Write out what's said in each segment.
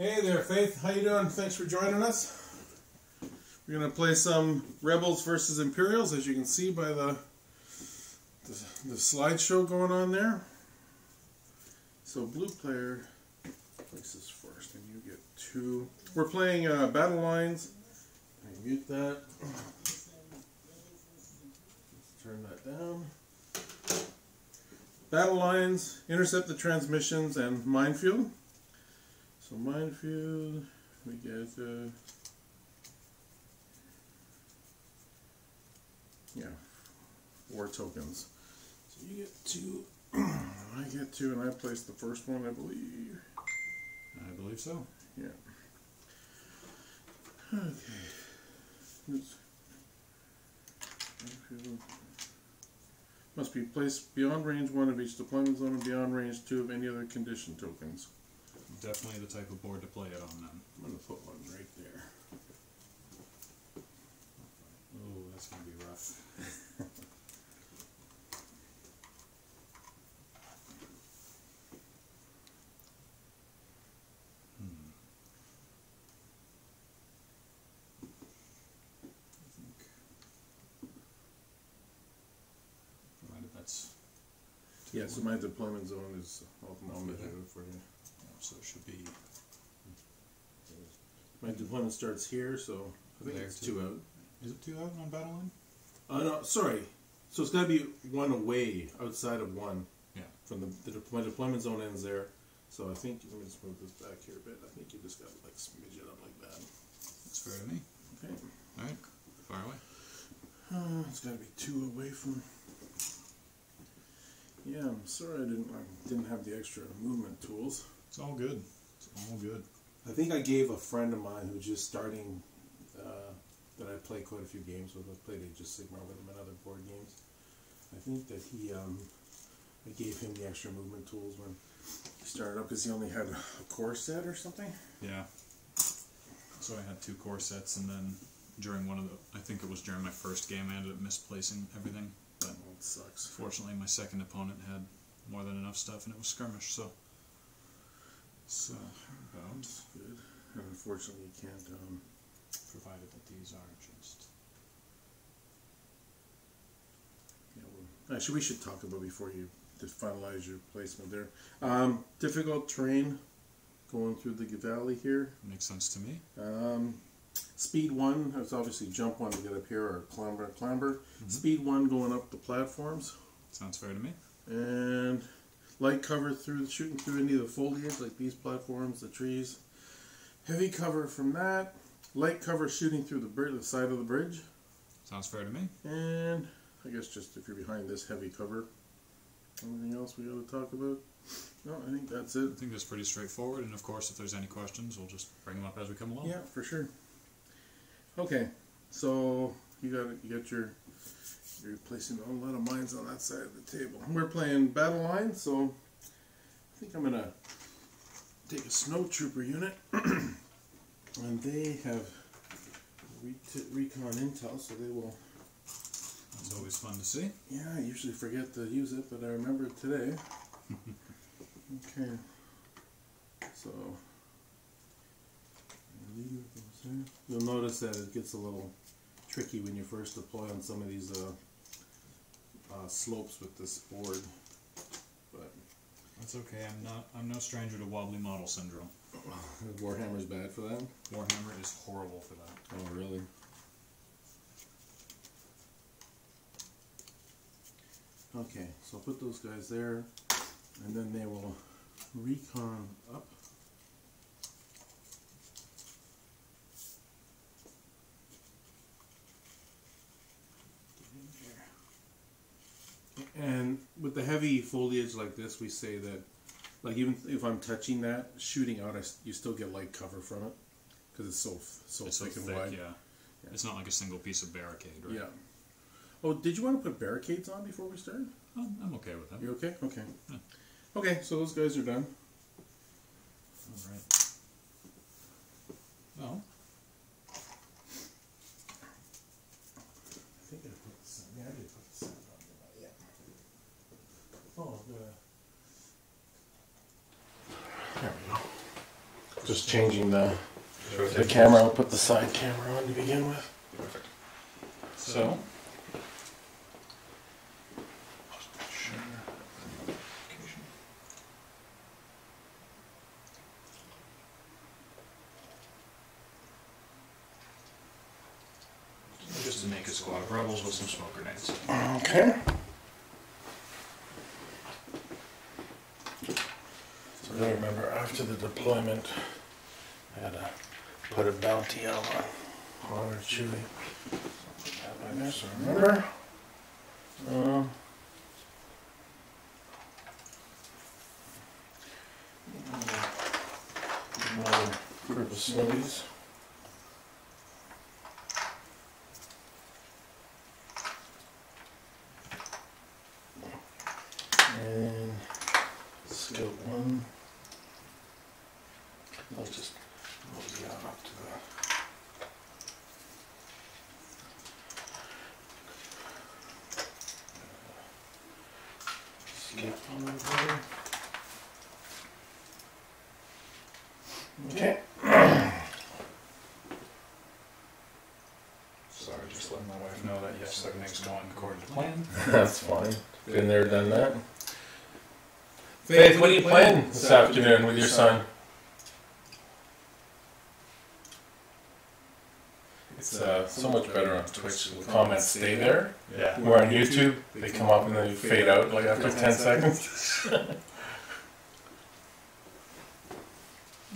Hey there, Faith. How you doing? Thanks for joining us. We're gonna play some Rebels versus Imperials, as you can see by the the, the slideshow going on there. So blue player places first, and you get two. We're playing uh, battle lines. I mute that. Let's turn that down. Battle lines, intercept the transmissions, and minefield. So minefield, we get uh, yeah, four tokens. So you get two. I get two, and I place the first one, I believe. I believe so. Yeah. Okay. Oops. Must be placed beyond range one of each deployment zone and beyond range two of any other condition tokens. Definitely the type of board to play it on then. I'm gonna put one right there. Oh, that's gonna be rough. Hmm. Provided that's. Yeah, so my deployment zone is off Off moment there. for you. So it should be My deployment starts here, so I think There it's two out. Is it two out on battle line? Uh, no, sorry. So it's got to be one away outside of one. Yeah. From the, the my deployment zone ends there. So I think let me just move this back here a bit. I think you just got to like smidge it up like that. That's fair to me. Okay. Alright, far away. Uh, it's got to be two away from. Yeah, I'm sorry I didn't I didn't have the extra movement tools. It's all good. It's all good. I think I gave a friend of mine who's just starting, uh, that I play quite a few games with. I played Age of Sigmar with him and other board games. I think that he, um, I gave him the extra movement tools when he started up because he only had a core set or something. Yeah. So I had two core sets, and then during one of the, I think it was during my first game, I ended up misplacing everything. But it sucks. fortunately, my second opponent had more than enough stuff, and it was skirmish. So, so about Good. And unfortunately, you can't. Um, provided that these are just yeah, well, actually, we should talk about before you finalize your placement there. Um, difficult terrain going through the valley here. makes sense to me. Um, speed one is obviously jump one to get up here or clamber clamber. Speed one going up the platforms Sounds fair to me. and light cover through shooting through any of the foliage like these platforms, the trees. Heavy cover from that. Light cover shooting through the bridge, the side of the bridge, Sounds fair to me. and I guess just if you're behind this heavy cover. Anything else we got to talk about? No, I think that's it. I think that's pretty straightforward. And of course, if there's any questions, we'll just bring them up as we come along. Yeah, for sure. Okay, so you got you got your you're placing a lot of mines on that side of the table. We're playing battle line, so I think I'm gonna take a snow trooper unit, and they have re- recon intel, so they will. It's always fun to see. Yeah, I usually forget to use it, but I remember it today. okay, so leave those there. You'll notice that it gets a little tricky when you first deploy on some of these uh, uh, slopes with this board, but That's okay. I'm not. I'm no stranger to wobbly model syndrome. Warhammer's bad for that. Warhammer is horrible for that. Oh, really? Okay, so I'll put those guys there, and then they will recon up. And with the heavy foliage like this, we say that, like even if I'm touching that, shooting out, I you still get light cover from it because it's so so It's so thick and thick, wide. yeah. It's not like a single piece of barricade, right? Yeah. Oh, did you want to put barricades on before we start? Oh, I'm okay with that. You okay? Okay. Yeah. Okay, so those guys are done. All right. Well, I think I put the sun. Yeah, I did put the sun on there. Yeah. Oh, the. There we go. Just changing the the camera. I'll put the side camera on to begin with. Perfect. So. Just to make a squad of rebels with some smoke grenades. Okay. So I remember after the deployment, I had to put a bounty out on Han or Chewie. Put that by I remember. Um, another group of. And scope one. I'll just mosey on up to the. Scope one over there. Okay. Sorry, just letting my wife know that yes, everything's going according to plan. That's fine. Been there, done that. Faith, what are you playing this afternoon with your son? It's uh, so much better on Twitch. The comments stay there. Yeah. We're on YouTube, they come up and then fade out like after 10 seconds.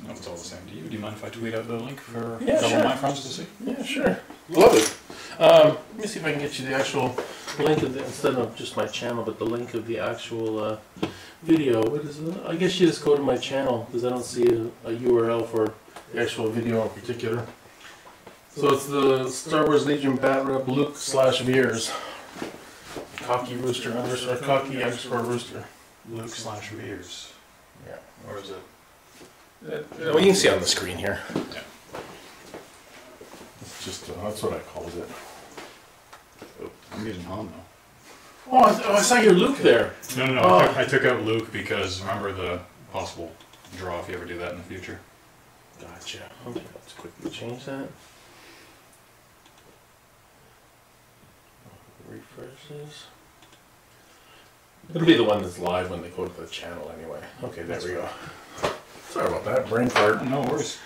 That's all the same to you. Do you mind if I tweet out the link for Yeah, some sure. of my friends to see? Yeah, sure. Love it. Um, let me see if I can get you the actual link of the, instead of just my channel, but the link of the actual uh, video. What is it? I guess you just go to my channel because I don't see a, a URL for the actual video in particular. So it's the Star Wars Legion Bat Rep Luke slash Veers. Cocky Rooster underscore cocky underscore rooster. Luke slash Veers. Yeah. Or is it? Uh, well, you can see on the screen here. Yeah. It's just uh, that's what I called it. Oh, I'm getting home now. Oh, I, oh, I saw your Luke there. No, no, no. Oh. I, took, I took out Luke because remember the possible draw if you ever do that in the future. Gotcha. Okay, let's quickly change that. Refreshes. It'll be the one that's live when they go to the channel anyway. Okay, there we go. Sorry about that, brain fart. No worries.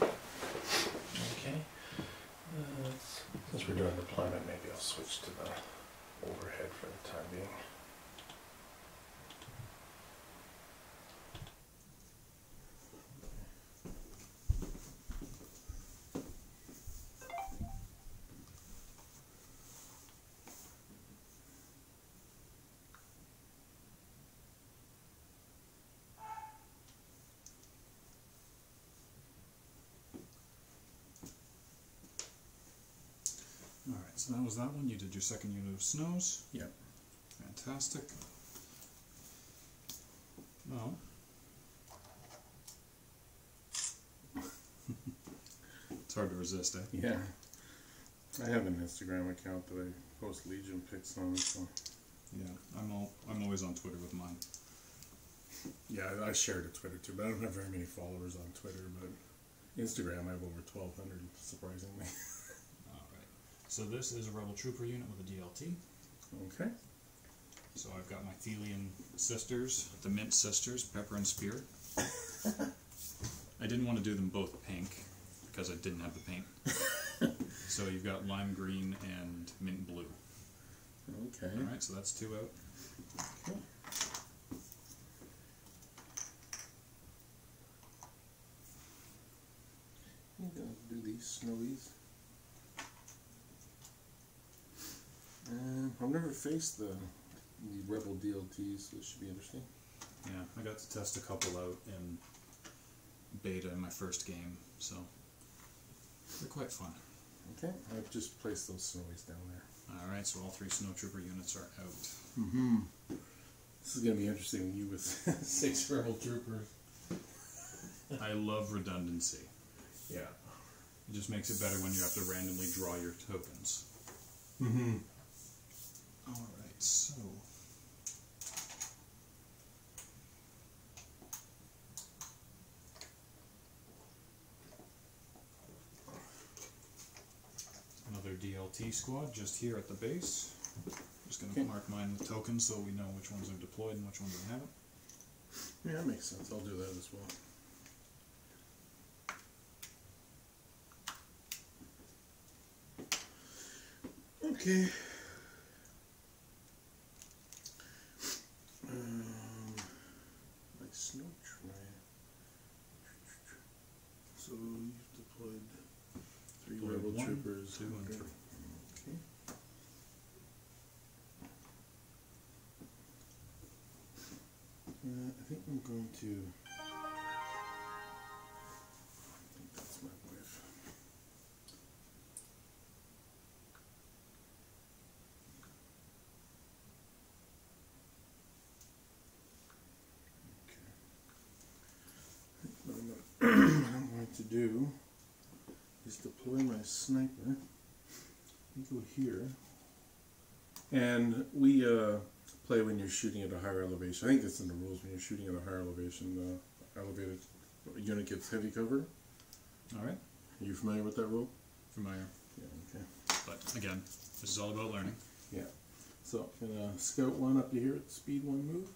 Okay. Uh, let's- since we're doing the deployment, maybe I'll switch to the overhead for the time being. All right, so that was that one. You did your second unit of snows. Yep. Fantastic. Well, it's hard to resist, eh? Yeah. I have an Instagram account that I post Legion pics on, so Yeah, I'm all, I'm always on Twitter with mine. yeah, I, I share to Twitter too, but I don't have very many followers on Twitter. But Instagram, I have over twelve hundred, surprisingly. All right. So this is a rebel trooper unit with a DLT. okay. So I've got my Thelian sisters, the Mint sisters, Pepper and Spear. I didn't want to do them both pink because I didn't have the paint. so you've got lime green and mint blue. Okay. All right, so that's two out. I'm gonna do these snowies. Um, I've never faced the the Rebel DLTs, so this should be interesting. Yeah, I got to test a couple out in beta in my first game, so they're quite fun. Okay, I've just placed those snowies down there. All right, so all three snowtrooper units are out. Mm-hmm. This is gonna be interesting. You with six Rebel troopers. I love redundancy. Yeah. It just makes it better when you have to randomly draw your tokens. Mm-hmm. Alright, so... Another DLT squad just here at the base. Just going to okay. mark mine with tokens so we know which ones are deployed and which ones we haven't. Yeah, that makes sense. I'll do that as well. Okay. Two, and three. Uh, I think I'm going to. I think that's my wife. Okay. What I'm, what I'm going to do is deploy my sniper. Go here. And we uh, play when you're shooting at a higher elevation. I think that's in the rules. When you're shooting at a higher elevation, the elevated unit gets heavy cover. Alright, Are you familiar with that rule? familiar. Yeah. Okay. But again, this is all about learning. Yeah. So I'm gonna scout one up to here at speed one move.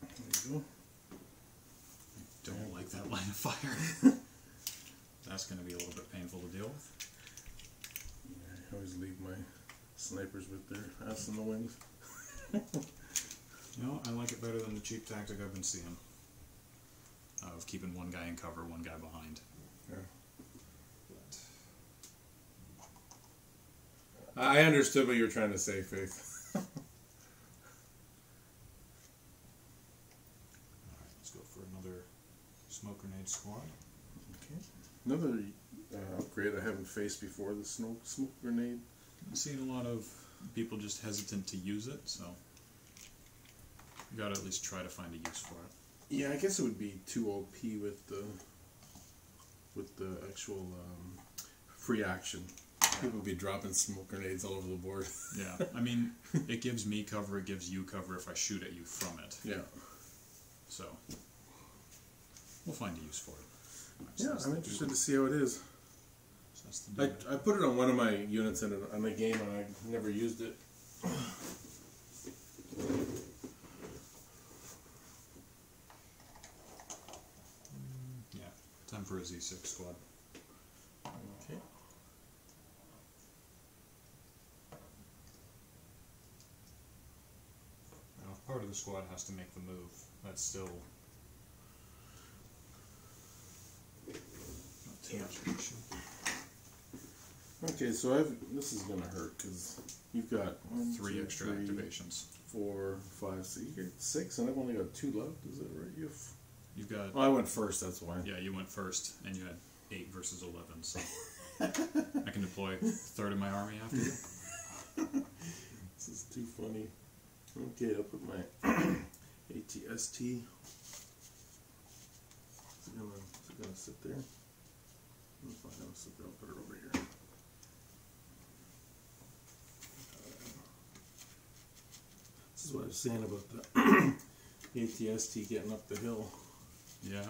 There you go. Don't like that line of fire. That's gonna be a little bit painful to deal with. Yeah, I always leave my snipers with their ass in the wings. You know, I like it better than the cheap tactic I've been seeing. Of keeping one guy in cover, one guy behind. Yeah. But I understood what you were trying to say, Faith. Alright, let's go for another smoke grenade squad. Okay. Another uh, upgrade I haven't faced before: the smoke smoke grenade. I've seen a lot of people just hesitant to use it, so you gotta at least try to find a use for it. Yeah, I guess it would be too OP with the with the actual um, free action. People would be dropping smoke grenades all over the board. Yeah, I mean, it gives me cover, it gives you cover if I shoot at you from it. yeah. So we'll find a use for it. So Yeah, I'm interested to see how it is. So I. I put it on one of my units in, a, in a game and I never used it. Yeah, time for a Z6 squad. Okay. Now, if part of the squad has to make the move, that's still not too much of an issue. Okay, so I've this is gonna hurt because you've got one, Three two, extra three, activations. four, five, six. You get six, and I've only got two left. Is that right? You've. You've got Oh, I went first. That's why. yeah, you went first, and you had eight versus eleven. So I can deploy a third of my army after you. This is too funny. Okay, I'll put my ATST. Is it gonna, is it gonna sit there? Don't sit there, I'll put it over here. This is what I was saying about the ATST getting up the hill. Yeah,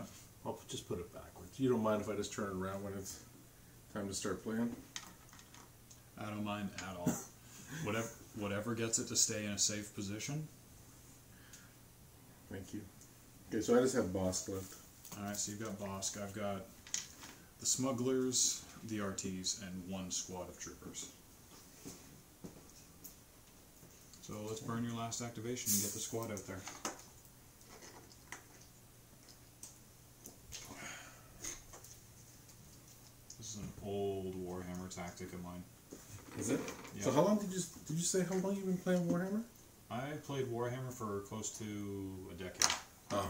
I'll just put it backwards. You don't mind if I just turn it around when it's time to start playing? I don't mind at all. Whatever, whatever gets it to stay in a safe position. Thank you. Okay, so I just have Bossk left. All right, so you've got Bossk. I've got the smugglers, the RTs, and one squad of troopers. So let's burn your last activation and get the squad out there. This is an old Warhammer tactic of mine. Is it? Yeah. So how long did you did you say how long you've been playing Warhammer? I played Warhammer for close to a decade. Oh,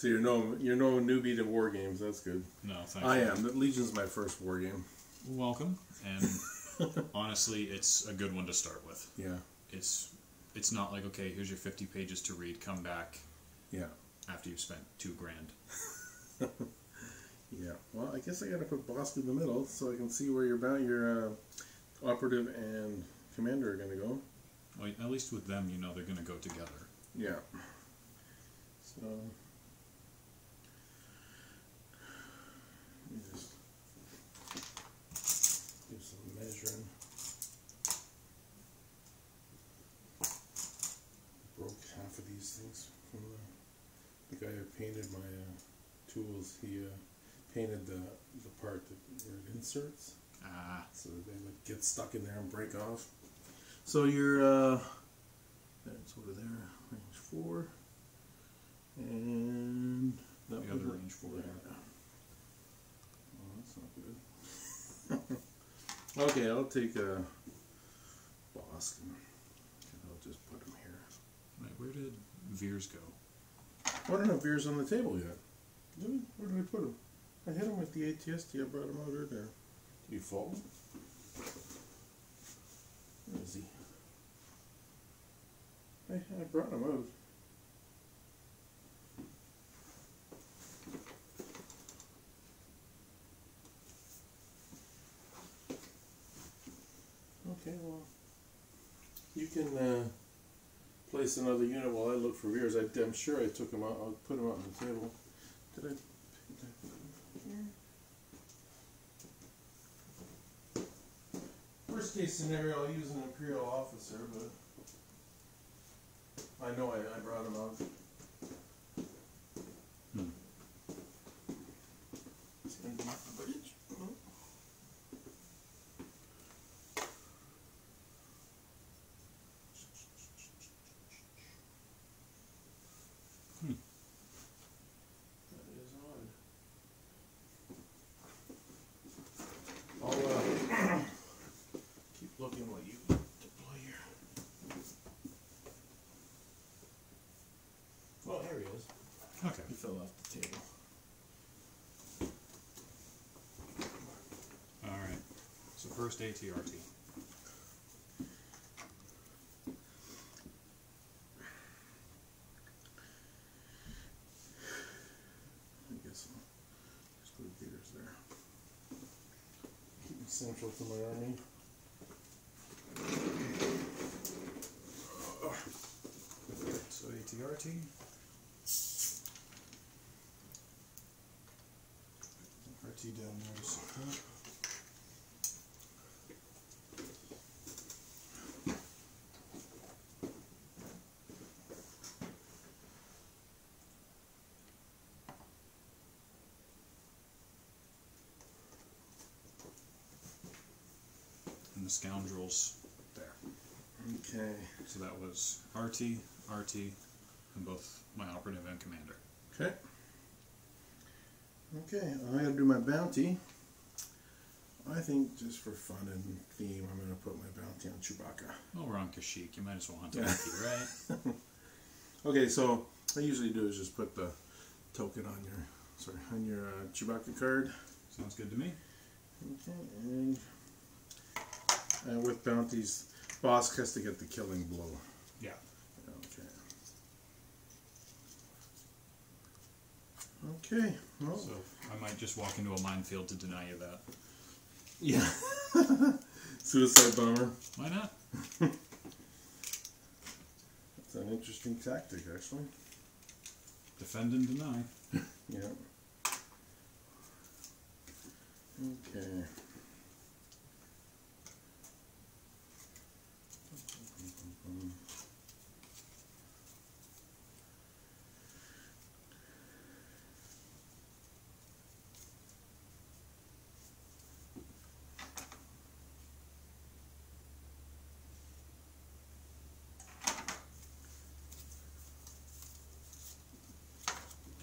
so you're no you're no newbie to war games. That's good. No, thank I am. Legion's my first war game. Welcome, and honestly, it's a good one to start with. Yeah, It's it's not like okay, here's your 50 pages to read. Come back yeah, after you've spent two grand. yeah. Well, I guess I gotta put Bossk in the middle so I can see where your bound your uh, operative and commander are gonna go. Well, at least with them, you know they're going to go together. Yeah. So. Do some measuring. Broke half of these things the, guy who painted my uh, tools. He uh, painted the, the part that where it inserts. Ah. So they would get stuck in there and break off. So your uh, that's over there, range four, and that the other range four. Yeah, okay, I'll take a and I'll just put him here. wait, where did Veers go? I don't have Veers on the table yet. Did we? Where did I put him? I hit him with the ATST. I brought him out earlier. You fall? Where is he? I, I brought him out. Okay, well, you can uh, place another unit while I look for Veers. I, I'm sure I took him out. I'll put him out on the table. Did I? Did I put him here? Worst case scenario, I'll use an imperial officer, but I know I, I brought him out. It's underneath the bridge. Hmm. That is odd. I'll uh, keep looking while you deploy your. Well, here he is. Okay. He fell off the table. All right. So first ATRT. I guess I'll just put Veers there. Keep central to my army. So ATRT. RT down there to support. And the scoundrels there. Okay. So that was RT, RT, and both my operative and commander. Okay. Okay, I gotta do my bounty. I think just for fun and theme, I'm gonna put my bounty on Chewbacca. Well, we're on Kashyyyk. You might as well hunt Yeah. right? Okay, so I usually do is just put the token on your sorry on your uh, Chewbacca card. Sounds good to me. Okay, and and with bounties, Bossk has to get the killing blow. Yeah. Okay. Okay. Well, So I might just walk into a minefield to deny you that. yeah. Suicide bomber. Why not? That's an interesting tactic, actually. Defend and deny. Yeah. Okay.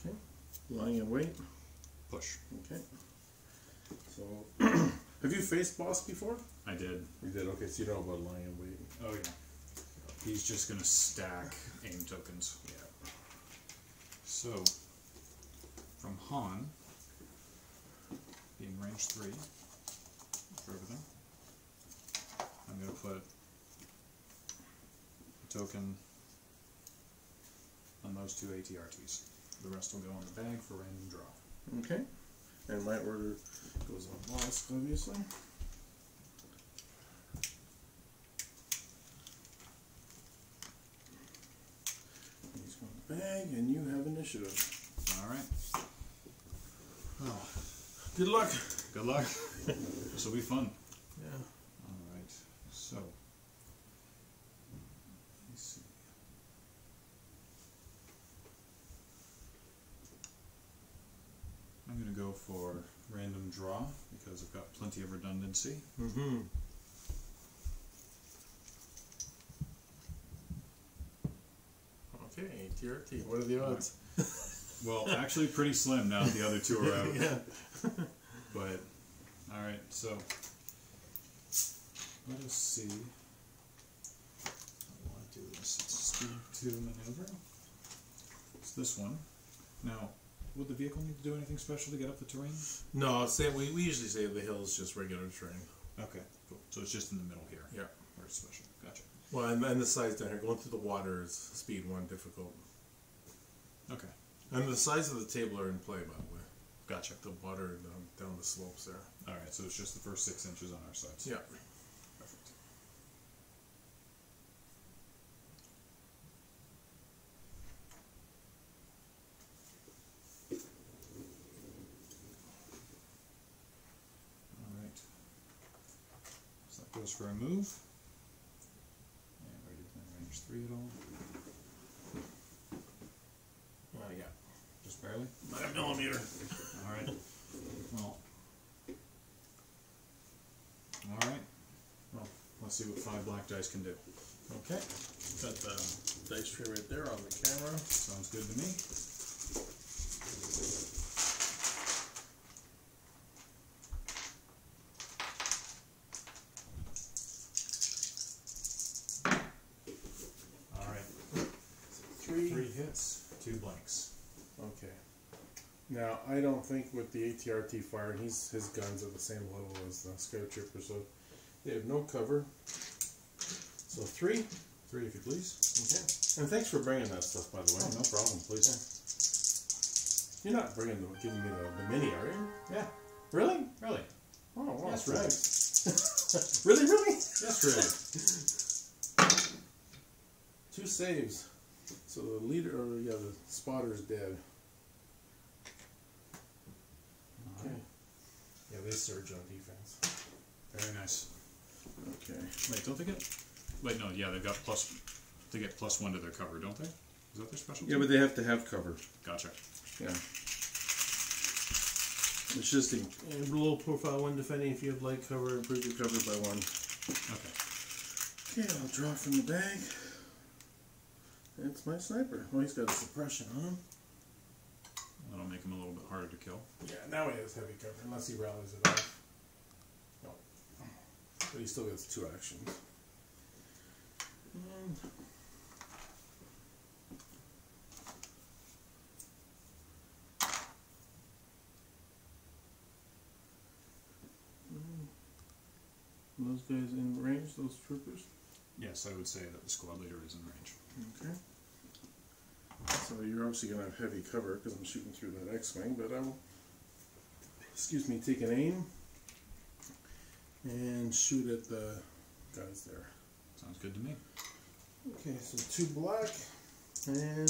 Okay. Lying in wait. Push. Okay. So, have you faced Bossk before? I did. You did. Okay, so you know about lying in wait. Oh yeah. He's just gonna stack aim tokens. Yeah. So from Han, being range three for everything, I'm gonna put a token on those two ATRTs. The rest will go in the bag for random draw. Okay. And my order goes on Bossk, obviously. He's going to bag, and you have initiative. All right. Oh. Good luck. Good luck. this will be fun. Yeah. All right. So. Let me see. going to go for random draw because I've got plenty of redundancy. Mm-hmm. Okay, TRT. What are the odds? Well, actually, pretty slim now that the other two are out. yeah. But, alright, so let us see. I want to do this. It's speed 2 maneuver. It's this one. Now, would the vehicle need to do anything special to get up the terrain? No, say we, we usually say the hill is just regular terrain. Okay, cool. So it's just in the middle here. Yeah. Where it's special. Gotcha. Well, and, and the sides down here, going through the water is speed one difficult. Okay, And the sides of the table are in play, by the way. gotcha. The water down, down the slopes there. Alright, so it's just the first six inches on our sides. Yeah. Perfect. Alright. So that goes for a move. And ready within range three at all? Uh, yeah. Just barely? By a millimeter. Alright. Well. Alright. Well, let's see what five black dice can do. Okay. Got the um, dice tray right there on the camera. Sounds good to me. Alright, Three. three hits, two blanks. Okay. Now, I don't think with the ATRT fire, he's, his guns are the same level as the Scout Trooper, so they have no cover. So three. Three if you please. Okay. And thanks for bringing that stuff, by the way. Oh, no problem, please. You're not bringing the, giving me the, the mini, are you? Yeah, Really? really. Oh, wow. Yes, thanks. really, really? Yes, really. Two saves. So the leader, or yeah, the spotter's dead. Uh-huh. Okay. Yeah, they surge on defense. Very nice. Okay. Wait, don't they get? Wait, no, yeah, they've got plus. They get plus one to their cover, don't they? Is that their specialty? Yeah, but they have to have cover. Gotcha. Yeah. It's just a, a low profile one defending. If you have light cover, improve your cover by one. Okay. Okay, I'll draw from the bag. It's my sniper. Oh, he's got a suppression on him. That'll make him a little bit harder to kill. Yeah, now he has heavy cover, unless he rallies it off. But he still gets two actions. And Those guys in range, those troopers? Yes, I would say that the squad leader is in range. Okay. So you're obviously going to have heavy cover because I'm shooting through that X-wing, but I will, excuse me, take an aim and shoot at the guys there. Sounds good to me. Okay, so two black, and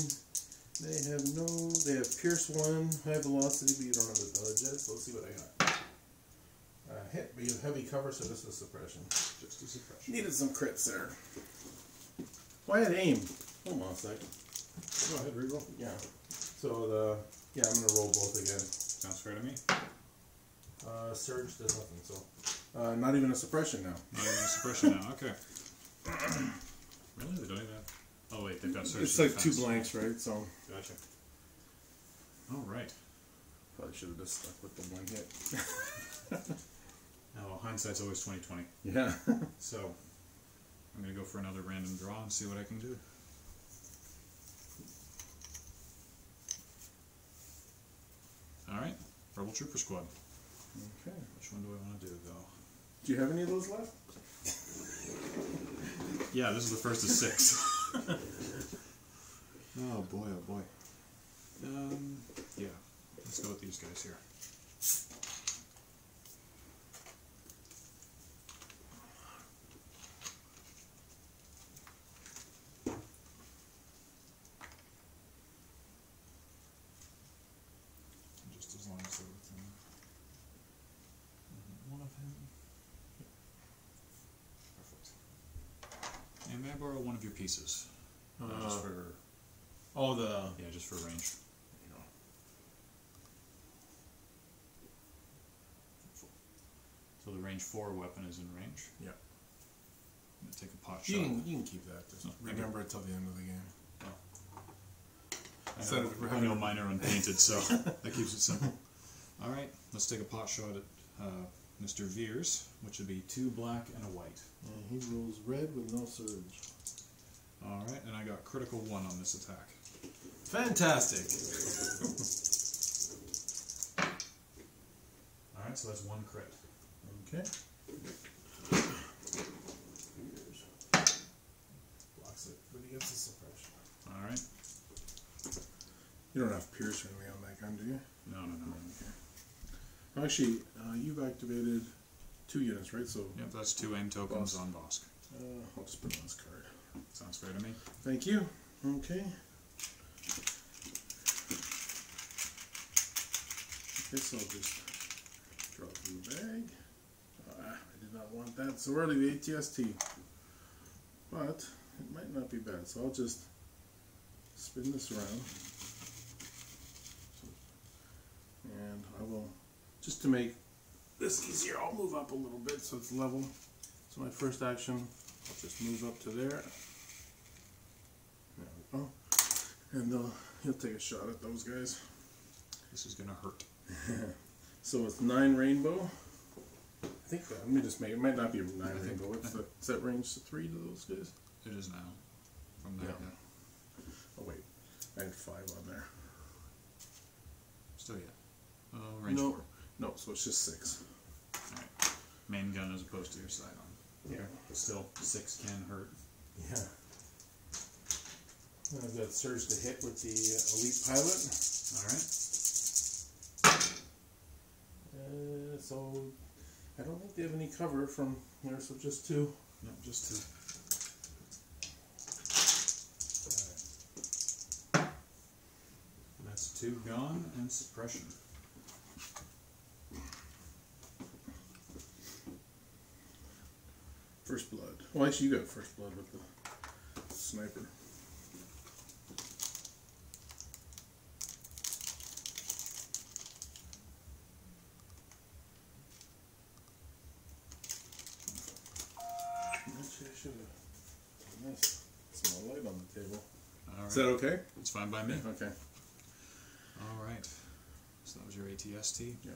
they have no, they have Pierce one, high velocity, but you don't have a dodge yet, so let's see what I got. Uh, hit, but you have heavy cover, so this is suppression. Just a suppression. Needed some crits there. Why had aim? Hold on a second. Go ahead, reroll. Yeah. So the yeah, I'm gonna roll both again. Sounds fair to me. Uh, surge does nothing. So uh, not even a suppression now. No, you're in suppression now. Okay. really? They don't even have. Oh wait, they've got surge. It's to like two blanks, right? So Gotcha. All right. probably should have just stuck with the one hit. Now hindsight's always twenty twenty. Yeah. So I'm gonna go for another random draw and see what I can do. All right, Rebel Trooper Squad. okay. Which one do I want to do though? Do you have any of those left? Yeah, this is the first of six. oh boy, oh boy. Um, yeah, let's go with these guys here. of your pieces. Uh, just uh-huh. for. Oh, the. Yeah, just for range. You know. So the range 4 weapon is in range? Yeah. take a pot you shot. Can, you can keep that. Just no, remember it till the end of the game. Oh. I Instead know, of I know mine are unpainted, so that keeps it simple. All right, let's take a pot shot at uh, Mr. Veers, which would be two black and a white. And he rolls red with no surge. All right, and I got critical one on this attack. Fantastic. All right, so that's one crit. Okay. Blocks it, but he gets the suppression. All right. You don't have pierce or anything on that gun, do you? No, no, no. Okay. Actually, uh, you've activated two units, right? So Yep, that's two aim tokens Bossk. on Bossk. uh, I'll just put it on this card. Sounds fair to me. Thank you. Okay. Guess I'll just drop in the bag. Ah, I did not want that so early, the ATST. But it might not be bad, so I'll just spin this around. And I will, just to make this easier, I'll move up a little bit so it's level. So my first action, I'll just move up to there. There we go. And uh, he'll take a shot at those guys. This is gonna hurt. So it's nine rainbow. I think that, let me just make it might not be nine I think- rainbow. What's the is that range to three to those guys? It is now. From there, Yeah. yeah. Oh wait, I had five on there. Still yet. Oh, range no, four. no, so it's just six. All right. Main gun as opposed to your side sidearm. Yeah, But still, six can hurt. yeah. I've got surge to hit with the uh, elite pilot. All right. Uh, so I don't think they have any cover from there, so just two. Yep, just two. That's two gone and suppression. First blood. Well, actually, you got first blood with the sniper. Actually, I should have done this. Small light on the table. All right. Is that okay? It's fine by me. Okay. All right. So that was your ATST. Yep.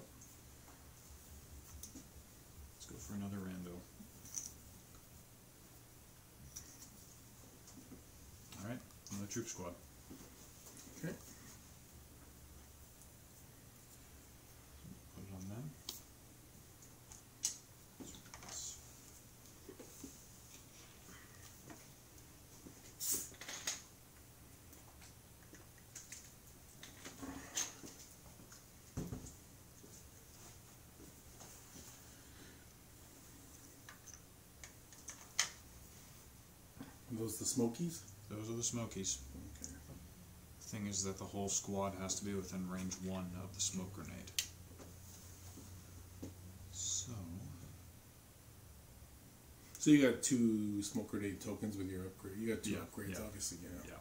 Let's go for another rando. All right. Another troop squad. Okay. Put it on them. Are those the Smokies? Those are the Smokies. Okay. The thing is that the whole squad has to be within range one of the smoke grenade. So, So you got two smoke grenade tokens with your upgrade. You got two Yeah, upgrades, yeah. obviously. Yeah. yeah.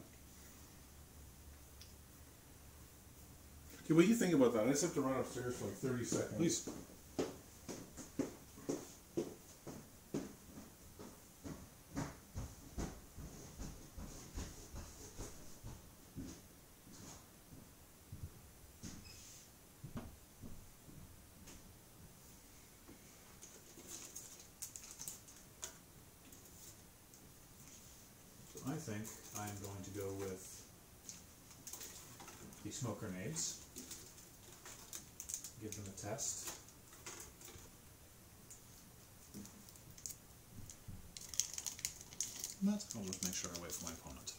Okay, what do you think about that? I just have to run upstairs for like thirty seconds. Please. So I think I'm going to go with the smoke grenades. Give them a test. But I'll just make sure I wait for my opponent.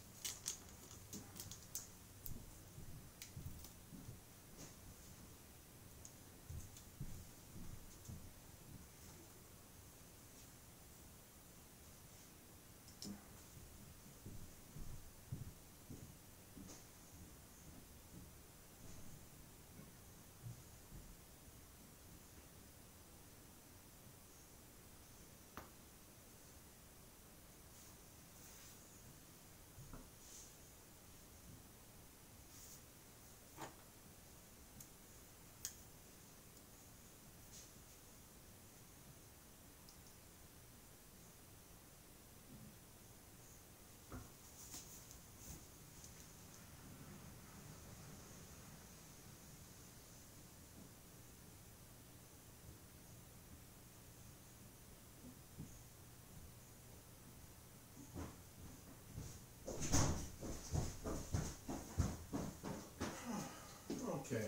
Okay.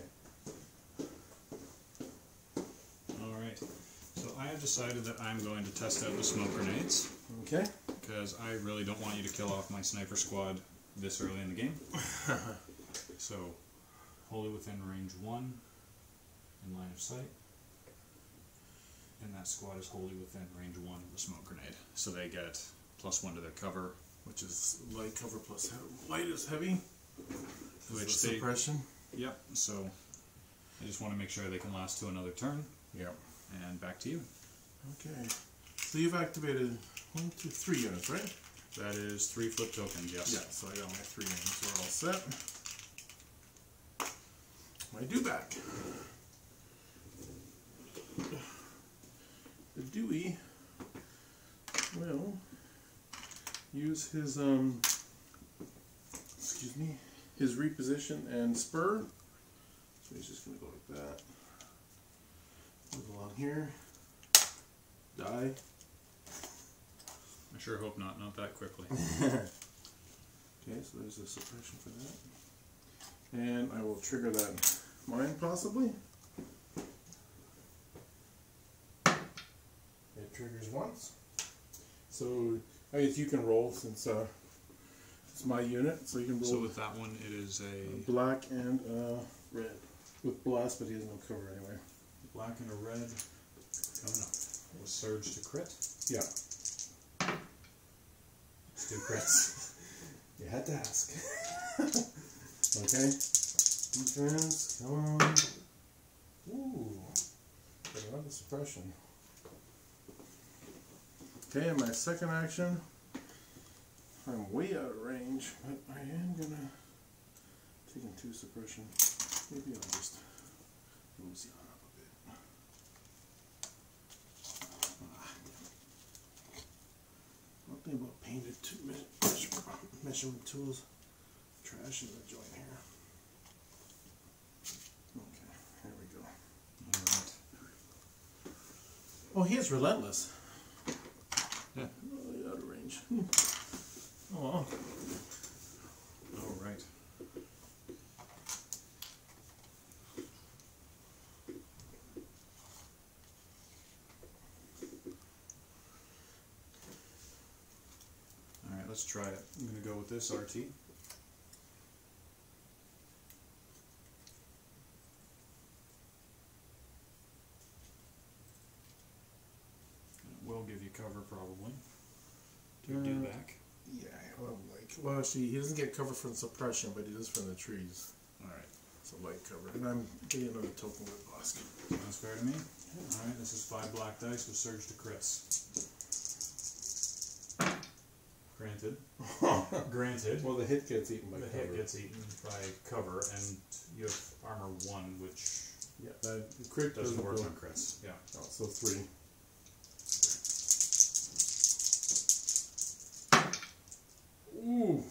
All right. So I have decided that I'm going to test out the smoke grenades. Okay. Because I really don't want you to kill off my sniper squad this early in the game. so wholly within range one in line of sight. And that squad is wholly within range one of the smoke grenade. So they get plus one to their cover. Which is light cover plus light is heavy. Which the suppression. Yep. So, I just want to make sure they can last to another turn. Yep. And back to you. Okay. So you've activated one, two, three units, right? That is three flip tokens. Yes. Yeah. So I got my three units. We're all set. My dewback. The Dewey will use his um excuse me his reposition and spur. So he's just gonna go like that. Move along here. Die. I sure hope not. Not that quickly. Okay, so there's a suppression for that. And I will trigger that mine possibly. It triggers once. So I guess you can roll since uh, it's my unit, so you can roll so with that one, it is a black and uh, red. With blast, but he has no cover anyway. black and a red coming up. With surge to crit. Yeah. Let's do crits. You had to ask. okay. Defense, come on. Ooh. Got another suppression. Okay, my second action. I'm way out of range, but I am gonna take in two suppression. Maybe I'll just mosey on up a bit. Ah, One thing about painted measure, measurement tools, trash in the joint here. Okay, here we go. Alright. Oh, he is relentless. Yeah. Really out of range. Oh. Alright. Alright, let's try it. I'm gonna go with this RT. It will give you cover probably. To do Uh, back. Yeah, well, like, well, actually, he doesn't get cover from suppression, but he does from the trees. Alright. So light cover. And I'm getting another token with Bossk. Sounds fair to me. Alright, this is five black dice with surge to crits. Granted. Granted. well, the hit gets eaten by cover. The cover. hit gets eaten by cover, and you have armor one, which yeah, that, the crit doesn't work on crits. Yeah. Oh, so three. Ooh,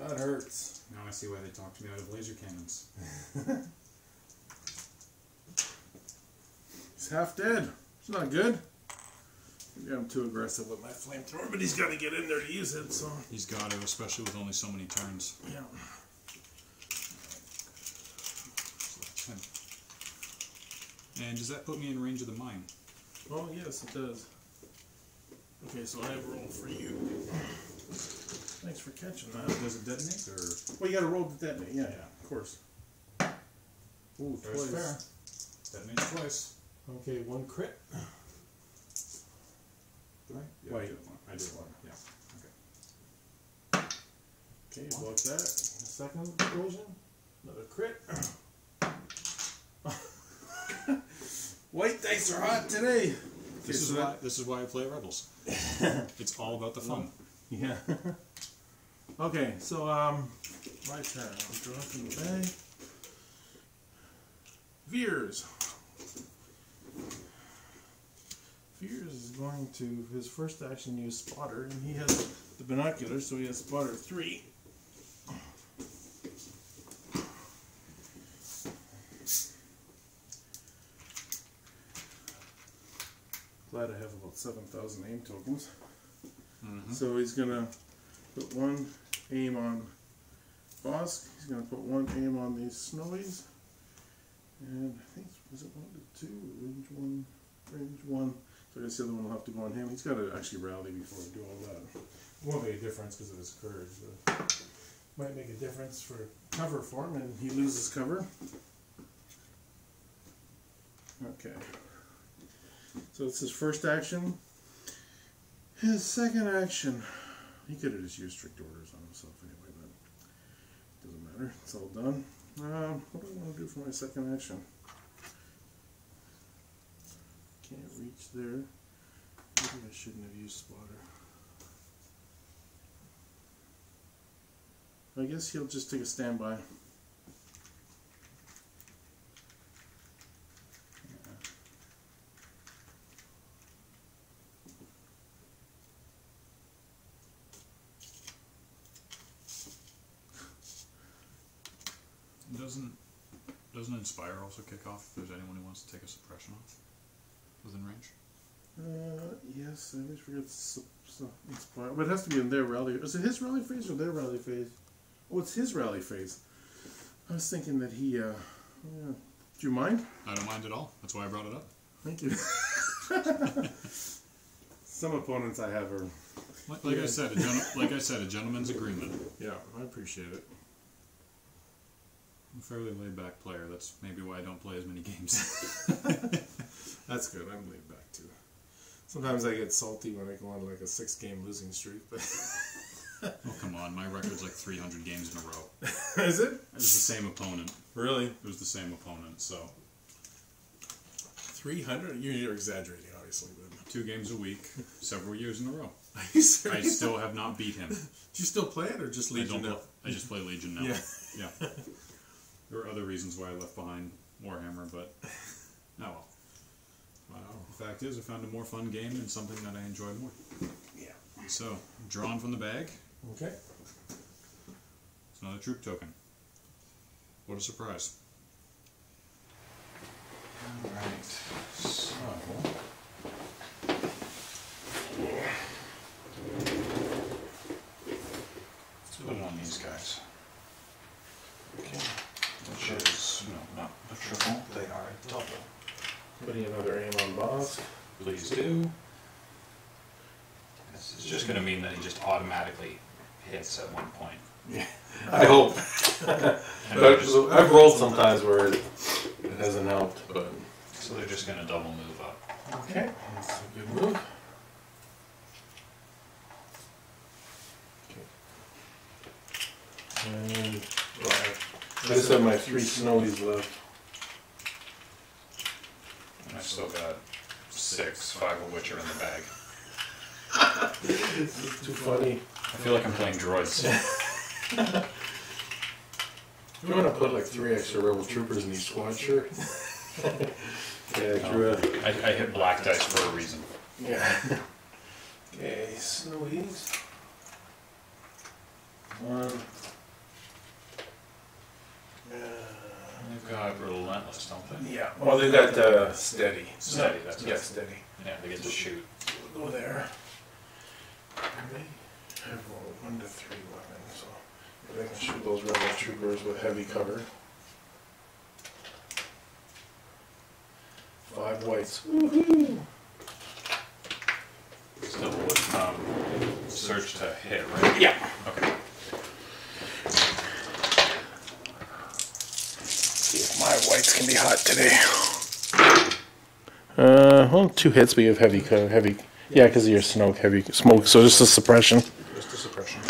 that hurts. Now I see why they talked to me out of laser cannons. He's half dead. It's not good. Maybe I'm too aggressive with my flamethrower, but he's got to get in there to use it. So He's got to, especially with only so many turns. yeah. So that's him. And does that put me in range of the mine? Oh yes, it does. Okay, so I have a roll for you. Thanks for catching that. Does it detonate or? Well, you got to roll to detonate. Yeah, Yeah. of course. Ooh, Fair's twice. fair. Detonates twice. Okay, one crit. Did I? Yeah, White. I did one. I did one. Yeah. Okay. Okay, block that. Second explosion. Another crit. White dice are hot today. This is so why. This is why I play Rebels. it's all about the fun. Yeah. okay, so um, my turn. I'm dropping the bag. Veers. Veers is going to his first action use spotter, and he has the binoculars, so he has spotter three. Glad I have about seven thousand aim tokens. Mhm. So he's gonna put one aim on Bossk. He's gonna put one aim on these snowies. And I think was it one to two? Range one. range one. So I guess the other one will have to go on him. He's got to actually rally before we do all that. Won't make a difference because of his courage, but might make a difference for cover for him, and he loses cover. Okay. So it's his first action. His second action, he could have just used strict orders on himself anyway, but it doesn't matter. It's all done. Um, what do I want to do for my second action? Can't reach there. Maybe I shouldn't have used spotter. I guess he'll just take a standby. Doesn't doesn't Inspire also kick off if there's anyone who wants to take a suppression off within range? Uh, yes, I always forget su- su- inspire, but it has to be in their rally. Is it his rally phase or their rally phase? Oh, it's his rally phase. I was thinking that he. Uh, yeah. Do you mind? I don't mind at all. That's why I brought it up. Thank you. Some opponents I have are. Like, like I said, a gen- like I said, a gentleman's agreement. Yeah, I appreciate it. I'm a fairly laid back player. That's maybe why I don't play as many games. That's good. I'm laid back too. Sometimes I get salty when I go on like a six game losing streak, but oh come on, my record's like 300 games in a row. is it? It was the same opponent. Really? It was the same opponent. So 300? You're exaggerating, obviously. But... two games a week, several years in a row. Are you I still have not beat him. Do you still play it or just I Legion don't. now? I just play Legion now. Yeah. yeah. There were other reasons why I left behind Warhammer, but oh well. Wow. The fact is, I found a more fun game and something that I enjoy more. Yeah. So, drawn from the bag, Okay. it's another troop token. What a surprise. Alright, so. Let's put it on these guys. Okay. Which is, no, not a triple, they are a double. Putting another aim on Bossk. Please do. This is just gonna mean that he just automatically hits at one point. Yeah, I hope. And just- I've, I've rolled sometimes where it, it hasn't helped, but. So they're just gonna double move up. Okay. That's a good move. Okay. And well, I I just have my three snowies left. And I've still got six, five of which are in the bag. This is too funny. I feel like I'm playing droids. You want to put like three extra rebel troopers in each squad, sure. yeah, I a. I, I hit black dice for a reason. Yeah. Okay, snowies. One. Uh, They've got relentless, don't they? yeah. Well, they've got uh, steady. Steady, that's yeah, it. steady. Yeah, they get to shoot. We'll go there. They have rolled one to three weapons, so they can shoot those rebel troopers with heavy cover. Five whites. Woohoo! Still with um, search to hit, right? Yeah. Okay. See if my whites can be hot today. Uh, well, two hits, but you have heavy, heavy. Yeah, because of your smoke, heavy smoke. So just a suppression. Just a suppression.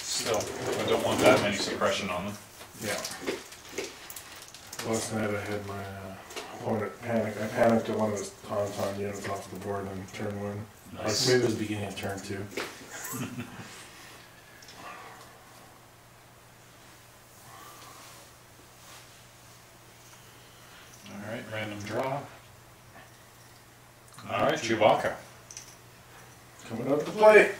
Still, I don't want that many suppression on them. Yeah. Last night I had my uh, opponent panic. I panicked at one of his tauntaun units off the board on turn one. Like Nice. maybe it was beginning of turn two. Alright, random draw. Alright, Chewbacca. Coming up to play.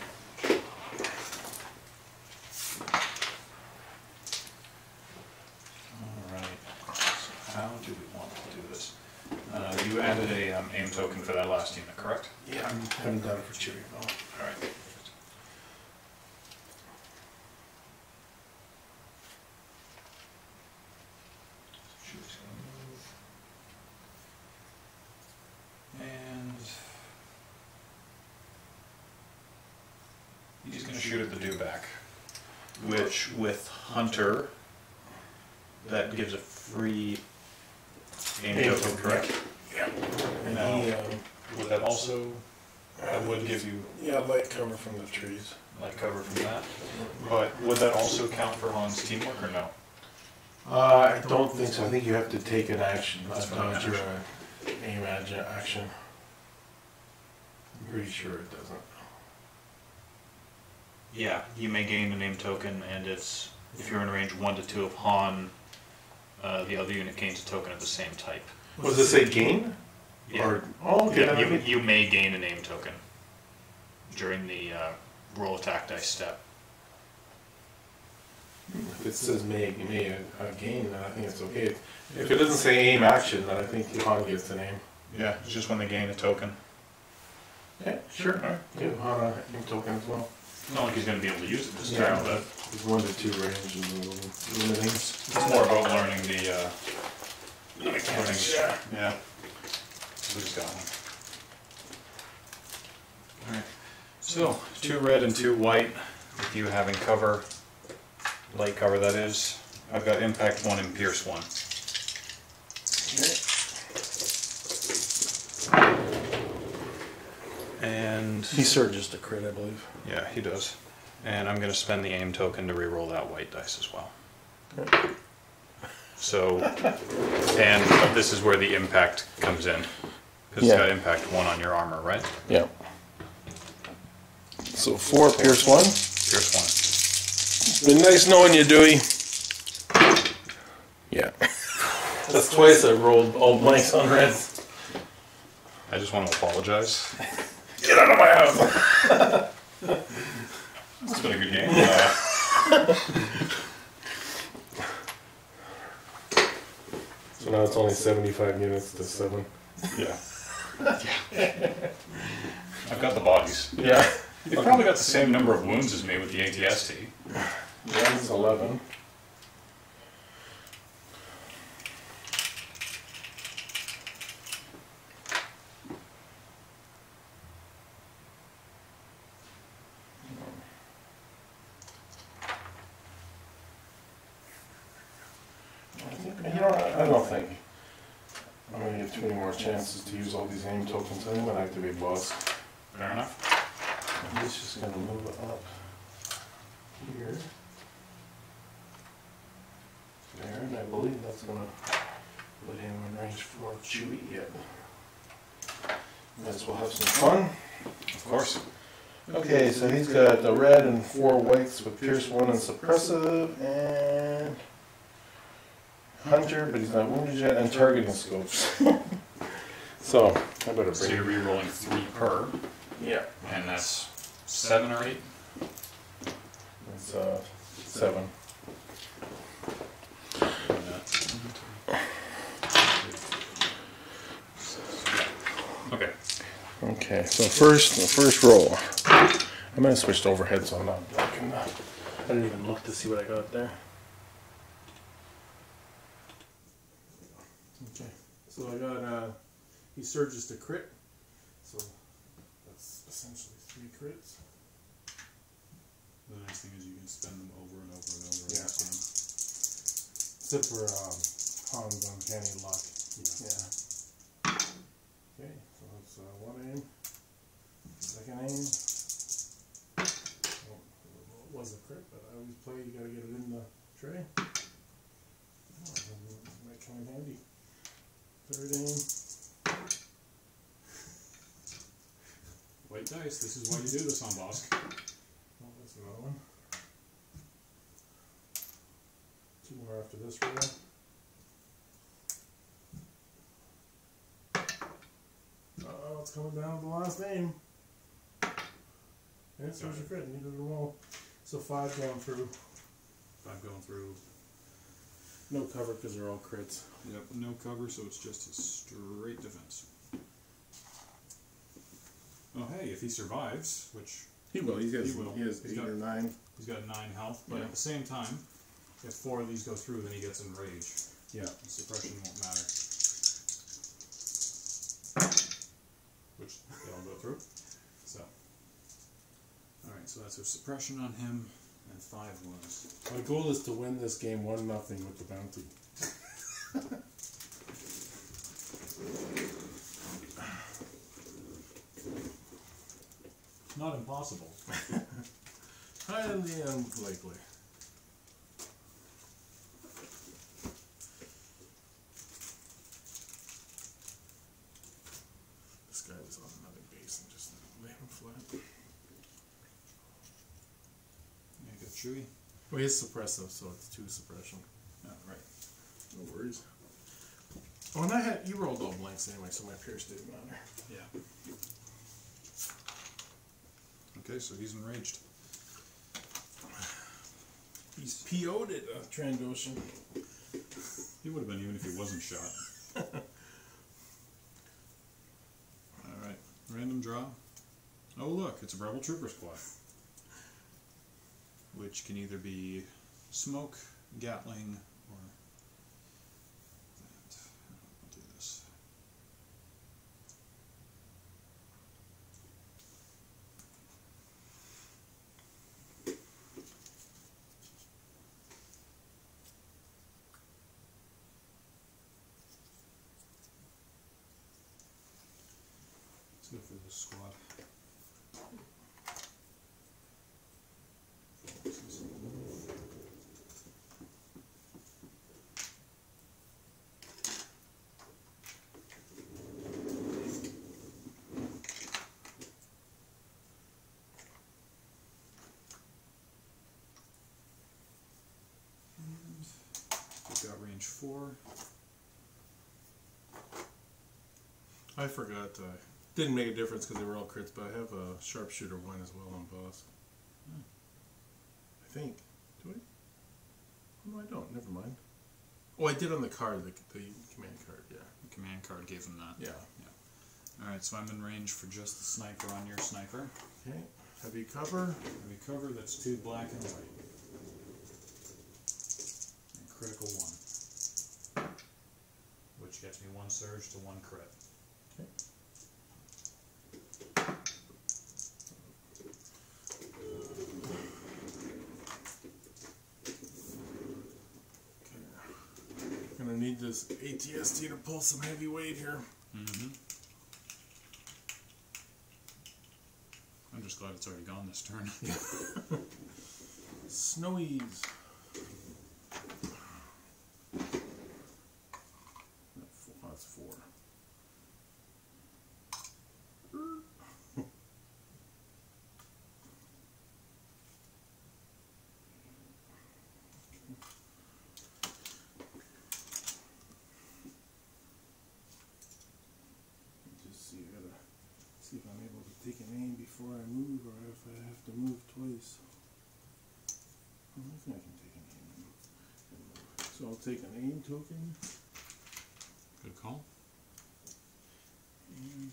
Alright, so how do we want to do this? Uh, you added a um, aim token for that last unit, correct? Yeah, I haven't done it for Chewie shoot at the dewback, which with Hunter, that gives a free aim Aim token, token, correct? And No. he, um, Would that also, that would give you yeah, light cover from the trees. light cover from that? But would that also count for Han's teamwork or no? Uh, I don't think so. I think you have to take an action. That's That's fine. not your uh, aim ag- action. I'm pretty sure it doesn't. Yeah, you may gain an name token, and it's if you're in range one to two of Han, uh, the other unit gains a token of the same type. Was it say gain? Yeah. Or, oh, okay. Yeah, you, you may gain a name token during the uh, roll attack dice step. If it says may, may uh, gain, then I think it's okay. If it doesn't say aim action, then I think Johan gets the name. Yeah, it's just when they gain a token. Yeah, sure. Give Johan a aim token as well. It's not like he's going to be able to use it this Yeah. turn, but It's one to two range and a little limiting. it's more about learning the. Uh, Mechanics, learning- Yeah. We just got one. Alright. So, two red and two white, with you having cover, light cover that is. I've got impact one and pierce one. And He surges to crit, I believe. yeah, he does. And I'm gonna spend the aim token to re-roll that white dice as well. So, and this is where the impact comes in. Because it's Yeah. got impact one on your armor, right? Yeah. So four, Pierce one. Pierce one. Been nice knowing you, Dewey. Yeah. That's twice I rolled all blanks on reds. I just want to apologize. Get out of my house. It's been a good game. Uh, So now it's only 75 units to seven. yeah. yeah. I've got the bodies. Yeah. They probably got the same number of wounds as me with the ATST. One's 11. I think, you know, I I don't think. I'm gonna give too many more chances to these aim tokens. I'm gonna activate Bossk. Fair enough. He's just gonna move it up here. There, and I believe that's gonna put him in range for Chewie yet. Guess we'll have some fun. Of course. Okay, so he's got the red and four whites with Pierce one and suppressive and Hunter, but he's not wounded yet, and targeting scopes. so I better So you're re-rolling three per, Yeah, and that's seven or eight. it's uh seven. Okay. Okay, so first, the first roll. I'm gonna switch to overhead so I'm not blocking that. I didn't even look to see what I got there. Okay, so I got, uh, he surges to crit, so that's essentially three crits. The nice thing is you can spend them over and over and over. in Yeah. this game. Except for, um, Han's uncanny luck. Yeah. Okay, so that's, uh, one aim. Second aim. Oh, it was a crit, but I always play, you gotta get it in the tray. Oh, might come in handy. Third aim. White dice, this is why you do this on Bossk. Oh, that's another one. Two more after this roll. Oh, it's coming down to the last name. And it's Got a crit, needed a roll. So five going through. Five going through. No cover because they're all crits. Yep, no cover, so it's just a straight defense. Oh hey, if he survives, which He will. He has, He will. He has He's eight got- or nine. he's got nine health, but Yeah. at the same time, if four of these go through, then he gets enraged. Yeah. Suppression won't matter. Which they all go through. So. Alright, So that's a suppression on him, and five was. My goal is to win this game one nothing with the bounty. Not impossible. Highly unlikely. This guy was on another base and just lay him flat. Yeah, got Chewie. Well, he's suppressive, so it's two suppression. Oh, right. No worries. Oh, and I had you rolled all blanks anyway, so my pierce didn't matter. Yeah. Okay, so he's enraged. He's PO'd it, uh, Trandoshan. He would have been even if he wasn't shot. Alright, random draw. Oh, look, it's a Rebel Trooper Squad. Which can either be Smoke, Gatling, or. That. I'll do this. Let's go for this squad. We've got range four. I forgot. Uh, didn't make a difference because they were all crits, but I have a sharpshooter one as well on Bossk. I think. Do I? No, I don't. Never mind. Oh, I did on the card, the, the command card. Yeah. The command card gave him that. Yeah. Alright, so I'm in range for just the sniper on your sniper. Okay. Heavy cover. Heavy cover, that's two black and white. And critical one. Gets me one surge to one crit. Okay. Gonna need this ATST to pull some heavy weight here. Mm-hmm. I'm just glad it's already gone this turn. Snowies. Oh, That's four. Just see, I gotta see if I'm able to take an aim before I move, or if I have to move twice. Oh, I think I can take an aim. So I'll take an aim token. Good call. and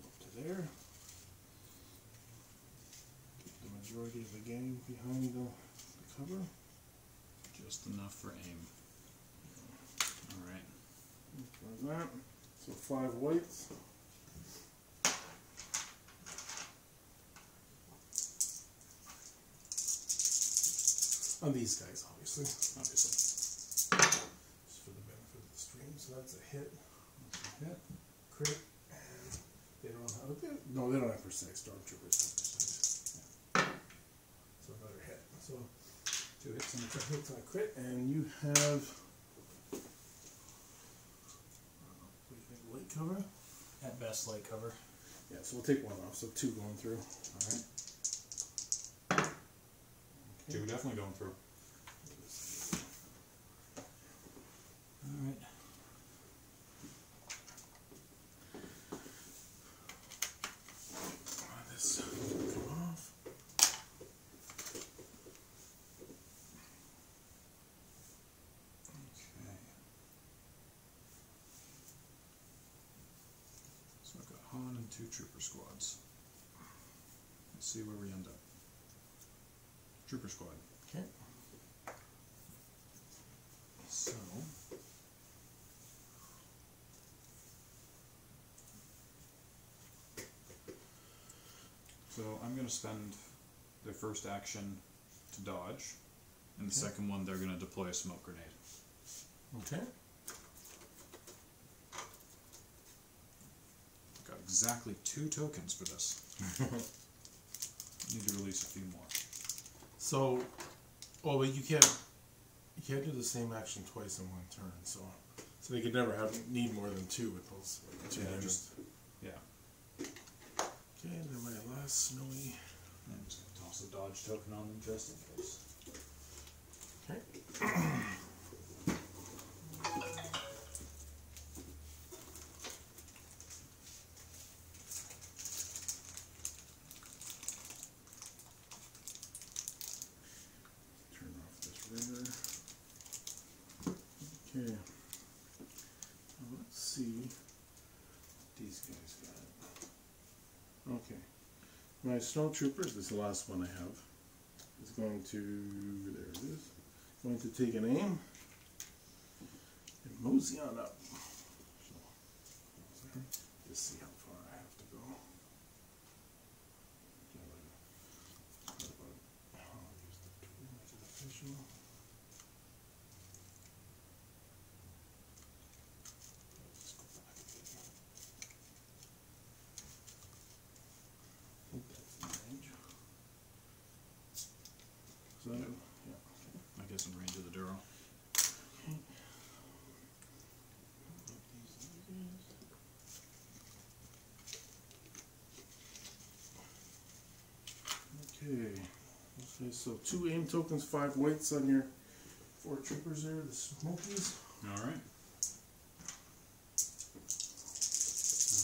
go up to there. Keep the majority of the game behind the, the cover. Just enough for aim. Alright. So five whites. On these guys, obviously. Obviously. Just for the benefit of the stream. So that's a hit. Hit. Crit. And they don't have they, no, they don't have precise. Stormtroopers have precise. Yeah. So another hit. So Two hits and a a hit on a crit, and you have. What do you think? Light cover. At best, light cover. Yeah, so we'll take one off. So two going through. Alright. Two definitely going through. Alright. Uh, This come off. Okay. So I've got Han and two trooper squads. Let's see where we end up. Trooper squad. Okay. So. So I'm gonna spend their first action to dodge, and the second one they're gonna deploy a smoke grenade. Okay. Got exactly two tokens for this. Need to release a few more. So, oh, but you can't, you can't do the same action twice in one turn. So, so they could never have need more than two with those two Yeah, just- Yeah. Okay, then my last snowy. I'm just gonna toss a dodge token on them just in case. Okay. Turn off this ringer. Okay. Now let's see what these guys got. Okay. My snow troopers, this is the last one I have, is going to, there it is, going to take an aim and mosey on up. So, Just see how far I have to go. Yeah, like, what about- I'll use the tool, make it official. Let's just go back a bit. I think that's the range. So, yeah. I guess in range of the Duro. Okay. Okay, so two aim tokens, five whites on your four troopers there, the smokies. Alright. I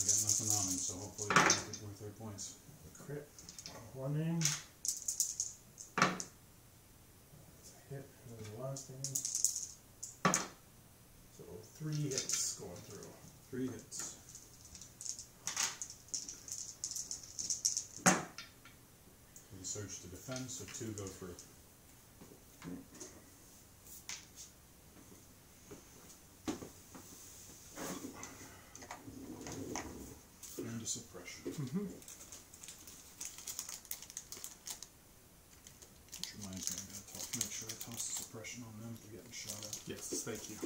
got nothing on him, so hopefully we'll make it worth their points. Crit. One aim. That's a hit, and then the last aim. 10, so 2 go through. And a suppression. Mm -hmm. Which reminds me, i got to make sure I toss the suppression on them getting shot at. Yes, thank you.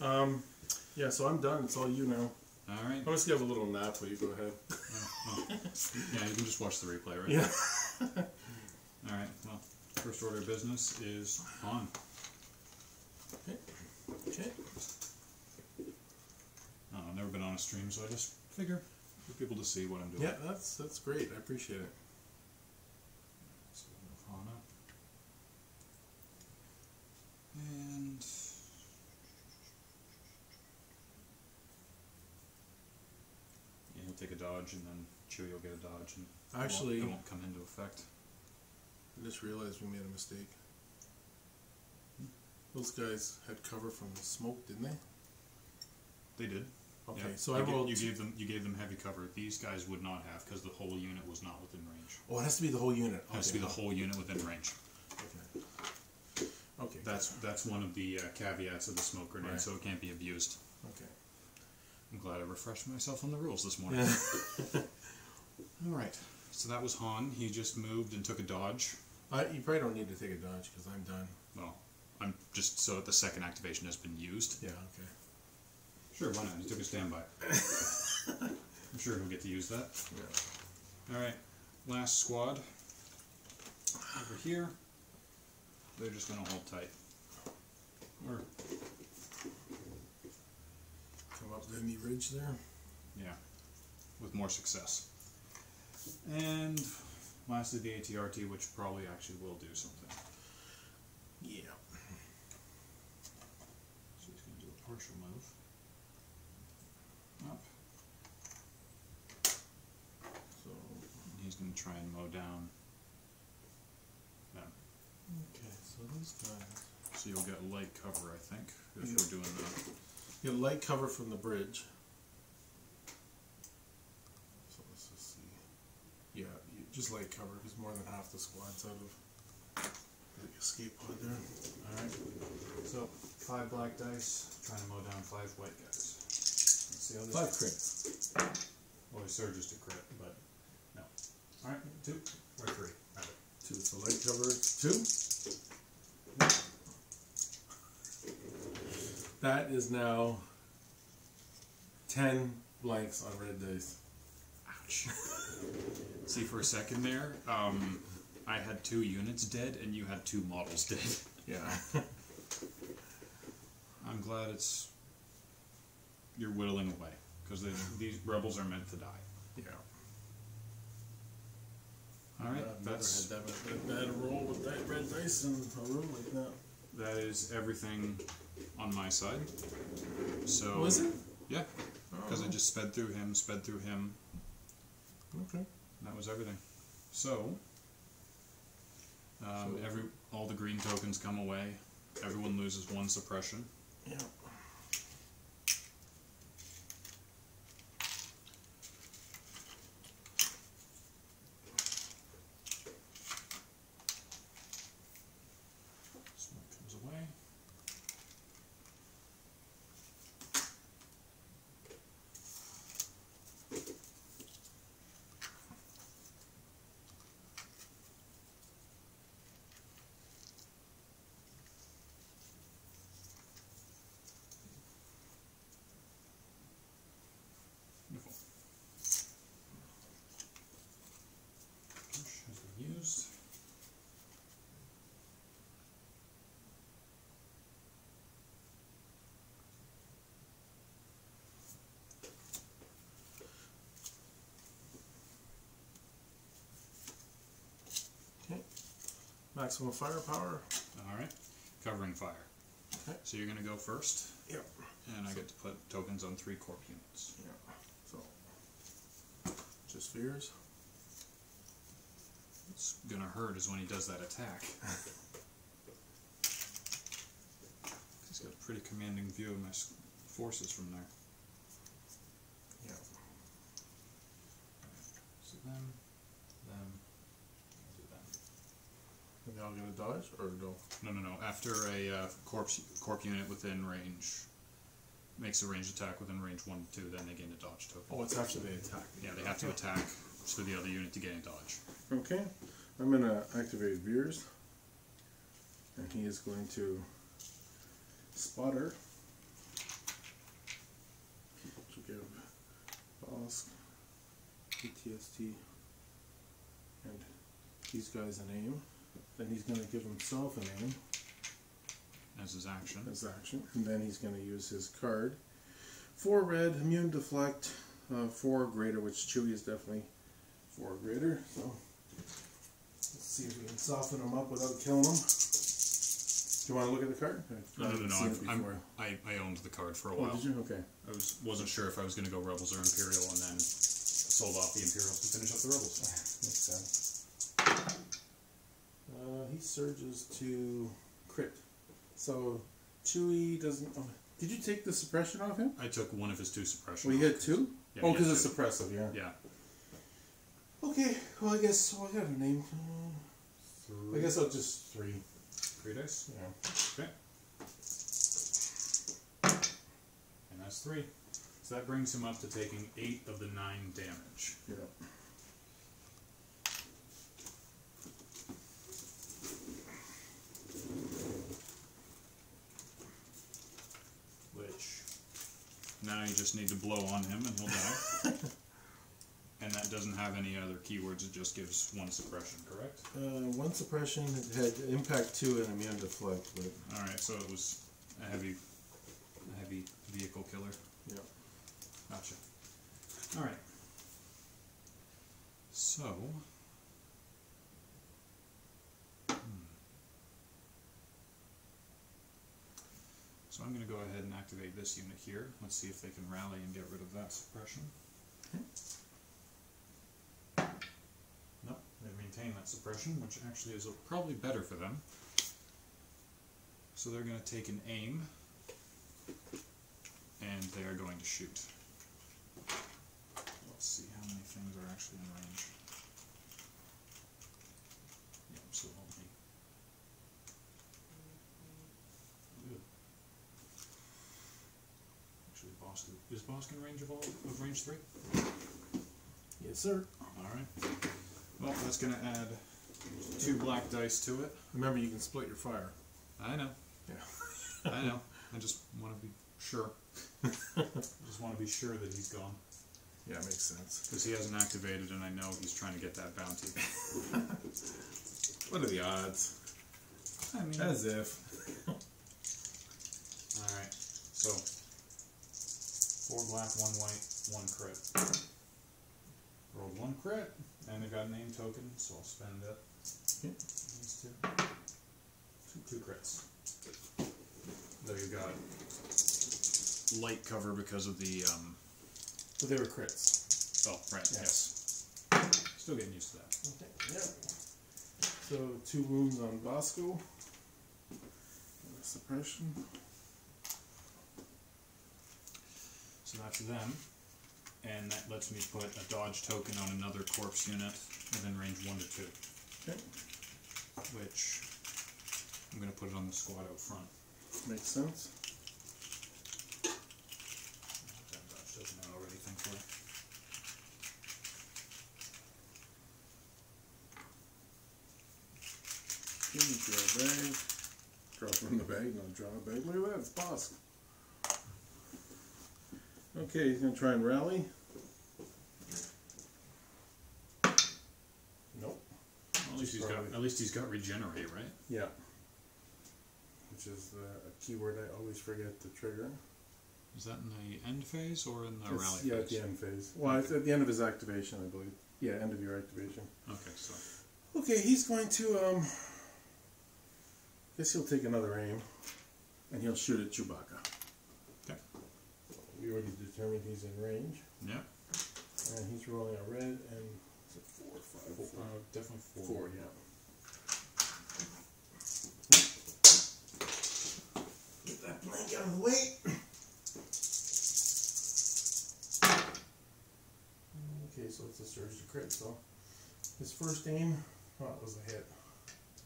Um, yeah, so I'm done. It's all you now. All right. I'm to have a little nap while you go ahead. Oh, oh. yeah, you can just watch the replay, right? Yeah. First order of business is on. Okay. Okay. Uh, I've never been on a stream, so I just figure for people to see what I'm doing. Yeah, that's that's great. I appreciate it. So we'll move on up. And yeah, he'll take a dodge, and then Chewie will get a dodge, and it won't- Actually, it won't come into effect. I just realized we made a mistake. Those guys had cover from the smoke, didn't they? They did. Okay, yeah. so you I rolled. you gave them you gave them heavy cover. These guys would not have because the whole unit was not within range. Oh, it has to be the whole unit. It has to be the whole unit within range. Okay. Okay. That's that's one of the uh, caveats of the smoke grenade, Right. so it can't be abused. okay. I'm glad I refreshed myself on the rules this morning. Yeah. All right. So that was Han. He just moved and took a dodge. I, you probably don't need to take a dodge because I'm done. Well, I'm just so that the second activation has been used. Yeah. Okay. Sure, why not? He took a standby. I'm sure he'll get to use that. Yeah. All right. Last squad over here. They're just gonna hold tight. Or Come up the knee ridge there. yeah, with more success. And lastly, the ATRT, which probably actually will do something. Yeah. So he's going to do a partial move. Up. So. He's going to try and mow down them. Okay. So these guys. So you'll get light cover, I think, if Yeah. we're doing that. You have light cover from the bridge. So let's just see. Yeah, you, just light cover because more than half the squad's out of the escape pod there. Alright. So, five black dice, trying to mow down five white guys. Let's see how this Five crits. Well, he surges to crit, but no. Alright, two or three. rather. Two. So light cover two. That is now ten blanks on red dice. Ouch. See, for a second there, um, I had two units dead and you had two models dead. Yeah. I'm glad it's. You're whittling away. Because these rebels are meant to die. yeah. Alright, I've that's. never had that bad a roll with that red dice in a room like that. That is everything on my side. So. Was it? Yeah. Because I just sped through him, sped through him. Okay. And That was everything. So. Um, So- every all the green tokens come away. Everyone loses one suppression. Yeah. Smoke comes away. Wonderful. Push has been used. Maximum firepower. Alright, covering fire. Okay. So you're gonna go first, Yep. and I get to put tokens on three corp units. Yeah. So. Just Veers. It's gonna hurt is when he does that attack. He's got a pretty commanding view of my forces from there. Yeah. So them, them, do them. And they all or no? No, no, no. After a uh, corpse corp unit within range makes a ranged attack within range one to two, then they gain a dodge token. Oh, it's after they attack. Yeah, they have to attack for the other unit to gain a dodge. Okay, I'm gonna activate Veers, and he is going to spotter. To give Bossk, ATST, and these guys a name. Then he's gonna give himself a name As his action. as his action, and then he's gonna use his card. Four red, immune deflect, uh, four greater, which Chewie is definitely four greater. So let's see if we can soften him up without killing him. Do you want to look at the card? No, no, no, no. I've, I'm. I, I owned the card for a Oh, while. did you? Okay. I was wasn't sure if I was going to go Rebels or Imperial, and then sold off the Imperials to finish up the Rebels. Makes sense. Uh, he surges to crit. So Chewie doesn't. Oh, did you take the suppression off him? I took one of his two suppression. Well, you had two. Yeah, oh, because it's suppressive. Yeah. Yeah. Okay, well, I guess well, I got a name. Uh, I guess I'll just three. Three dice. Yeah. Okay. And that's three. So that brings him up to taking eight of the nine damage. Yeah. Which now you just need to blow on him and he'll die. and that doesn't have any other keywords, it just gives one suppression, correct? Uh, one suppression it had impact two and immune deflect, but Alright, so it was a heavy a heavy vehicle killer. yeah. Gotcha. Alright. So hmm. So I'm going to go ahead and activate this unit here. Let's see if they can rally and get rid of that suppression. Nope, they maintain that suppression, which actually is probably better for them. So they're going to take an aim, and they are going to shoot. Let's see how many things are actually in range. Yep, so only. Ew. Actually, Boston is Boston range of all of range three. Yes, sir. All right. Well, that's gonna add two black dice to it. Remember, you can split your fire. I know. Yeah. I know. I just want to be sure. I just want to be sure that he's gone Yeah, makes sense. because he hasn't activated, and I know he's trying to get that bounty. What are the odds? I mean, As if. all right. So four black, one white, one crit. Rolled one crit, and I got a name token, so I'll spend it. Okay. These two. Two, two crits. Though you got light cover because of the um. But they were crits. Oh, right. Yeah. Yes. Still getting used to that. Okay, yeah. So two wounds on Bosco. Suppression. So that's them. And that lets me put a dodge token on another corpse unit within range 1 to 2. Okay, Which I'm going to put it on the squad out front. makes sense. That dodge doesn't have already, thankfully. Draw a bag. Draw from the bag, no draw a bag. Look at that, it's Bosco. Okay, he's gonna try and rally. Nope. At least, he's got, at least he's got regenerate, right? Yeah. Which is uh, a keyword I always forget to trigger. Is that in the end phase or in the It's- rally yeah, phase? at the end phase. Well, it's at the end of his activation, I believe. Yeah, end of your activation. Okay, so Okay, he's going to, um, guess he'll take another aim, and he'll shoot at Chewbacca. Okay. We already determined he's in range, yeah, and he's rolling a red and is it four, five, uh, four? definitely four. Four, yeah. Get that blank out of the way. Okay, so it's a surge to crit. So his first aim, oh, it was a hit,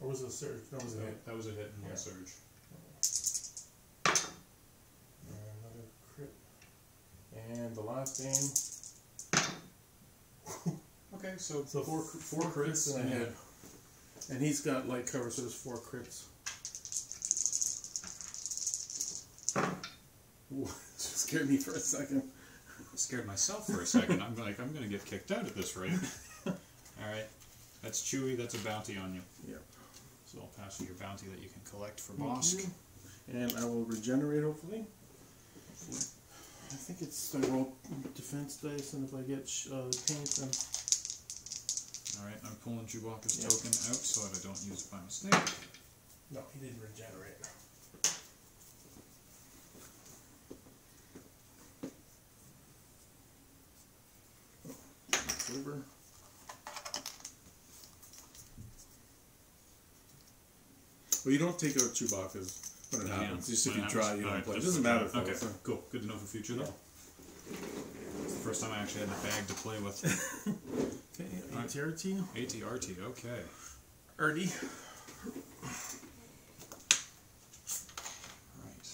or was it a surge? No, it was a hit. That was a hit and Yeah. one surge. And another crit. And the last aim, Okay, so, so four, four, four crits and and. And he's got light cover, so there's four crits. Ooh, scared me for a second. scared myself for a second. I'm like, I'm gonna get kicked out at this rate. Alright. That's Chewie, that's a bounty on you. Yep. So I'll pass you your bounty that you can collect for Bossk. And I will regenerate hopefully. I think it's I roll defense dice, and if I get sh- uh, paint, then Alright, I'm pulling Chewbacca's Yeah. token out so that I don't use it by mistake. no, he didn't regenerate. Silver. Well, you don't take out Chewbacca's when it happens. Just if you try, you don't Alright, play. It doesn't for- matter. Okay, so- cool. Good to know for future though. It's the first time I actually had a bag to play with. Okay. ATRT. ATRT, okay. Erdy. Right.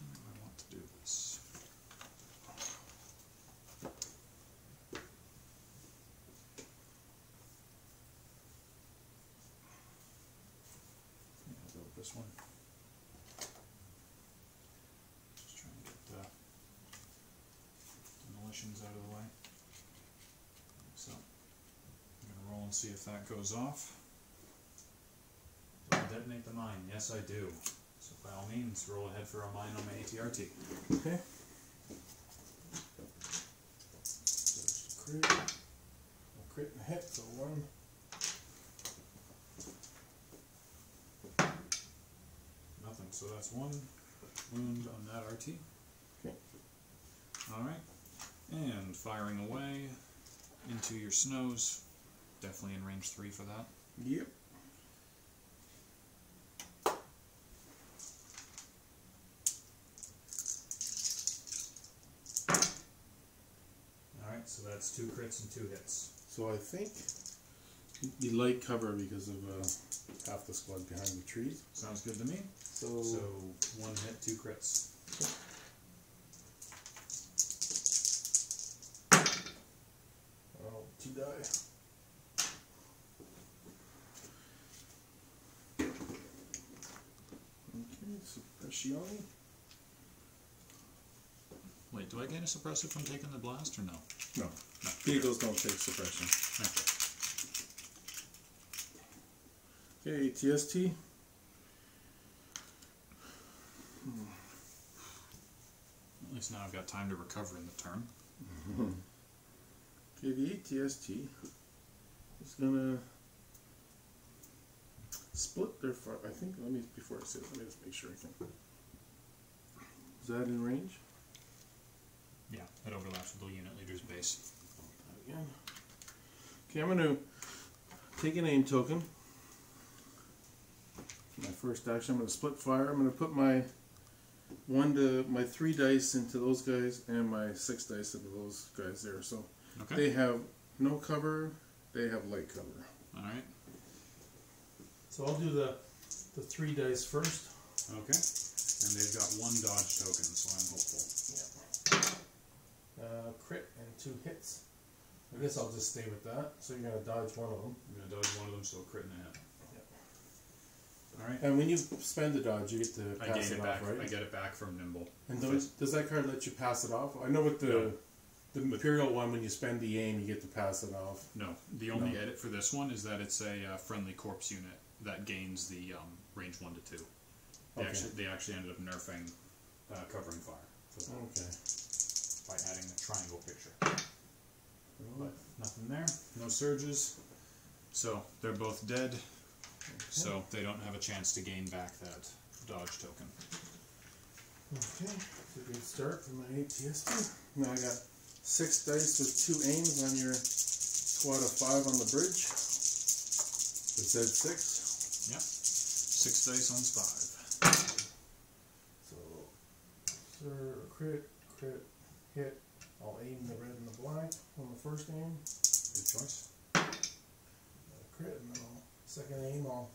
How do I want to do this? Yeah, I'll go with this one. Just trying to get the demolitions out of the way. So, I'm gonna roll and see if that goes off. Do I detonate the mine? Yes, I do. So by all means, roll ahead for a mine on my ATRT. Okay. There's the crit. A crit and hit, so one. Nothing. So that's one wound on that RT. Okay. Alright. And firing away into your snows. Definitely in range three for that. Yep. Alright, so that's two crits and two hits. So I think he'd light cover because of uh, half the squad behind the trees. Sounds good to me. So, So one hit, two crits. oh, two die. Marchioni. Wait, do I gain a suppressor from taking the blast or no? No, vehicles don't take suppression. Okay. Okay, ATST. At least now I've got time to recover in the turn. Okay, the ATST is gonna split their fire. I think. Let me before I say it, let me just make sure I can. Is that in range? Yeah, that overlaps with the unit leader's base. Again. Okay, I'm gonna take an aim token. My first action, I'm gonna split fire. I'm gonna put my one to my three dice into those guys and my six dice into those guys there. So Okay. they have no cover. They have light cover. All right. So I'll do the the three dice first. Okay. And they've got one dodge token, so I'm hopeful. Uh, crit and two hits. I guess I'll just stay with that. So you're gonna dodge one of them. I'm gonna dodge one of them, so crit and a hit. All right. And when you spend the dodge, you get to I pass gain it it back. off, right? I get it back from Nimble. And those, does that card let you pass it off? I know with the No. the Imperial one, when you spend the aim, you get to pass it off. No, the only No. edit for this one is that it's a uh, friendly corpse unit that gains the um, range one to two. They Okay. actually they actually ended up nerfing uh, covering fire that Okay. By adding the triangle picture. But nothing there, no surges. So they're both dead. So they don't have a chance to gain back that dodge token. Okay. So good start for my ATST. Now I got six dice with two aims on your squad of five on the bridge. It said six. Yep. Six dice on five. So, sir, crit, crit, hit. I'll aim the red and the black on the first aim. Good choice. Crit, and then I'll second aim. I'll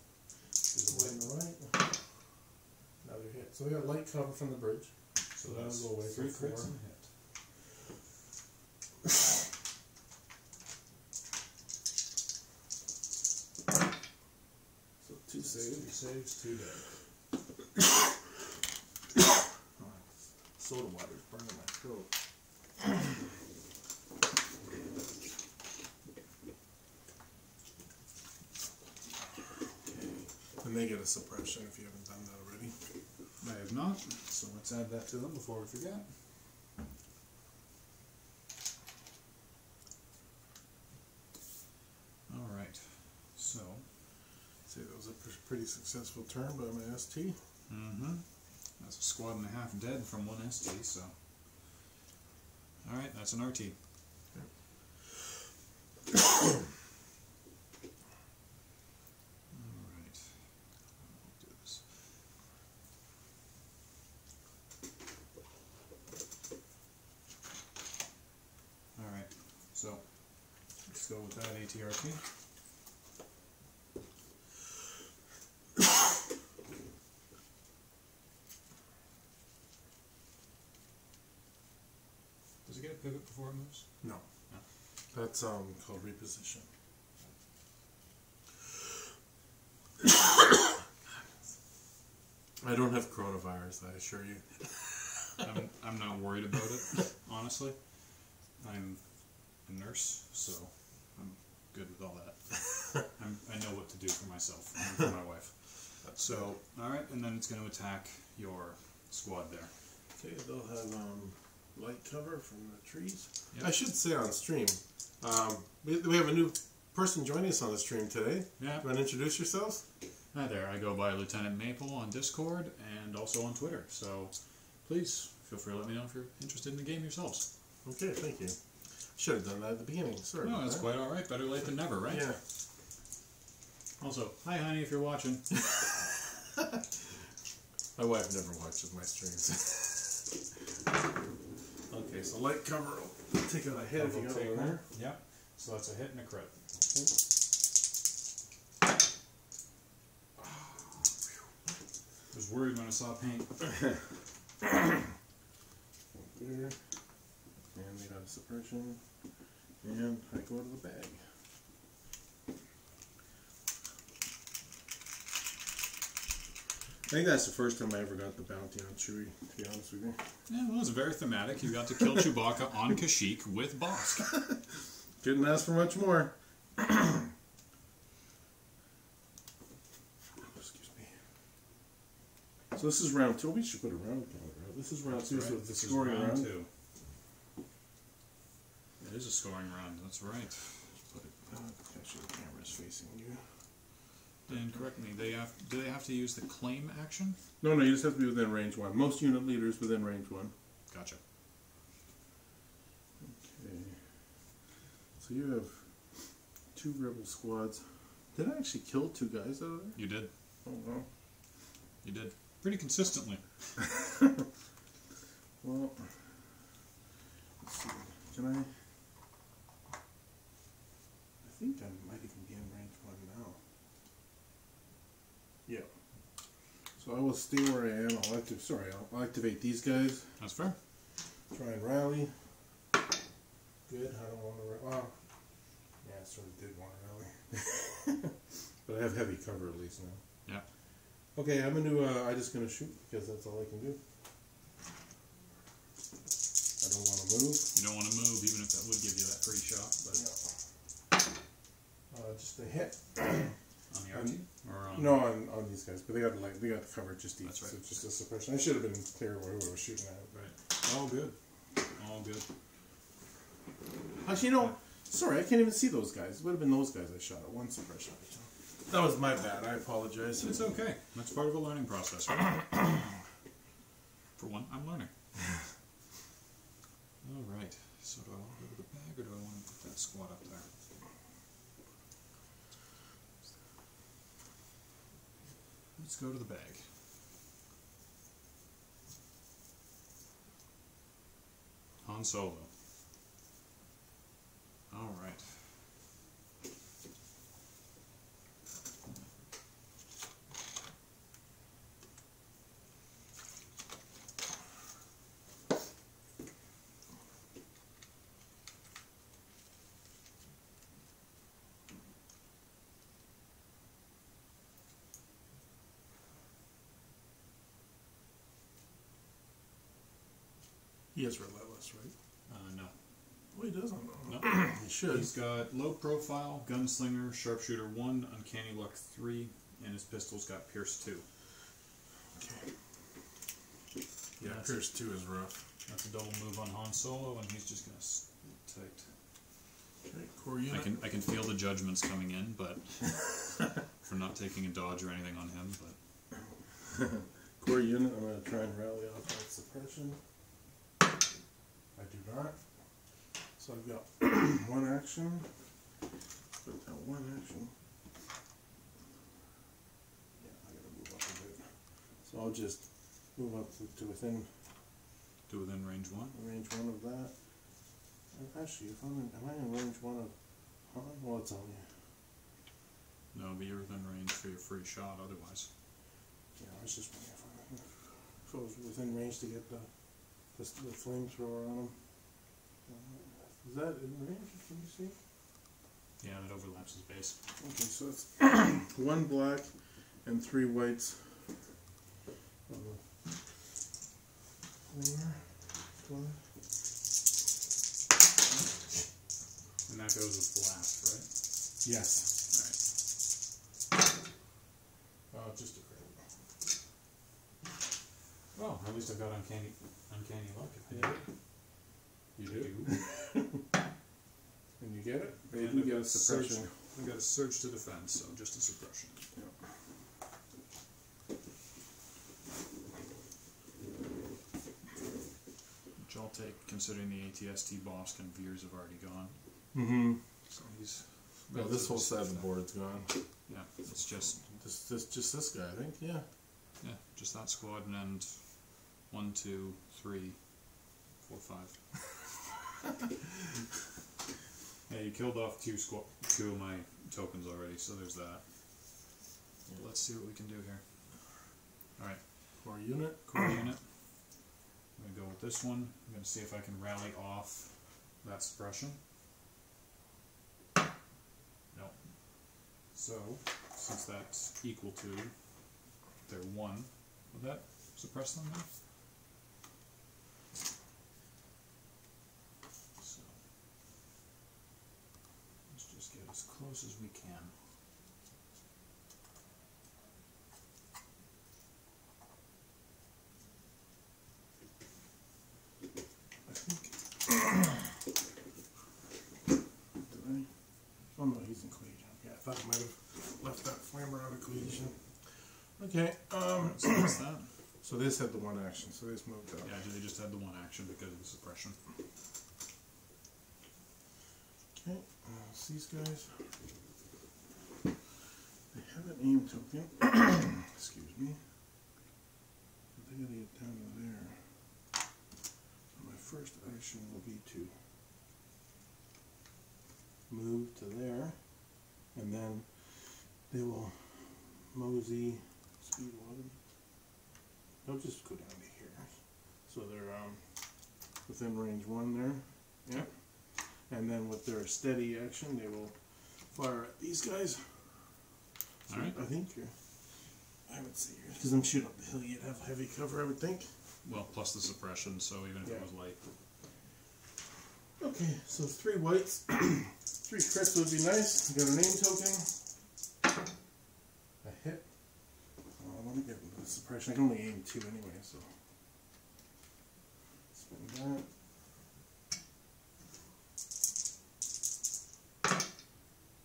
do the red and the right. Another hit. So we got light cover from the bridge. So that'll that's go away for three four. crits and a hit. So two saves. Two saves, two dead. Soda water's burning my throat. And they get a suppression if you haven't done that already. I have not, so let's add that to them before we forget. Alright, so, Say that was a pretty successful turn by my ST. mm-hmm. That's a squad and a half dead from one ST, so. Alright, that's an RT. Alright. I'll do this. Alright, so let's go with that ATRT. Does it get a pivot before it moves? No. No. That's um called reposition. I don't have coronavirus, I assure you. I'm, I'm not worried about it, honestly. I'm a nurse, so I'm good with all that. I'm, I know what to do for myself and for my wife. So, alright, and then it's going to attack your squad there. Okay, they'll have um, light cover from the trees. Yep. I should say on stream, um, we, we have a new person joining us on the stream today. Yeah. You want to introduce yourselves? Hi there, I go by Lieutenant Maple on Discord and also on Twitter, so please feel free to let me know if you're interested in the game yourselves. Okay, thank you. Should have done that at the beginning. Sorry. No, that's that. quite alright, better late than never, right? Yeah. Also, hi honey if you're watching. My wife never watches my streams. okay, so light cover. will Take out a head if you got one there. Yeah, so that's a hit and a crit. I was worried when I saw paint. There. And they got a suppression. And I go to the bag. Think that's the first time I ever got the bounty on Chewie, to be honest with you. Yeah, well, it's very thematic. You got to kill Chewbacca on Kashyyyk with Bossk. Couldn't ask for much more. Excuse me. So this is round two. We should put a round counter out. This is round two, so it's a This is scoring round round. two. It is a scoring round. That's right. Put it, uh, actually, the camera's facing you. Dan, correct me. They have. Do they have to use the claim action? No, no, you just have to be within range one. Most unit leaders within range one. Gotcha. Okay. So you have two rebel squads. Did I actually kill two guys out of there? You did. Oh well. You did pretty consistently. Well, let's see. Can I? I think I might even be in range one now. Yeah. So I will stay where I am. I'll activate. Sorry, I'll activate these guys. That's fair. Try and rally. Good. I don't want to. Well, yeah, I sort of did want to rally, but I have heavy cover at least now. Yeah. Okay, I'm gonna. Uh, I'm just gonna shoot because that's all I can do. I don't want to move. You don't want to move, even if that would give you that free shot. But Uh, just a hit. on the um, RT or on No, on, on these guys, but they got like they got the cover just each. That's right. So it's just a suppression. I should have been clear where who I was shooting at. Right. All good. All good. Actually, you know, sorry, I can't even see those guys. It would have been those guys I shot at one suppression. That was my bad. I apologize. It's okay. That's part of a learning process, right? For one, I'm learning. All right. So do I want to go to the bag, or do I want to put that squad up there? Let's go to the bag. Han Solo. All right. He is relentless, right? Uh, no. Well, he doesn't. No. He should. He's got low profile, gunslinger, sharpshooter 1, uncanny luck 3, and his pistol's got pierce 2. Okay. Yeah, That's Pierce two is rough. That's a double move on Han Solo, and he's just gonna sit tight. Okay, core I can I can feel the judgments coming in, but for not taking a dodge or anything on him. But Core unit. I'm gonna try and rally off that suppression. Not. So I've got one action. Put that one action. Yeah, I gotta move up a bit. So I'll just move up to, to within do within range one. range one of that. Actually, if I'm in, am I in range one of Han? Well, it's only. No, but you're within range for your free shot. Otherwise, Yeah, I was just wondering if I was within range to get the the, the flamethrower on him. Is that in range? Can you see? yeah, it overlaps his base. Okay, so it's one black and three whites. on the flamer. And that goes with blast, right? Yes. right? Uh, just a credit. All right. Well, at least I've got uncanny uncanny luck. If I You do. do? And you get it? They And do I've get a got surge- suppression. I've got a surge to defend, so just a suppression. Which I'll take, considering the ATST Bossk and Veers have already gone. Mm-hmm. So he's. No, this whole side of the board's gone. Yeah, it's just This, this, just this guy, I think. Yeah. yeah, just that squad and then one, two, three, four, five. yeah, you killed off two two of my tokens already, so there's that. Let's see what we can do here. All right. Core unit. core unit. I'm gonna go with this one. I'm gonna see if I can rally off that suppression. No. So, since that's equal to their one, Will that suppress them now? So let's just get as close as we can. I think. Did I? Oh no, he's in cohesion. Yeah, I thought I might have left that flamer out of cohesion. Okay, um, So what's that? so this had the one action, so this moved up. Yeah, they just had the one action because of the suppression. Okay, uh, these guys. They have an aim token. Excuse me. They gotta get down to there. So my first action will be to move to there, and then they will mosey speed one. They'll just go down to here. So they're um, within range one there. Yep. And then with their steady action, they will fire at these guys. So Alright. I think you're. I would say you're. Because I'm shooting up the hill, you'd have heavy cover, I would think. Well, plus the suppression, so even if Yeah. it was light. Okay, so three whites. three crits would be nice. Got a name token. A hit. Oh, I want to get the suppression. I can only aim two anyway, so. Spin that.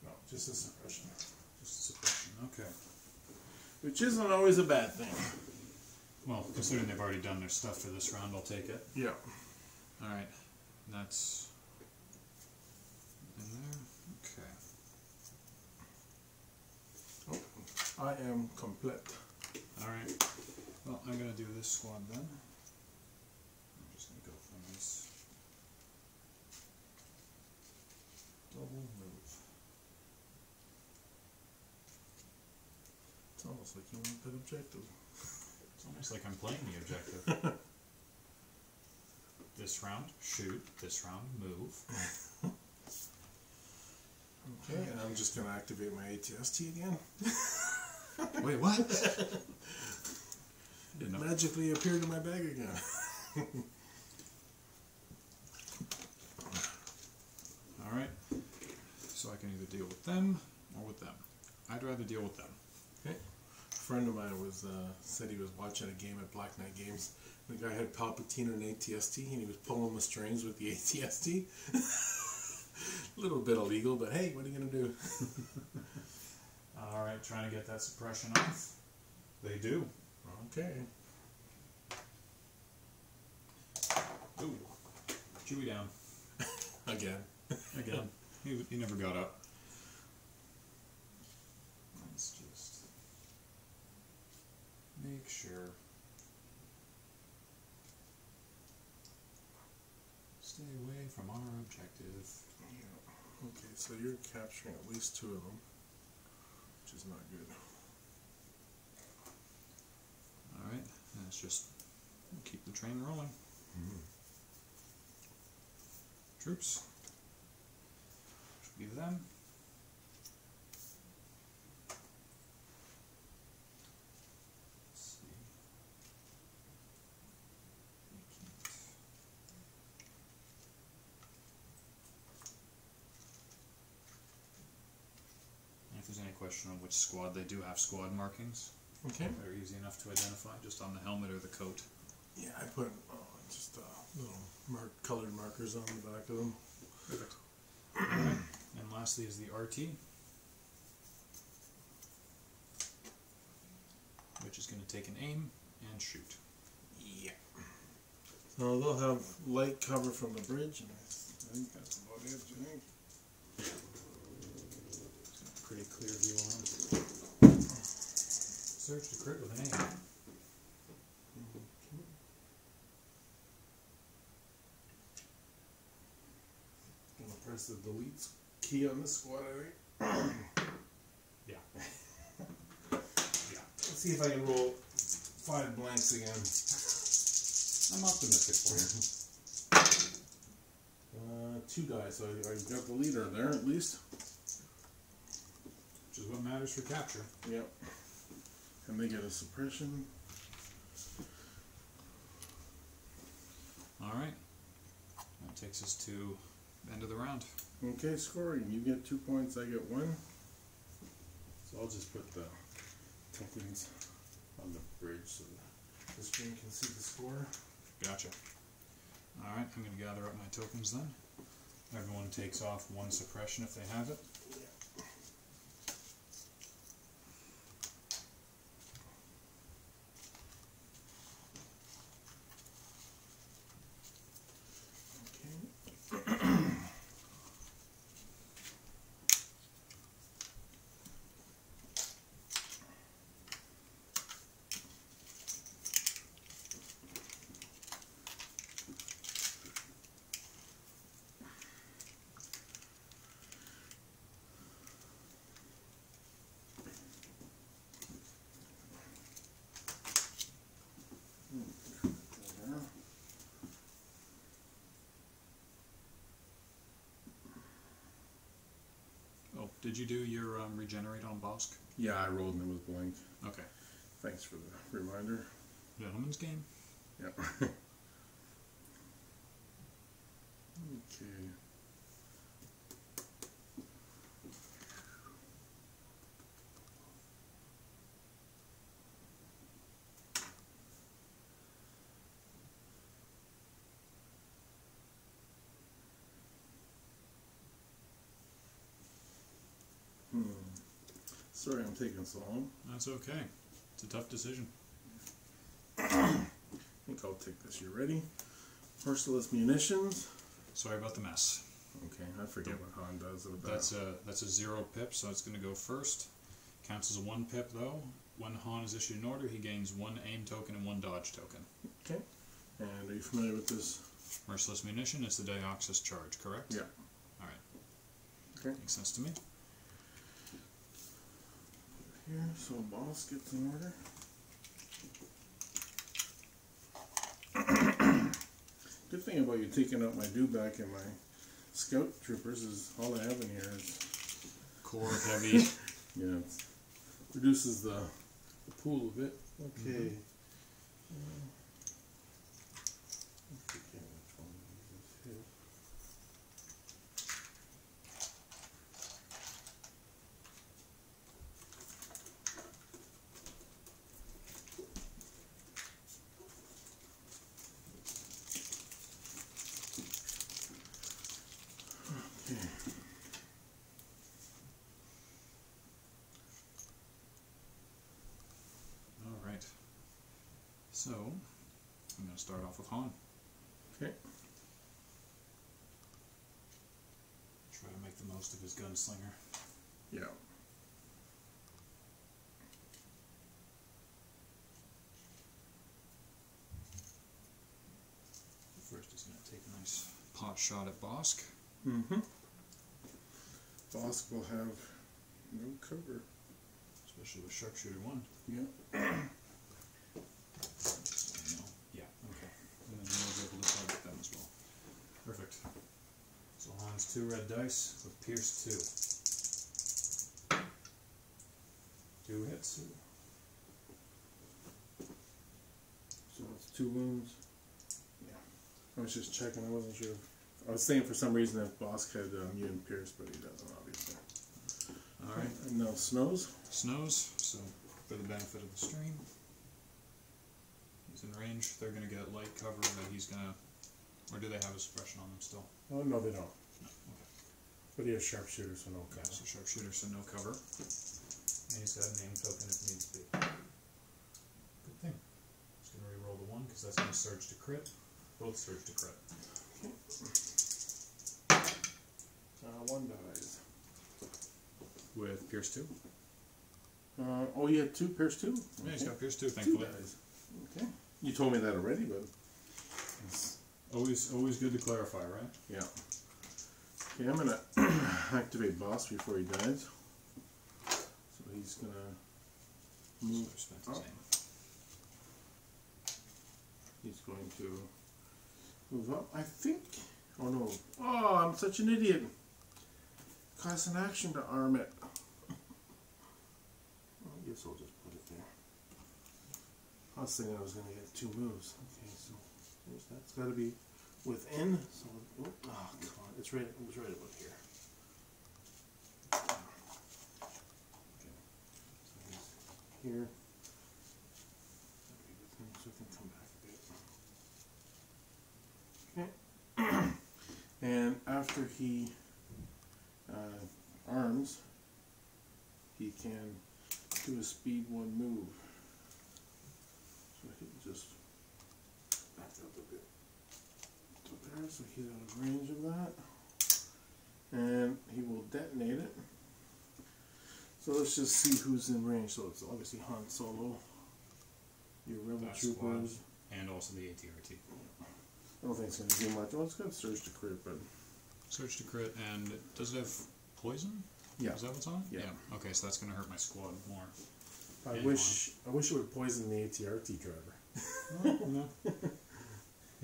No, just a suppression. Just suppression. Okay. Which isn't always a bad thing. Well, considering they've already done their stuff for this round, I'll take it. Yeah. All right, that's in there. Okay. Oh, I am complete. All right. Well, I'm gonna do this squad then. I'm just gonna go for this double move. It's almost like you want that objective. It's almost like I'm playing the objective. this round, shoot. This round, move. Okay, and I'm just gonna activate my ATST again. Wait, what? It No. magically appeared in my bag again. All right. So I can either deal with them or with them. I'd rather deal with them. Okay. A friend of mine was uh, said he was watching a game at Black Knight Games. The guy had Palpatine and ATST, and he was pulling the strings with the ATST. A little bit illegal, but hey, what are you gonna do? All right, trying to get that suppression off. They do. Okay. Ooh, Chewie down Again. again. he, he never got up. Let's just make sure. Stay away from our objective. Yeah. Okay, so you're capturing at least two of them, which is not good. All right, let's just keep the train rolling. Mm-hmm. Troops. Should be them. Let's see. Vacant. And if there's any question on which squad, they do have squad markings. Okay. They're easy enough to identify just on the helmet or the coat. Yeah, I put oh, just uh, little mark colored markers on the back of them. Perfect. And lastly is the RT, which is going to take an aim and shoot. Yeah. So they'll have light cover from the bridge, and I think that's about it. Pretty clear view on him. Surge to crit with an aim. Gonna press the delete key on this squad. I think. Yeah. yeah. Let's see if I can roll five blanks again. I'm optimistic for you. Uh, two guys, so I, I got the leader there at least which is what matters for capture. Yep. And they get a suppression. All right. That takes us to end of the round. Okay, scoring. You get two points, I get one. So I'll just put the tokens on the bridge so the screen can see the score. Gotcha. All right, I'm going to gather up my tokens then. Everyone takes off one suppression if they have it. Did you do your um, regenerate on Bossk? Yeah, I rolled and it was blank. Okay. Thanks for the reminder. Gentleman's game. Yeah. okay. Hmm. Sorry I'm taking so long. That's okay. It's a tough decision. I think I'll take this. You ready? Merciless munitions. Sorry about the mess. Okay, I forget what Han does. About. That's a that's a zero pip, so it's going to go first. Counts as a one pip though. When Han is issued an order, he gains one aim token and one dodge token. okay. And are you familiar with this? Merciless munition is the Deoxys charge, correct? Yeah. All right. Okay. Makes sense to me. Here, so Bossk gets an order. Good thing about you taking out my dewback and my scout troopers is all I have in here is Core heavy. yeah, it reduces the, the pool a bit. Okay. Uh, I forget which one of these is here. Okay. All right. So I'm going to start off with Han. Okay. Try to make the most of his gunslinger. Yeah. First, he's going to take a nice pot shot at Bossk. Mm-hmm. Bossk will have no cover. Especially with sharpshooter one. Yeah. Yeah, okay. And then he'll be able to target them as well. Perfect. So Han's two red dice with Pierce two. Two hits. So that's two wounds. Yeah. I was just checking. I wasn't sure. I was saying for some reason if Bossk had uh, mutant Pierce, but he doesn't, obviously. Alright. And now snows. Snows, so for the benefit of the stream. He's in range. They're gonna get light cover that he's gonna or do they have a suppression on them still? Oh no, they don't. No. Okay. But he has sharpshooter, so no cover. so sharpshooter, so no cover. And he's got a name token if needs be. Good thing. Just gonna re-roll the one because that's gonna surge to crit. Both surge to crit. Uh, one dies. With Pierce two. Uh, oh, you had two Pierce two. Yeah, he's got Pierce two, thankfully. two thankfully. dies. Okay. You told me that already, but it's- Always, always good to clarify, right? yeah. Okay, I'm gonna activate Bossk before he dies. So he's gonna move. So spent his oh. up. He's going to move up. I think. Oh no. Oh, I'm such an idiot. Cost an action to arm it. I guess I'll just put it there. I was thinking I was going to get two moves. Okay, so there's that's got to be within. So, oh, oh, come on, it's right. It was right about here. Here. So can come back a bit. Okay. and after he uh, arms, he can do a speed one move. So he just back up a bit to there, so he's out of range of that. And he will detonate it. So let's just see who's in range. So it's obviously Han Solo, your rebel That squad. troopers. And also the ATRT. I don't think it's gonna do much. Well, it's got surge to crit, but Surge to crit, and does it have poison? yeah. Is that what's on it? Yeah. Okay, so that's gonna hurt my squad more. I Yeah, wish I wish it would poison the ATRT driver. no.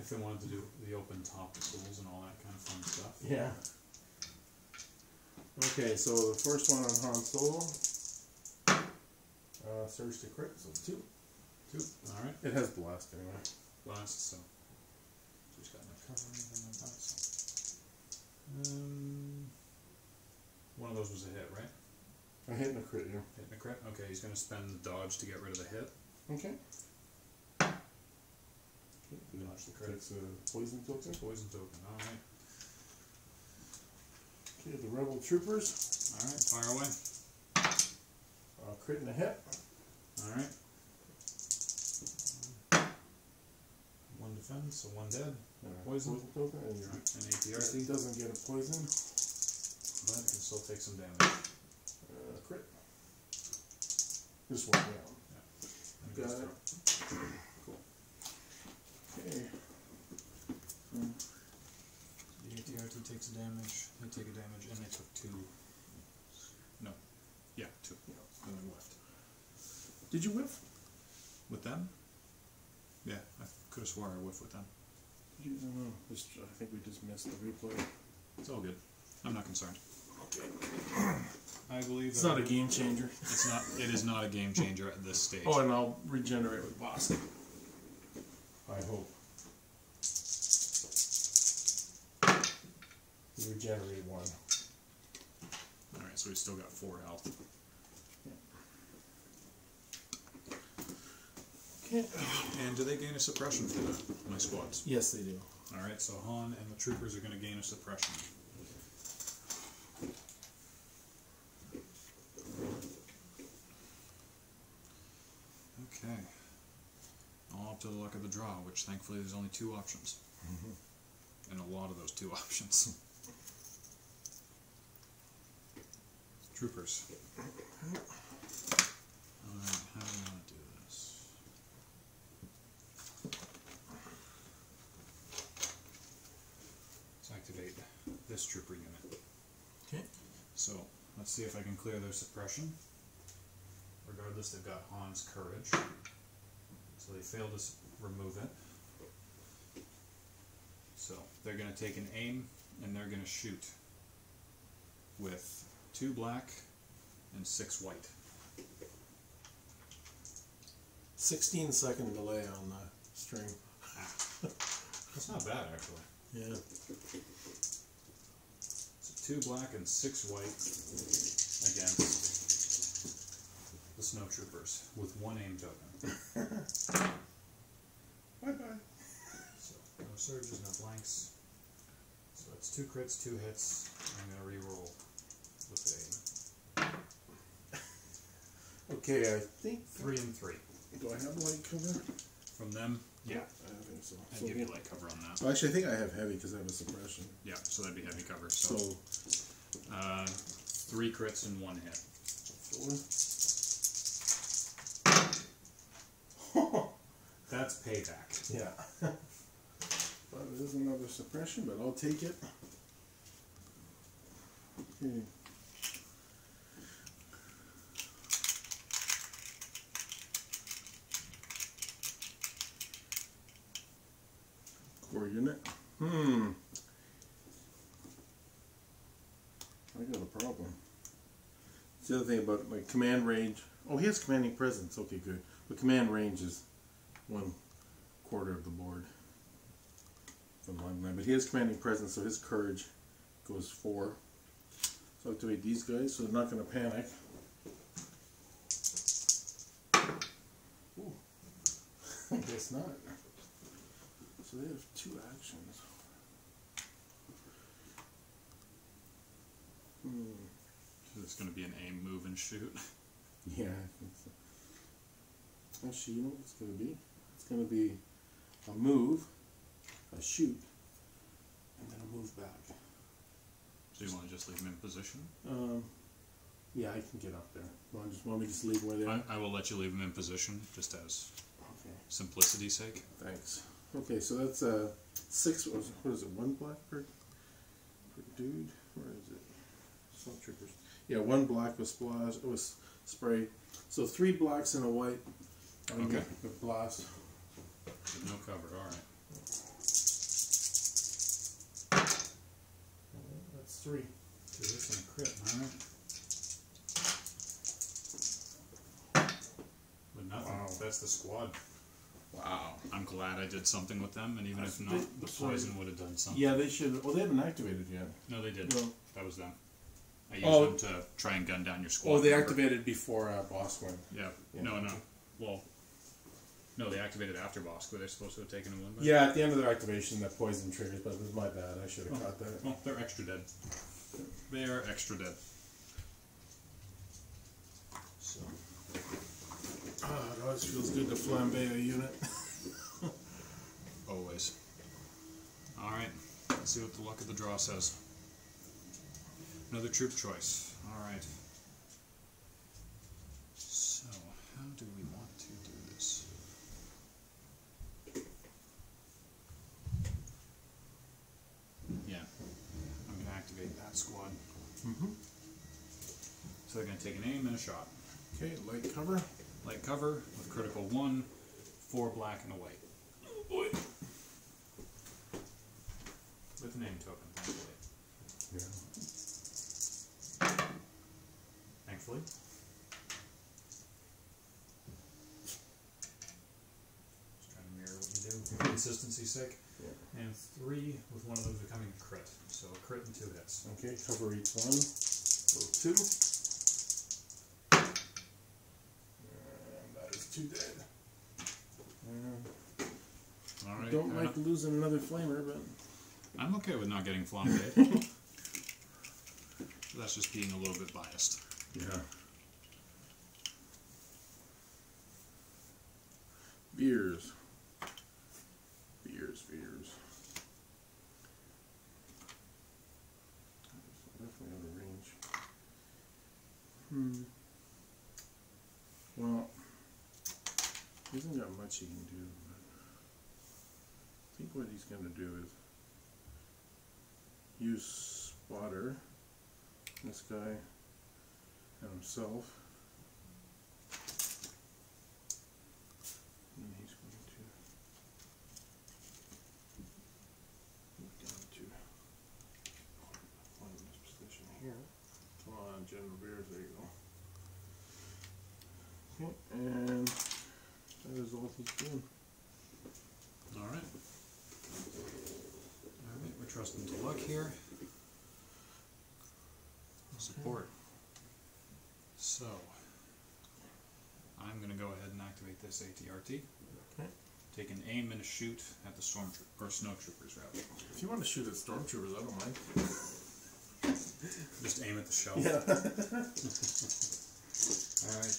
If they wanted to do the open top schools and all that kind of fun stuff. Yeah. Okay, so the first one on Han Solo. Uh, surge to crit, so two. Two. Alright. It has blast anyway. Blast, so. Just got enough cover or anything like that, so. Um, one of those was a hit, right? I'm hitting a crit here. Hitting a crit? Okay, he's gonna spend the dodge to get rid of the hit. Okay. Dodge the crit. Takes a poison token. Poison token, alright. Okay, the rebel troopers. Alright, fire away. Uh, crit in the hip. Alright. One defense, so one dead. Uh, Poison. token, and your An ATRT, doesn't get a poison. but can still take some damage. Uh, crit. This one down. And Got it. through. Cool. Okay. The ATRT takes a damage, they take a damage, and they took two. No. Yeah, two. Yeah, and then left. Did you whiff? With them? Yeah, I could have swore I whiffed with them. Did you, I don't know. Just, I think we just missed the replay. It's all good. I'm not concerned. Okay. I believe It's not a game changer. It's not. It is not a game changer at this stage. Oh, and I'll regenerate with Boston. I hope. You regenerated one. All right, so we still got four health. Okay. And do they gain a suppression for that? My squads. Yes, they do. All right, so Han and the troopers are going to gain a suppression. Okay. All up to the luck of the draw, which thankfully there's only two options. Mm-hmm. And a lot of those two options. Troopers. Alright, how do we want to do this? Let's activate this trooper unit. Okay. So, let's see if I can clear their suppression. Regardless, they've got Han's courage. So they failed to remove it. So, they're going to take an aim and they're going to shoot with two black and six white. 16 second delay on the string. Ah, that's not bad, actually. Yeah. So two black and six white against the snow troopers with one aim token. Bye bye. So no surges, no blanks. So that's two crits, two hits. I'm gonna re-roll with a Okay, I think. three and three. Do I have light cover? from them. Yeah, I think so. I'd so give you light cover on that. well, actually, I think I have heavy because I have a suppression. Yeah, so that'd be heavy cover. So, So uh, three crits and one hit. four. That's payback. Yeah. but it is another suppression, but I'll take it. Okay. Core unit. Hmm. I got a problem. It's the other thing about my command range. Oh, he has commanding presence. Okay, good. But command range is one quarter of the board. but he has commanding presence, so his courage goes four. So activate these guys, so they're not going to panic. Ooh. I guess not. So they have two actions. Hmm. It's going to be an aim, move, and shoot. Yeah, I think so. Actually, you know what it's going to be? It's going to be a move, a shoot, and then a move back. So you want to just leave them in position? Um, yeah, I can get up there. Just, want me to just leave where they are? I, I will let you leave them in position, just as Okay, simplicity's sake. thanks. Okay, so that's uh, six. What is, it, what is it? One black per, per dude? Where is it? Stormtroopers. Yeah, one black was splash. Was spray. So three blacks and a white. on Okay. the- the blast. No cover, alright. That's three. Two hits and a crit, alright. But nothing, Wow. that's the squad. Wow. I'm glad I did something with them, and even if not, the poison would have done something. Yeah, they should. Well, they haven't activated yet. No, they did. No. That was them. I used Oh. them to try and gun down your squad. Oh, they member. activated before uh, Bossk went. Yeah. Yeah. No, no. Well, no, they activated after Bossk. Were they supposed to have taken a win? by? Yeah, at the end of their activation, that poison triggers, but it was my bad. I should have caught that. Well, they're extra dead. They are extra dead. So, Oh, it always feels good to flambe a unit. always. Alright, let's see what the luck of the draw says. Another troop choice. Alright. So, how do we want to do this? Yeah, I'm going to activate that squad. Mm-hmm. So they're going to take an aim and a shot. Okay, light cover. Light cover with critical one, four black and a white. Boy. With a name token, thankfully. Yeah. Thankfully. Just trying to mirror what you do for consistency's sake. Yeah. And three with one of those becoming a crit. So a crit and two hits. Okay, cover each one. Roll two. And that is two dead. And Alright. don't like enough. losing another flamer, but I'm okay with not getting flambe. That's just being a little bit biased. yeah. Veers. Veers, Veers. Definitely out of range. Hmm. Well, he hasn't got much he can do. I think what he's going to do is use spotter, this guy, and himself. And he's going to move down to this position here. Come on, General Veers, there you go. Okay, and that is all he's doing. Alright. Alright, we're trusting to luck here. Support. So, I'm gonna go ahead and activate this ATRT. Okay. Take an aim and a shoot at the stormtroop or snowtroopers rather. If you want to shoot at stormtroopers, I don't mind. Just aim at the shell. Yeah. Alright.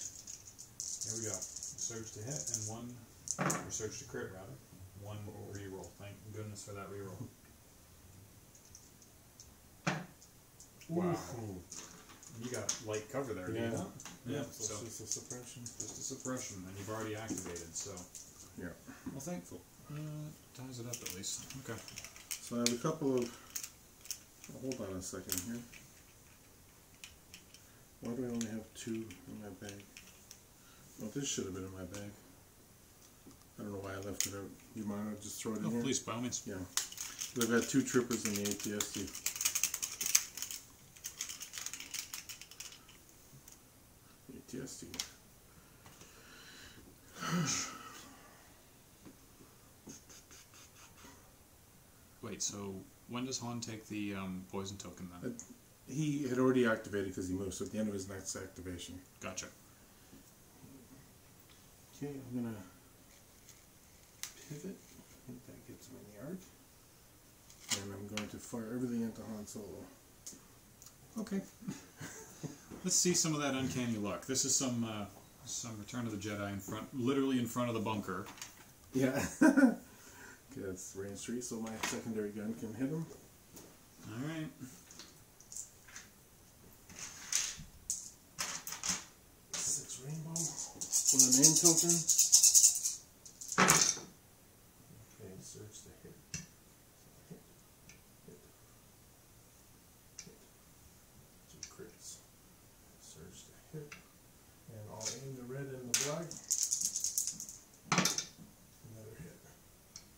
Here we go. Surge to hit and one or surge to crit rather. One reroll. Thank goodness for that reroll. Wow. You got light cover there, do you Yeah. Yeah, so so it's just a suppression. just a suppression, and you've already activated, so. Yeah. Well, thankful. Uh, ties it up at least. Okay. So I have a couple of. oh, hold on a second here. Why do I only have two in my bag? Well, this should have been in my bag. I don't know why I left it out. You mind? I just throw it in Oh, here. please, by all means. Yeah. I've got two troopers in the ATSD. ATSD. Wait, so when does Han take the um, poison token then? He had already activated because he moved, so at the end of his next activation. Gotcha. Okay, I'm gonna pivot. I think that gets him in the arc. And I'm going to fire everything into Han Solo. Okay. Let's see some of that uncanny luck. This is some uh, some Return of the Jedi in front, literally in front of the bunker. Yeah. okay, that's range three, so my secondary gun can hit him. All right. Six rainbow for the name token. Okay, surge the hit. Hit. Hit. Hit. Two crits. Surge the hit. And I'll aim the red and the black. Another hit.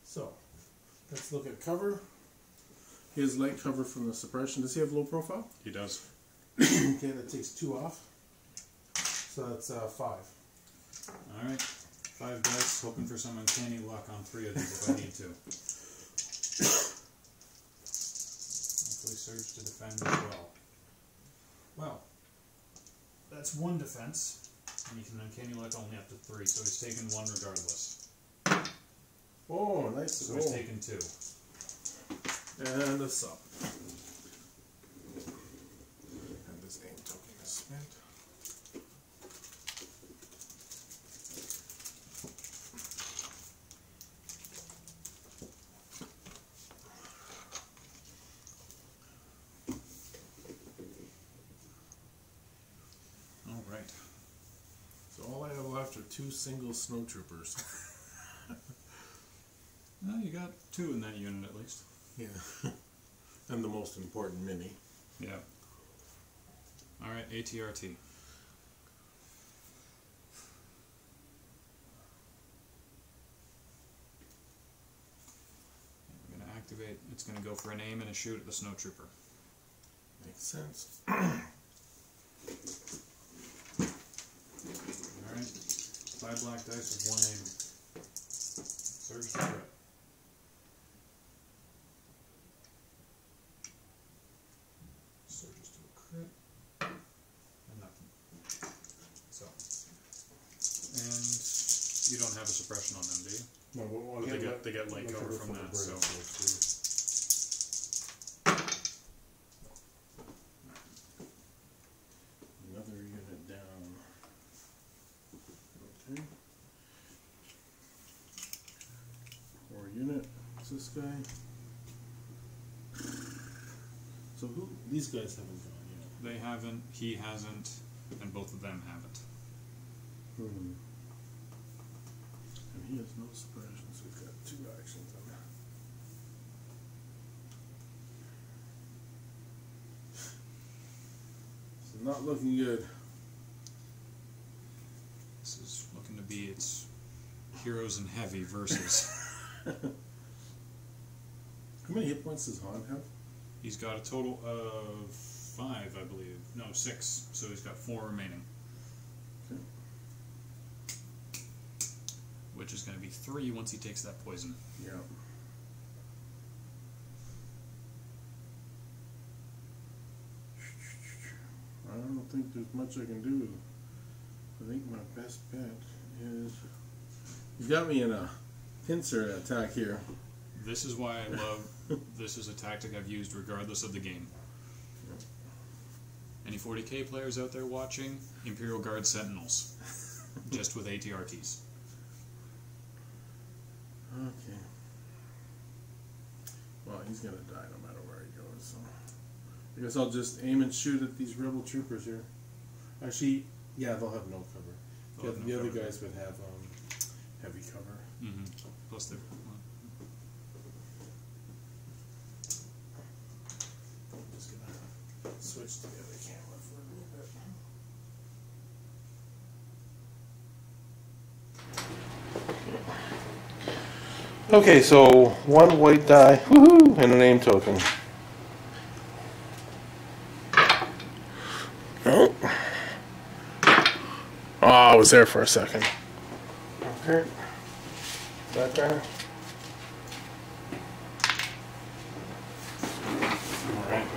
So, let's look at cover. He has light cover from the suppression. Does he have low profile? He does. Okay, that takes two off. So that's uh, five. All right. Five dice, hoping for some uncanny luck on three of these if I need to. Hopefully, surge to defend as well. Well, that's one defense, and you can uncanny luck only up to three, so he's taken one regardless. Oh, nice So he's taken two. And a sub. And this aim token is spent. All right. So all I have left are two single snowtroopers. Well, you got two in that unit at least. Yeah. and the most important mini. Yeah. All right, ATRT. I'm gonna activate. It's gonna go for an aim and a shoot at the snowtrooper. Makes sense. All right. Five black dice with one aim. Surge to crit. Surges to a crit. And nothing. So. And you don't have a suppression on them, do you? No, well, But they get light cover from that, so Another unit down. Okay. Or unit. What's this guy? So who? These guys haven't gone yet. they haven't, he hasn't, and both of them haven't. Hmm. He has no suppression, so he's got two actions on that. So not looking good. This is looking to be its heroes and heavy versus. How many hit points does Han have? He's got a total of five, I believe. No, six. So he's got four remaining. Which is going to be three once he takes that poison. Yeah. I don't think there's much I can do. I think my best bet is. You got me in a pincer attack here. This is why I love. this is a tactic I've used regardless of the game. Any 40k players out there watching? Imperial Guard Sentinels. Just with ATRTs. Okay. Well, he's gonna die no matter where he goes, so. I guess I'll just aim and shoot at these rebel troopers here. Actually, yeah, they'll have no cover. They'll The- have the no other cover. guys would have um, heavy cover. Mm-hmm. Plus they're. I'm just gonna switch to the other camera for a little bit. Okay, so one white die, woohoo, and a name token. Oh. Ah, I was there for a second. Okay. That there. Alright.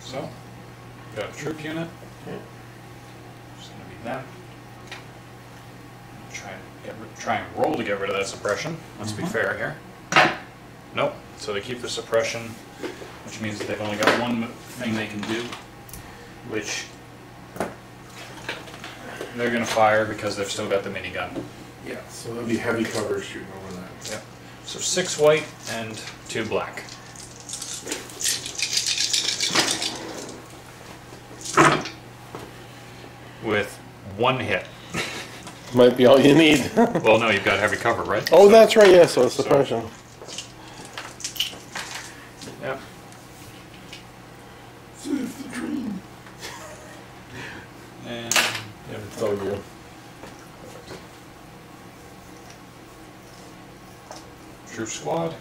So, got a troop unit. Okay. just going to be that try and roll to get rid of that suppression. Let's be mm-hmm. fair here. Nope. So they keep the suppression, which means that they've only got one thing they can do, which they're gonna fire because they've still got the minigun. Yeah, so that'll be heavy cover shooting over that. Yep. So six white and two black. With one hit. Might be all you need. Well, no, you've got heavy cover, right? oh, that's right. Yeah, so it's suppression. Yep. Save the dream. And Yeah, it's all you. troop squad.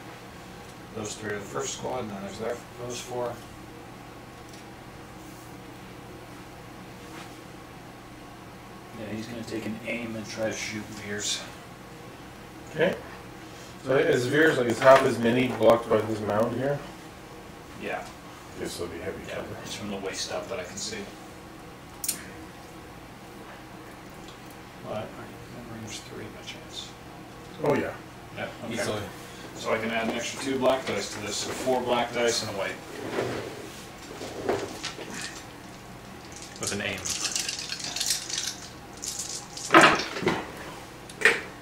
Those three are the first squad, and then there's that, those four. Yeah, he's gonna take an aim and try to shoot Veers. Okay. So is Veers like is half his mini blocked by this mound here? Yeah. Okay, so it'll be heavy Yeah, cover. it's from the waist up that I can see. But, are range three by chance? Oh, yeah. Yep, okay. Easily. So I can add an extra two black dice to this, so four black dice and a white. With an aim.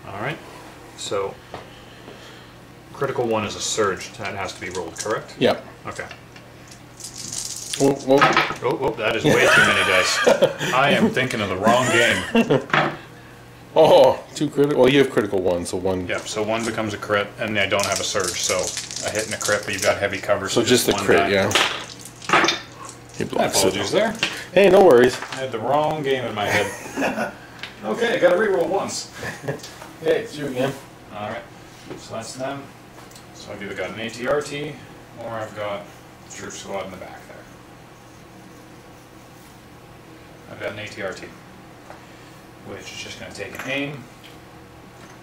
Alright, so critical one is a surge, that has to be rolled, correct? Yeah. Okay. Well, well, Oh, oh, that is way too many dice. I am thinking of the wrong game. oh, two critical. Well, you have critical one, so one. Yep, so one becomes a crit, and I don't have a surge, so a hit and a crit, but you've got heavy cover, So just the one crit, die. yeah. He blocks it. there. Hey, no worries. I had the wrong game in my head. okay, I gotta reroll once. Hey, it's you again. Alright, so that's them. So I've either got an ATRT, or I've got troop squad in the back there. I've got an ATRT, which is just gonna take an aim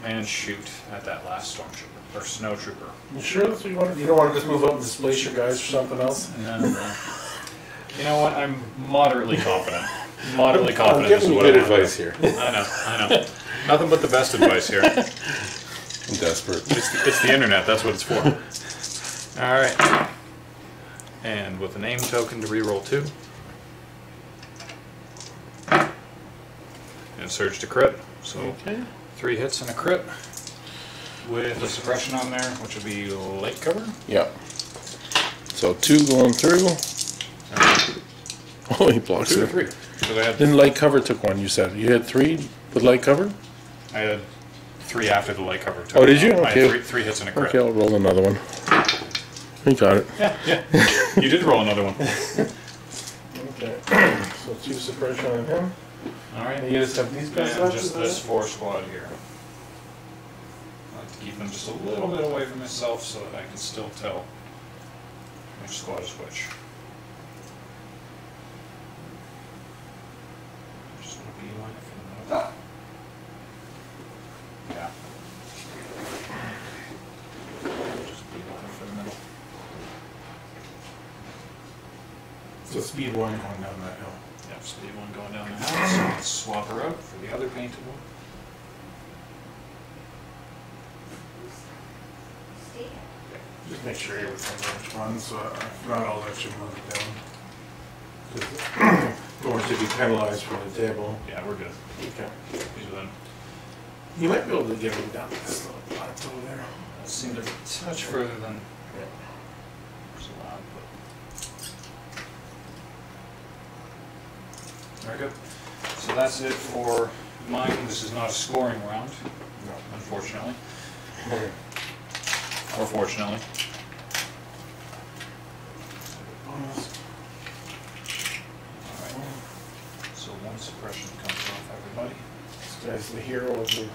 and shoot at that last stormtrooper, or snowtrooper. You sure that's what you want? You don't want to just move up and displace your guys for something else? You know what, I'm moderately confident. Moderately confident I'm this is giving you what good advice here. I know, I know. Nothing but the best advice here. I'm desperate. It's the, it's the internet, that's what it's for. Alright. And with a name token to reroll two. And surge to crit, so Okay. three hits and a crit. With a suppression on there, which would be light cover. Yep. So two going through. Uh, oh, he blocks Two or it. three. Because I had, Then light cover took one. You said you had three with light cover. I had three after the light cover. Oh, did you? I Okay. had three, three hits and a crit. Okay, I'll roll another one. You got it. Yeah, yeah. You did roll another one. Okay. So two suppression on him. Alright. And you just have these guys And left. just this it? four squad here. I like to keep them just a little bit away from myself so that I can still tell which squad is which. Just wanna be line it for the middle. Yeah. Just be line it for the middle. So speed one going down that hill. Yeah, speed one going down the house, let's swap her out for the other painted one. Just make sure everything which one, so if not, I'll let you move it down. want to be penalized from the table. Yeah, we're good. Okay. These are them. You might be able to get it down this little plateau there. That seemed a touch further than was allowed, but. Very good. So that's it for mine. This is not a scoring round, No. unfortunately, Okay. or fortunately. Alright. So one suppression comes off everybody. This guy's the hero of the,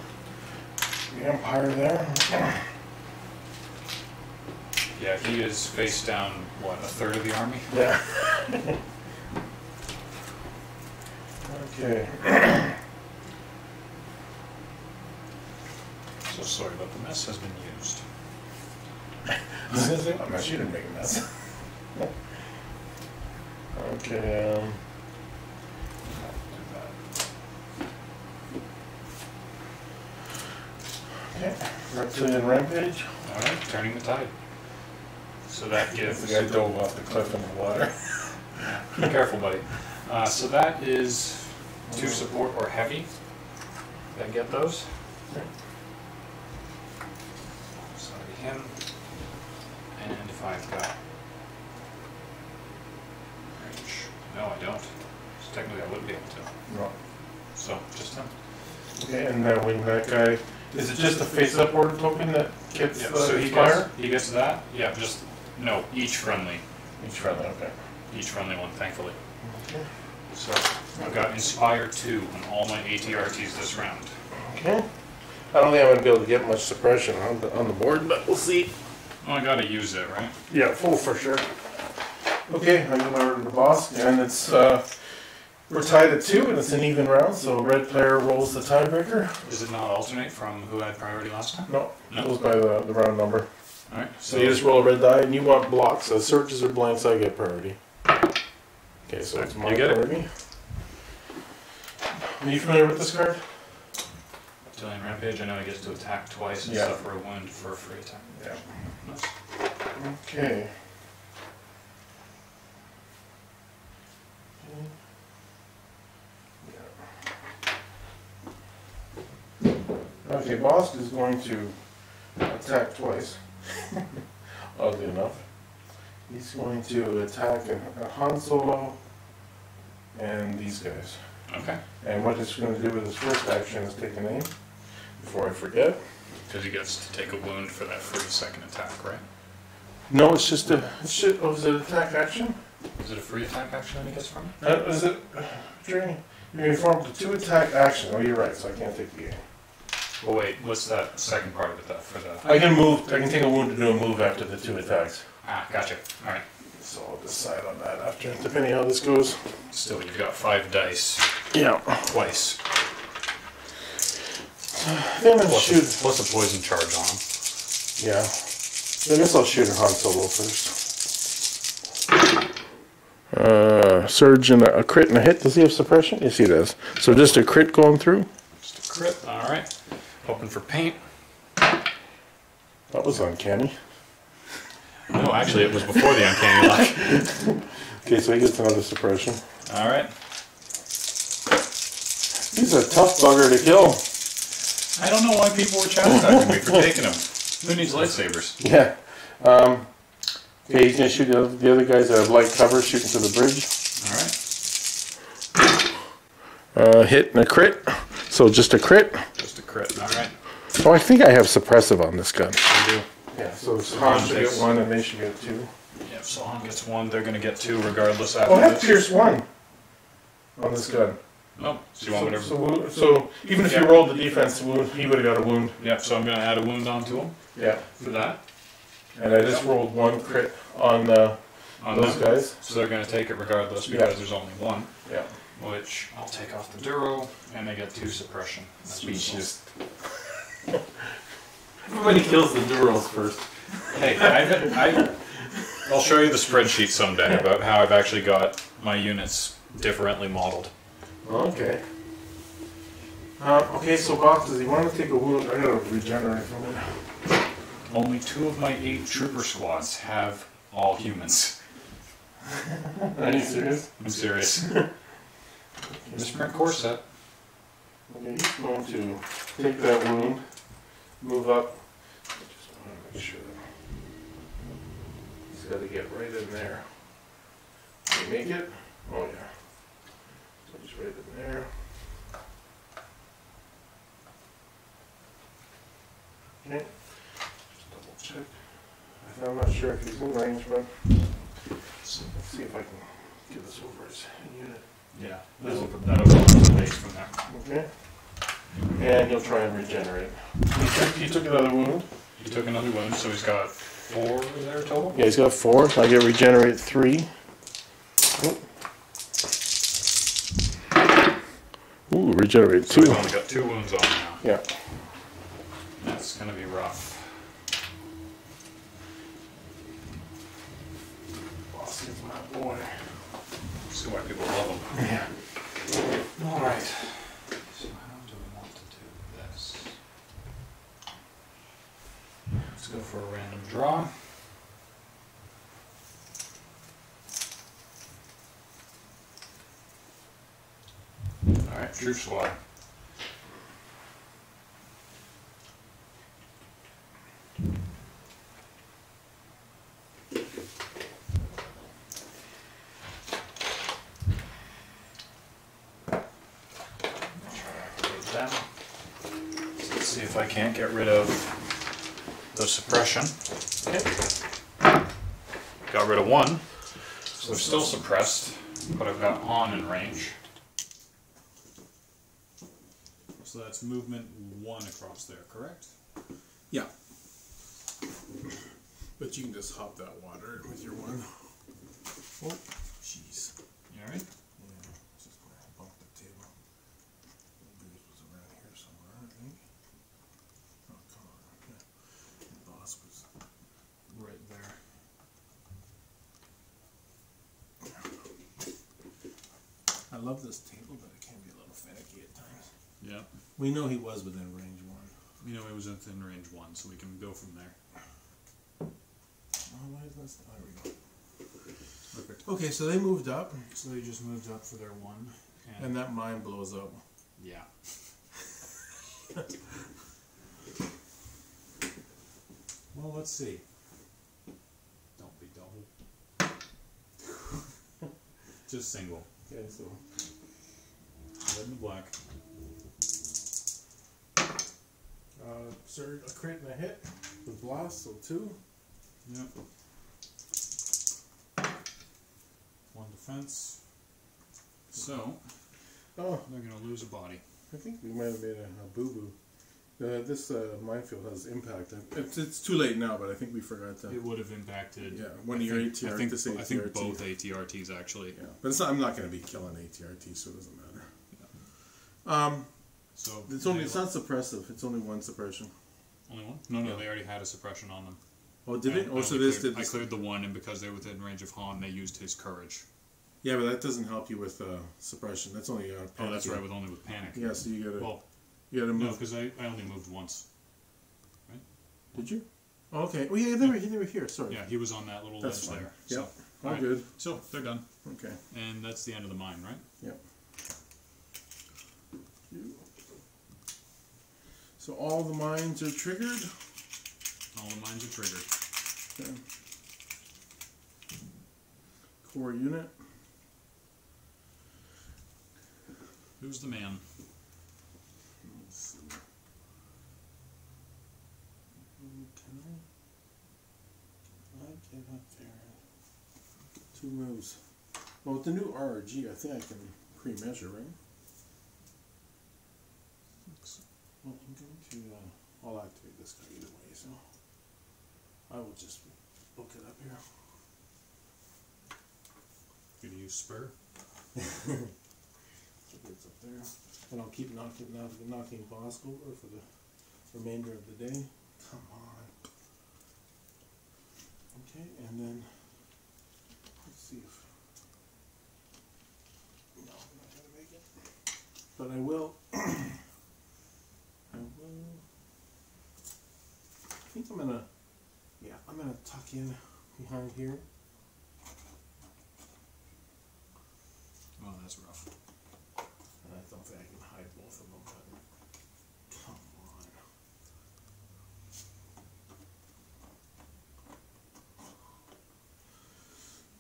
the empire there. Yeah, he is face down, what, a third of the army? Yeah. Okay. So sorry about the mess has been used. I'm not, she didn't make a mess. Okay. Um, okay. Reptilian rampage. All right, turning the tide. So that gives. The guy dove off the cliff in the water. Be careful, buddy. Uh, so that is two support or heavy. Did I get those? Sorry, him. And if I've got range, no, I don't. So technically, I wouldn't be able to. Right. So just him. Okay, and then when that guy, is it just a face-up order token that gets Yeah, the so he fire? gets, he gets that. Yeah, just no. Each friendly, Each friendly, okay. each friendly one, thankfully. Okay. So I've got Inspire two on all my ATRTs this round. Okay. I don't think I'm gonna be able to get much suppression on the, on the board, but we'll see. Oh, I gotta use it, right? Yeah, full for sure. Okay, I'm going over to the boss, and it's, uh, we're tied at two, and it's an even round, so red player rolls the tiebreaker. Does it not alternate from who had priority last time? No, No. goes by the, the round number. Alright, So you just roll a red die, and you want blocks, so searches or blanks, I get priority. Okay, so it's my You get it. priority. Are you familiar with this card? Reptilian Rampage, I know he gets to attack twice and Yeah. suffer a wound for a free attack. Yeah. Nice. Okay. Okay, Bossk is going to attack twice. Oddly enough. He's going to attack a, a Han Solo and these guys. Okay, And what he's going to do with his first action is take a name, before I forget. because he gets to take a wound for that free second attack, right? No, it's just a, it's just, oh, is it attack action? Is it a free attack action that he gets from it? Uh, is it, during, you're informed to two attack action, oh, you're right, so I can't take the game. Oh wait, what's that second part of it that for the? I can move, I can take a wound to do a move after the two attacks. Ah, gotcha. Alright, So I'll decide on that after, depending how this goes. still you've got five dice Yeah. twice. Then I'll Plus shoot, a, plus a poison charge on him. yeah. I guess I'll shoot Han Solo first. Uh, surge and a, a crit and a hit, does he have suppression? Yes, he does. So just a crit going through? Just a crit, alright. Hoping for paint. That was uncanny. No, actually it was before the uncanny luck. Okay, so he gets another suppression. Alright. He's a tough bugger to kill. I don't know why people were chastising me for taking him. Who needs lightsabers? Yeah. Um, okay, he's gonna shoot the other, the other guys that have light cover, shooting to the bridge. Alright. Uh, hit and a crit. So just a crit. Just a crit. Alright. Oh, I think I have suppressive on this gun. I do. Yeah, so Han Han should get one and they should get two. Yeah, so Han gets one, they're gonna get two regardless Oh, after I have this. pierce one on this gun. Oh, so you want So, to? so, so even if you rolled the defense wound, he would have got a wound. Yep, so I'm gonna add a wound onto him Yeah. for that. And I just rolled one crit on uh, On those them. guys. So they're gonna take it regardless because Yeah. there's only one. Yeah. Which I'll take off the Duro and they get two suppression. Species. Everybody kills the Duros first. Hey, I've, I, I'll show you the spreadsheet someday about how I've actually got my units differently modeled. Okay. Uh, okay, so Bob, does he want to take a wound? I gotta regenerate from it. Only two of my eight trooper squads have all humans. Are you serious? I'm serious. Misprint core set. Okay, he's going to take that wound, move up. I just want to make sure that he's got to get right in there. Can he make it? Oh yeah. So he's right in there. Okay. Just double check. I'm not sure if he's in range, but let's see if I can get this over his unit. Yeah, that'll, that'll go the base from there. Okay. And he'll try and regenerate. He took, he took another wound. He took another wound, so he's got four there total. Yeah, he's got four. I get regenerate three. Ooh, regenerate So he's two. only got two wounds on now. Yeah. That's gonna be rough. Bossk is my boy. see why people love them. Yeah. All right. So how do we want to do this? Let's go for a random draw. All right, troop squad. Let's see if I can't get rid of the suppression. Okay. Got rid of one, so they're still suppressed, but I've got on in range. So that's movement one across there, correct? Yeah. But you can just hop that water with your one. Oh, jeez. You alright? Yeah, it's just gonna bump the table. Booze was around here somewhere, I think. Oh, come on. Yeah. The boss was. Right there. I love this table, but it can be a little finicky at times. Yeah. We know he was within range one. You know, he was within range one, so we can go from there. Oh, why is this? Oh, there we go. Perfect. Okay, so they moved up, So they just moved up for their one. And, and that mine blows up. yeah. well, let's see. Don't be double. just single. Okay, so Red and black. uh, sir, a crit and a hit with blast, so two. Yep. One defense. So, Oh, they're gonna lose a body. I think we might have made a, a boo boo. Uh, this uh, minefield has impact. It's, it's too late now, but I think we forgot that. It would have impacted. Yeah, one I of your think, ATR I think, this I think both ATRTs actually. Yeah, but it's not, I'm not going to be killing ATRT, so it doesn't matter. Um, So it's only it's not suppressive. It's only one suppression. only one. No, no, Yeah. they already had a suppression on them. Oh, did I- it? I Oh, so this cleared, did. I cleared the one, and because they were within range of Han, they used his courage. yeah, but that doesn't help you with uh, suppression. That's only. Uh, Oh, that's panic. right, with only with panic. Yeah, so you gotta Well, you gotta move. no, because I, I only moved once. Right. Did you? Oh, okay. Oh yeah, they were they were here. Sorry. Yeah, he was on that little That's ledge fine. there. Yep. So, All alright. good. So they're done, Okay. and that's the end of the mine, right? Yep. So all the mines are triggered. All the mines are triggered. Okay. Core unit. Who's the man? Let's see. Can I? Can I get up there? Two moves. Well, with the new RRG, I think I can pre-measure, right? Well, I'm going to. Uh, I'll activate this guy either way, so I will just book it up here. Gonna use spur. So it's up there, and I'll keep knocking, knocking, knocking Bossk over for the remainder of the day. Come on. Okay, and then let's see if. No, I'm not gonna make it. But I will. I will. I think I'm gonna. Yeah, I'm gonna tuck in behind here. Oh, that's rough. And I don't think I can hide both of them, but come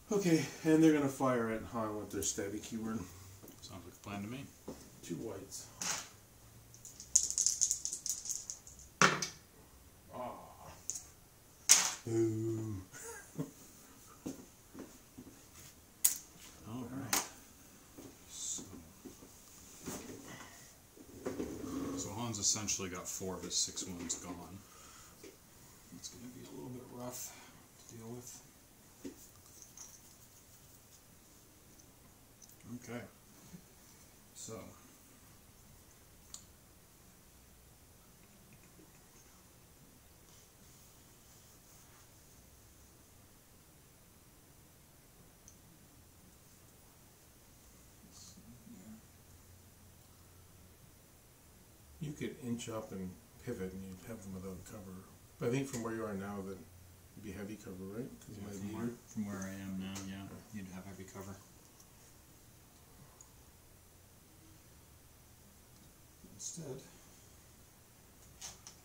on. Okay, and they're gonna fire at Han with their steady keyword. Sounds like a plan to me. Two whites. All right. So, so Han's essentially got four of his six wounds gone. It's going to be a little bit rough to deal with. Okay. So. Could inch up and pivot and you'd have them without cover. But I think from where you are now, that it'd be heavy cover, right? 'Cause Yeah, of my from, where, from where I am now, yeah, you'd have heavy cover. Instead,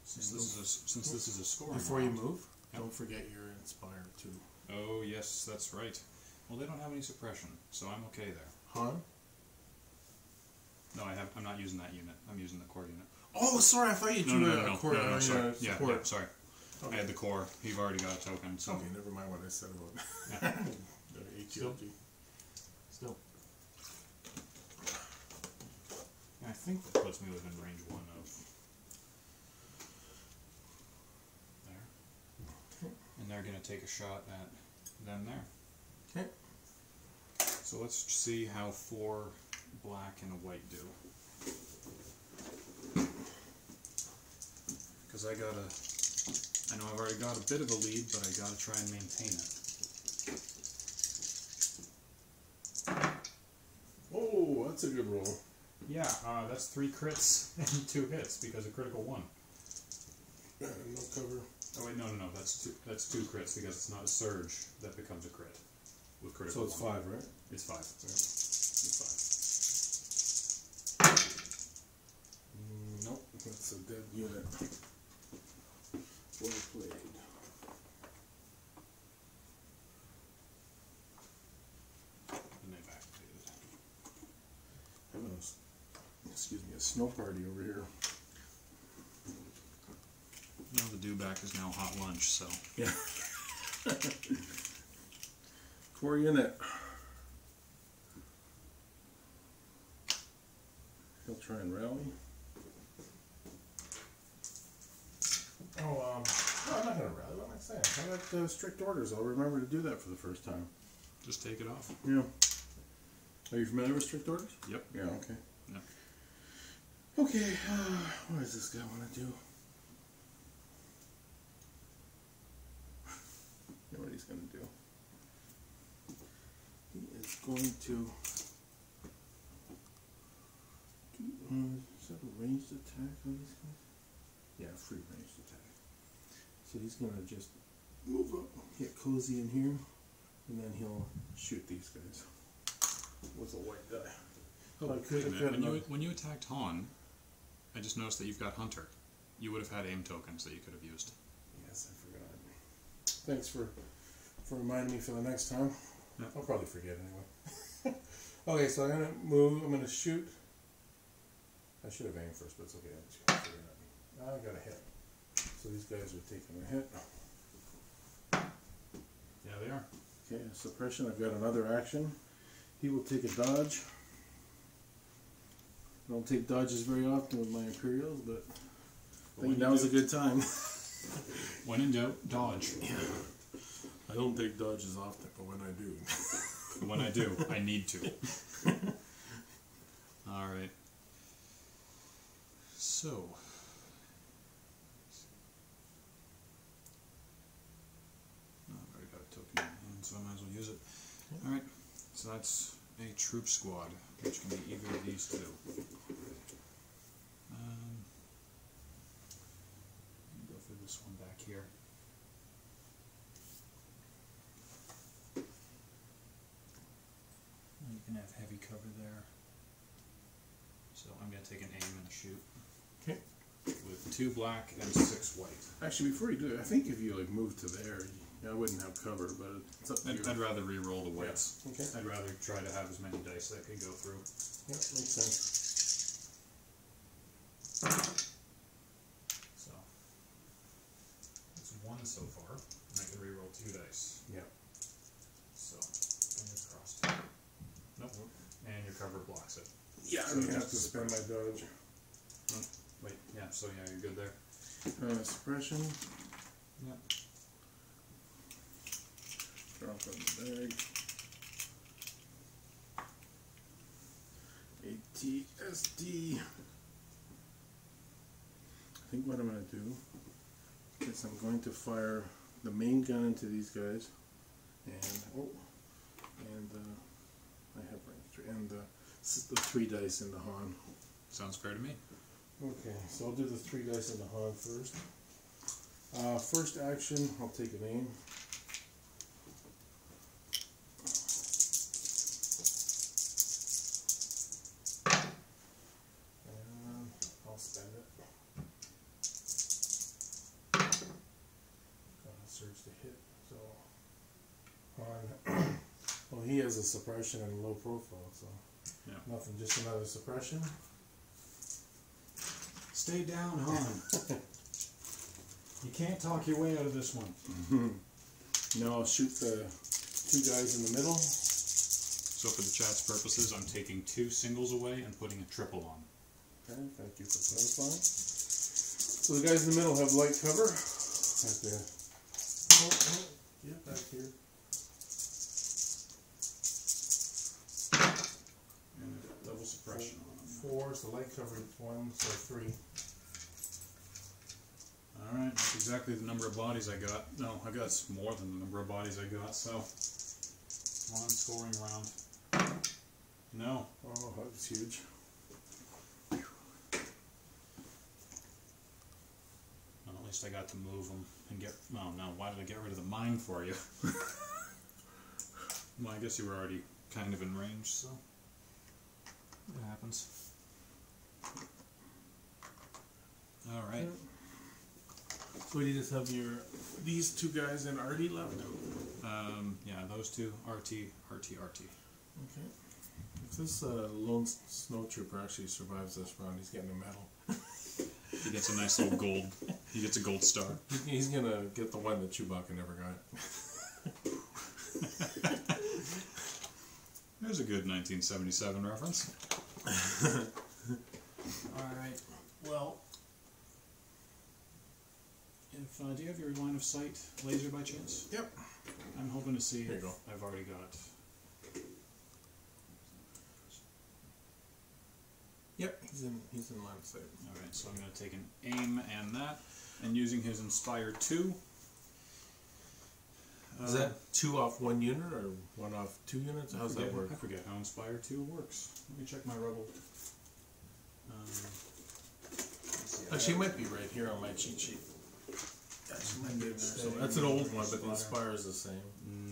since this is a, s- since this is a scoring Before you move, Yep. don't forget your Inspire too. Oh yes, that's right. Well, they don't have any suppression, so I'm okay there. Huh? No, I have. I'm not using that unit. I'm using the core unit. Oh, sorry, I thought you drew no, no, a no, core. no, no, uh, sorry. yeah, Yeah, support. yeah, sorry. I had the core. You've already got a token, so Okay, never mind what I said about Yeah. the Still. HLG. still. Yeah, I think that puts me within range one of there, and they're gonna take a shot at them there. Okay. So let's see how four black and a white do. Because I gotta, I know I've already got a bit of a lead, but I gotta try and maintain it. Oh, that's a good roll. Yeah, uh, that's three crits and two hits because a critical one. Uh, no cover. Oh wait, no, no, no, that's two. That's two crits because it's not a surge that becomes a crit with critical. So it's one. five, right? It's five. It's Mm, nope, that's a dead unit. Well played. And they've activated. Having a, s- excuse me, a snow party over here. No, the dewback is now hot lunch, so Yeah. Core unit. He'll try and rally. Oh, um, no, I'm not gonna rally. What am I saying? I got uh, strict orders. I'll remember to do that for the first time. just take it off. Yeah. Are you familiar with strict orders? Yep. Yeah. Okay. Yep. Okay. Uh, what does this guy want to do? You know what he's gonna do? He is going to. do, uh, Is that a ranged attack on these guys? Yeah, free ranged attack. So he's gonna just move up, get cozy in here, and then he'll shoot these guys with a white die. Oh, I wait could a have minute. When you when you attacked Han, I just noticed that you've got Hunter. You would have had aim tokens that you could have used. Yes, I forgot. Thanks for for reminding me for the next time. Yeah. I'll probably forget anyway. okay, so I'm gonna move. I'm gonna shoot. I should have aimed first, but it's okay. I'm just gonna figure it out. I got a hit. So these guys are taking a hit. Yeah, they are. Okay, suppression. I've got another action. He will take a dodge. I don't take dodges very often with my Imperials, but I think now's a good time. When in doubt, dodge. Yeah. I don't take dodges often, but when I do. when I do, I need to. All right. So. Oh, I've already got a token in hand, so I might as well use it. All right. So that's a troop squad, which can be either of these two. Um, go through this one back here. And You can have heavy cover there. So I'm going to take an aim and shoot. Okay. With two black and six white. Actually, before you do it, I think if you like move to there, I wouldn't have cover, but it's up to I'd, you. I'd rather re-roll the whites. Okay. I'd rather try to have as many dice that could go through. Yeah, makes sense. So it's one so far. And I can re-roll two dice. Yeah. So fingers crossed. Nope. And your cover blocks it. Yeah, I'm gonna have to spend my dodge. Wait, yeah. So yeah, you're good there. Uh, suppression. Yeah. Drop the bag. ATST. I think what I'm gonna do is I'm going to fire the main gun into these guys, and oh, and uh, I have range three, and uh, the three dice in the Han. Sounds fair to me. Okay, so I'll do the three dice in the Han first. Uh, first action, I'll take an aim. Suppression and low profile, so Yeah. nothing. Just another suppression. Stay down, Han. you can't talk your way out of this one. Mm-hmm. No, I'll shoot the two guys in the middle. So for the chat's purposes, I'm taking two singles away and putting a triple on. Okay, thank you for clarifying. So the guys in the middle have light cover. Have to. Oh, oh, get back here. Four, so light cover one, so three. Alright, that's exactly the number of bodies I got. No, I got more than the number of bodies I got, so. One scoring round. No. Oh, that was huge. Well, at least I got to move them and get. Oh no, why did I get rid of the mine for you? well, I guess you were already kind of in range, so. It happens. Alright. So you just have your these two guys and Artie left. Um, yeah, those two RT, RT, RT. Okay. If this uh, lone snow trooper actually survives this round, he's getting a medal. He gets a nice little gold. He gets a gold star. He- He's gonna get the one that Chewbacca never got. There's a good 1977 reference. Alright, well. If, uh, do you have your line of sight laser by chance? Yep. I'm hoping to see There you if go. I've already got. Yep. He's in. He's in line of sight. Alright, so I'm going to take an aim and that, and using his Inspire 2. Is uh, that two off one unit or one off two units? How's forget, that work? I forget how Inspire 2 works. Let me check my Rebel. Um, let's Actually, it might be right here on my cheat sheet. Actually, might be there. So that's an old one, but the Inspire is the same.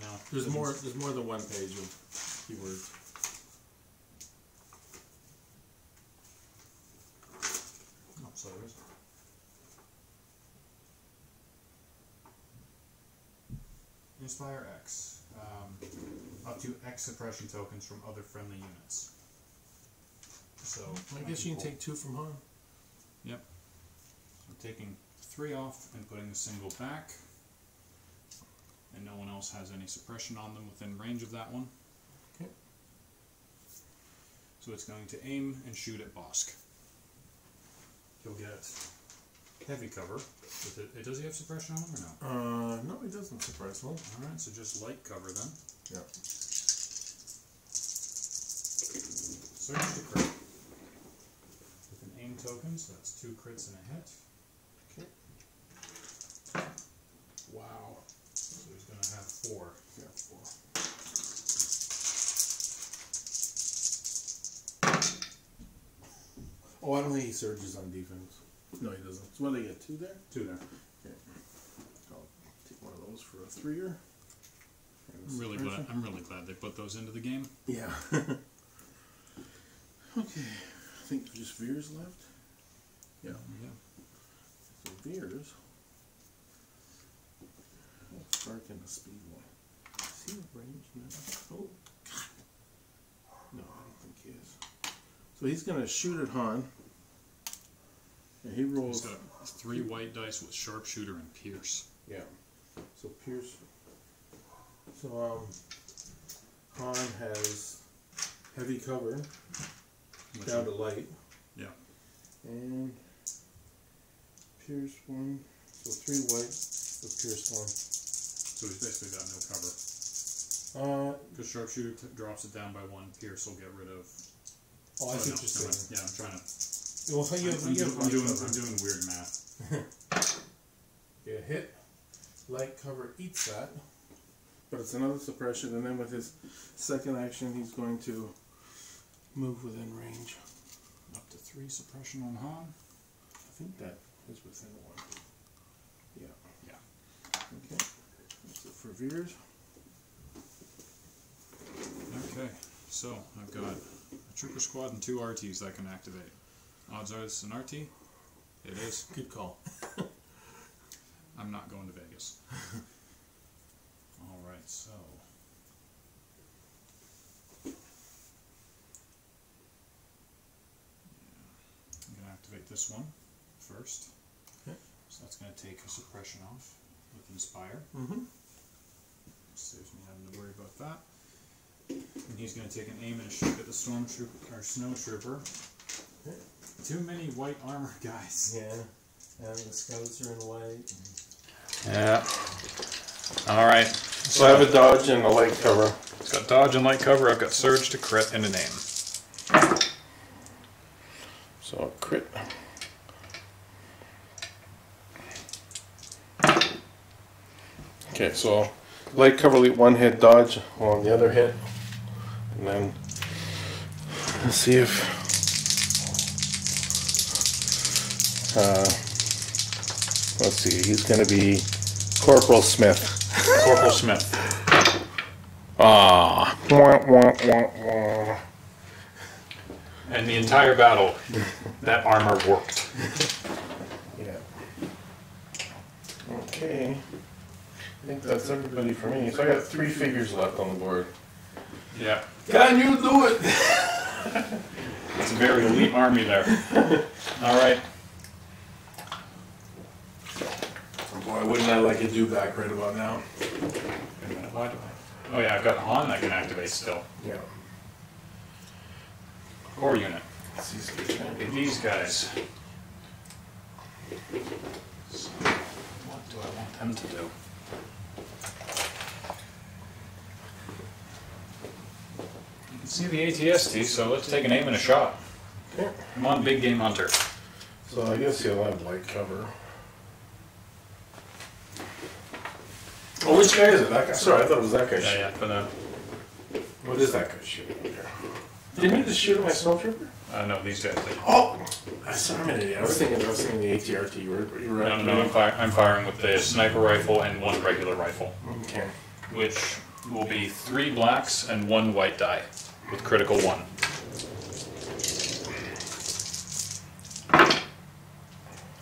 No. There's more. There's more than one page of keywords. Oh, so there is. Inspire X. Um, up to X suppression tokens from other friendly units. So I guess you can take two from Han. Yep. I'm taking three off and putting a single back. And no one else has any suppression on them within range of that one. Okay. So it's going to aim and shoot at Bossk. He'll get heavy cover. With it, does he have suppression on him or no? Uh, no, he doesn't surprise one. Alright, so just light cover then. Yeah. Surge to crit. With an aim token, so that's two crits and a hit. Okay. Wow. So he's gonna have four. Yeah, four. Oh, I don't think he surges on defense. No, he doesn't. So what do they get? Two there? Two there. I'll take one of those for a threer. And a I'm really glad. I'm really glad they put those into the game. Yeah. okay. I think just Veers left. Yeah. Yeah. So Veers. Oh, Stark and the speed one. Is he in range now? Oh, God. No, I don't think he is. So he's going to shoot at Han. And he He's rolls. got three white dice with sharpshooter and pierce. Yeah. So Pierce. So um, Han has heavy cover Which down to light, yeah. and Pierce one. So three white with Pierce one. So he's basically got no cover. one. Uh, Because sharpshooter t- drops it down by one. Pierce will get rid of. oh, I oh, see no, what you're saying. Yeah, I'm trying to. Well, you have, I'm, you do- have I'm light doing. cover. I'm doing weird math. Yeah, hit. Light cover eats that. But it's another suppression, and then with his second action, he's going to move within range. Up to three suppression on Han. I think that is within one. Yeah. Yeah. Okay. That's it for Veers. Okay, so I've got a trooper squad and two RTs that I can activate. Odds are it's an RT. It is. Good call. I'm not going to Vegas. All right, so. Yeah. I'm going to activate this one first. Okay. So that's going to take a suppression off with Inspire. Mm-hmm. Saves me having to worry about that. And he's going to take an aim and a shoot at the stormtrooper or snow trooper. Too many white armor guys. Yeah. And the scouts are in white. Yeah. All right. So I have a dodge and a light cover. It's got dodge and light cover. I've got surge to crit and an aim. So I crit. Okay, so light cover, lead one hit, dodge on the other hit, and then let's see if. Uh, let's see, he's gonna be Corporal Smith. Corporal Smith. Ah. Wah, wah, wah. And the entire battle, that armor worked. Yeah. Okay. I think that's everybody for me. So I got three figures left on the board. Yeah. Can you do it? It's a very elite army there. All right. Oh, boy, wouldn't I like a dewback right about now? Wait a minute, why do I? Oh yeah, I've got Han that can activate still. Yeah. Core unit. Let's see, sketch man. Okay, these guys. So, what do I want them to do? You can see the ATST, so let's take an aim and a shot. Okay. Come on, big game hunter. So I guess he'll have light cover. Oh, which guy is it? That guy? Sorry, I thought it was that guy. Yeah, yeah, for the, What is that guy shooting up? Didn't you just shoot at my snowtrooper? Uh, no, these guys. They, Oh! I saw him in it. I was thinking, I was thinking the ATRT. You were, you were no, no, I'm, fire, I'm firing with the sniper rifle and one regular rifle, Okay. which will be three blacks and one white die with critical one.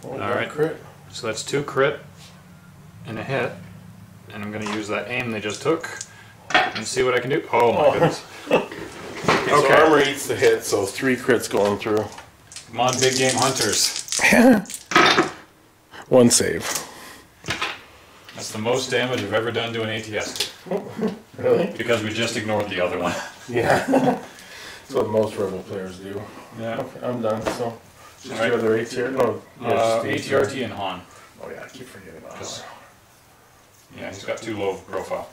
Oh, All that right. Crit. So that's two crit and a hit. And I'm gonna use that aim they just took and see what I can do. Oh my Oh. goodness. Okay. armor eats the hit, so three crits going through. Come on, big game hunters. One save. That's the most damage I've ever done to an ATS. Really? Because we just ignored the other one. Yeah. That's what most rebel players do. Yeah. Okay, I'm done. So, just the other ATR. No, Uh, ATRT and Han. Oh yeah, I keep forgetting about that. Yeah, he's got too low of a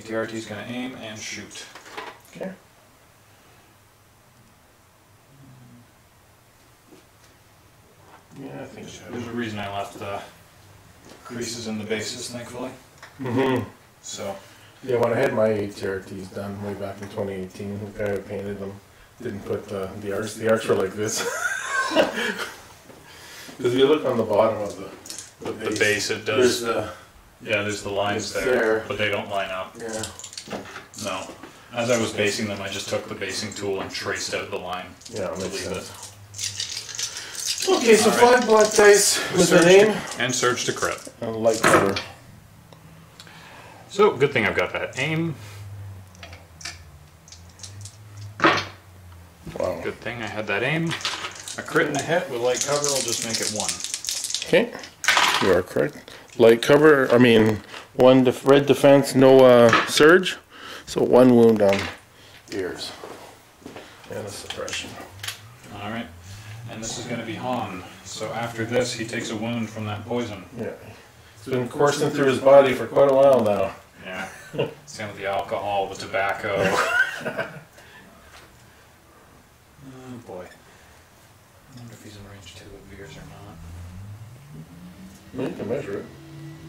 profile. Alright. ATRT's gonna aim and shoot. Okay. Yeah, I think so. There's a reason I left the creases in the bases, thankfully. Mm-hmm. So, Yeah, when I had my ATRTs done way back in 2018, the guy who painted them didn't put the the arcs. The arcs were like this. Because if you look on the bottom of the the the base, base, it there's does. the Yeah, there's the lines It's there, there. but they don't line up. yeah No. As I was basing them, I just took the basing tool and traced out the line. yeah it makes Leave it. sense. Okay, so Alright. five black dice with the Surge name And surge to crit. and light cover. So, good thing I've got that aim. Wow. Good thing I had that aim. A crit and a hit with light cover will just make it one. Okay, you are correct. Light cover. I mean, one def- red defense, no uh, surge. So one wound on Veers and a suppression. Alright. And this is going to be Han. So after this, he takes a wound from that poison. Yeah, it's been coursing through his body for quite a while now. Yeah. Same with the alcohol, the tobacco. oh boy. I wonder if he's in range two of Veers or not. You can measure it.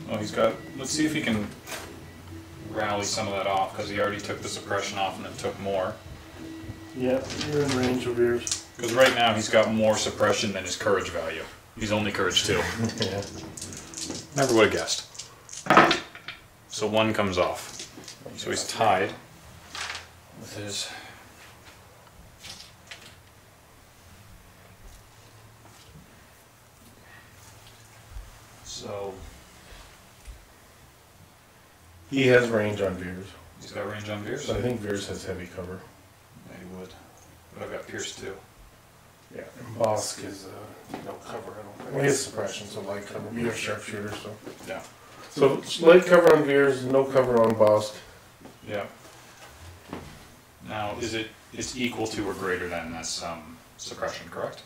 Well, he's got. Let's see if he can rally some of that off because he already took the suppression off and then took more. Yeah, you're in range of yours. Because right now he's got more suppression than his courage value. He's only courage two. Yeah. Never would have guessed. So one comes off. So he's tied with his. So He has range on Veers. he's got range on Veers. So I think Veers has heavy cover. Yeah, he would. But I've got Pierce too. Yeah. And Bossk is uh, no cover, I don't think. Well, he has suppression, so light cover. You're a sharpshooter, so. Yeah. So light cover on Veers, no cover on Bossk. Yeah. Now, is it it's equal to or greater than this um, suppression, correct?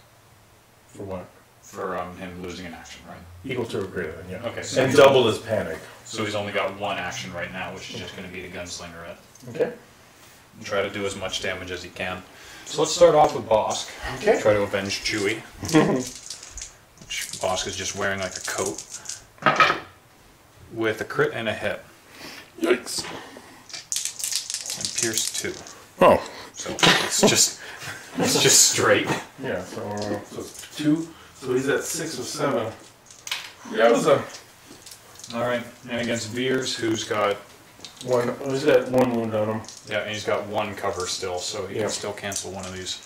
For what? For um, him losing an action, right? Equal to or greater than, yeah. Okay, so And double his panic. So he's only got one action right now, which is just going to be the gunslinger it. Okay. And try to do as much damage as he can. So let's start off with Bossk. Okay. Try to avenge Chewie. which Bossk is just wearing like a coat. With a crit and a hit. Yikes. And Pierce 2. Oh. So it's just it's just straight. Yeah, so, uh, so two, so he's at six or seven. Yowza. Alright. And against Veers, who's got One, oh, he's got one wound on him. yeah, and he's got one cover still, so he Yeah. can still cancel one of these.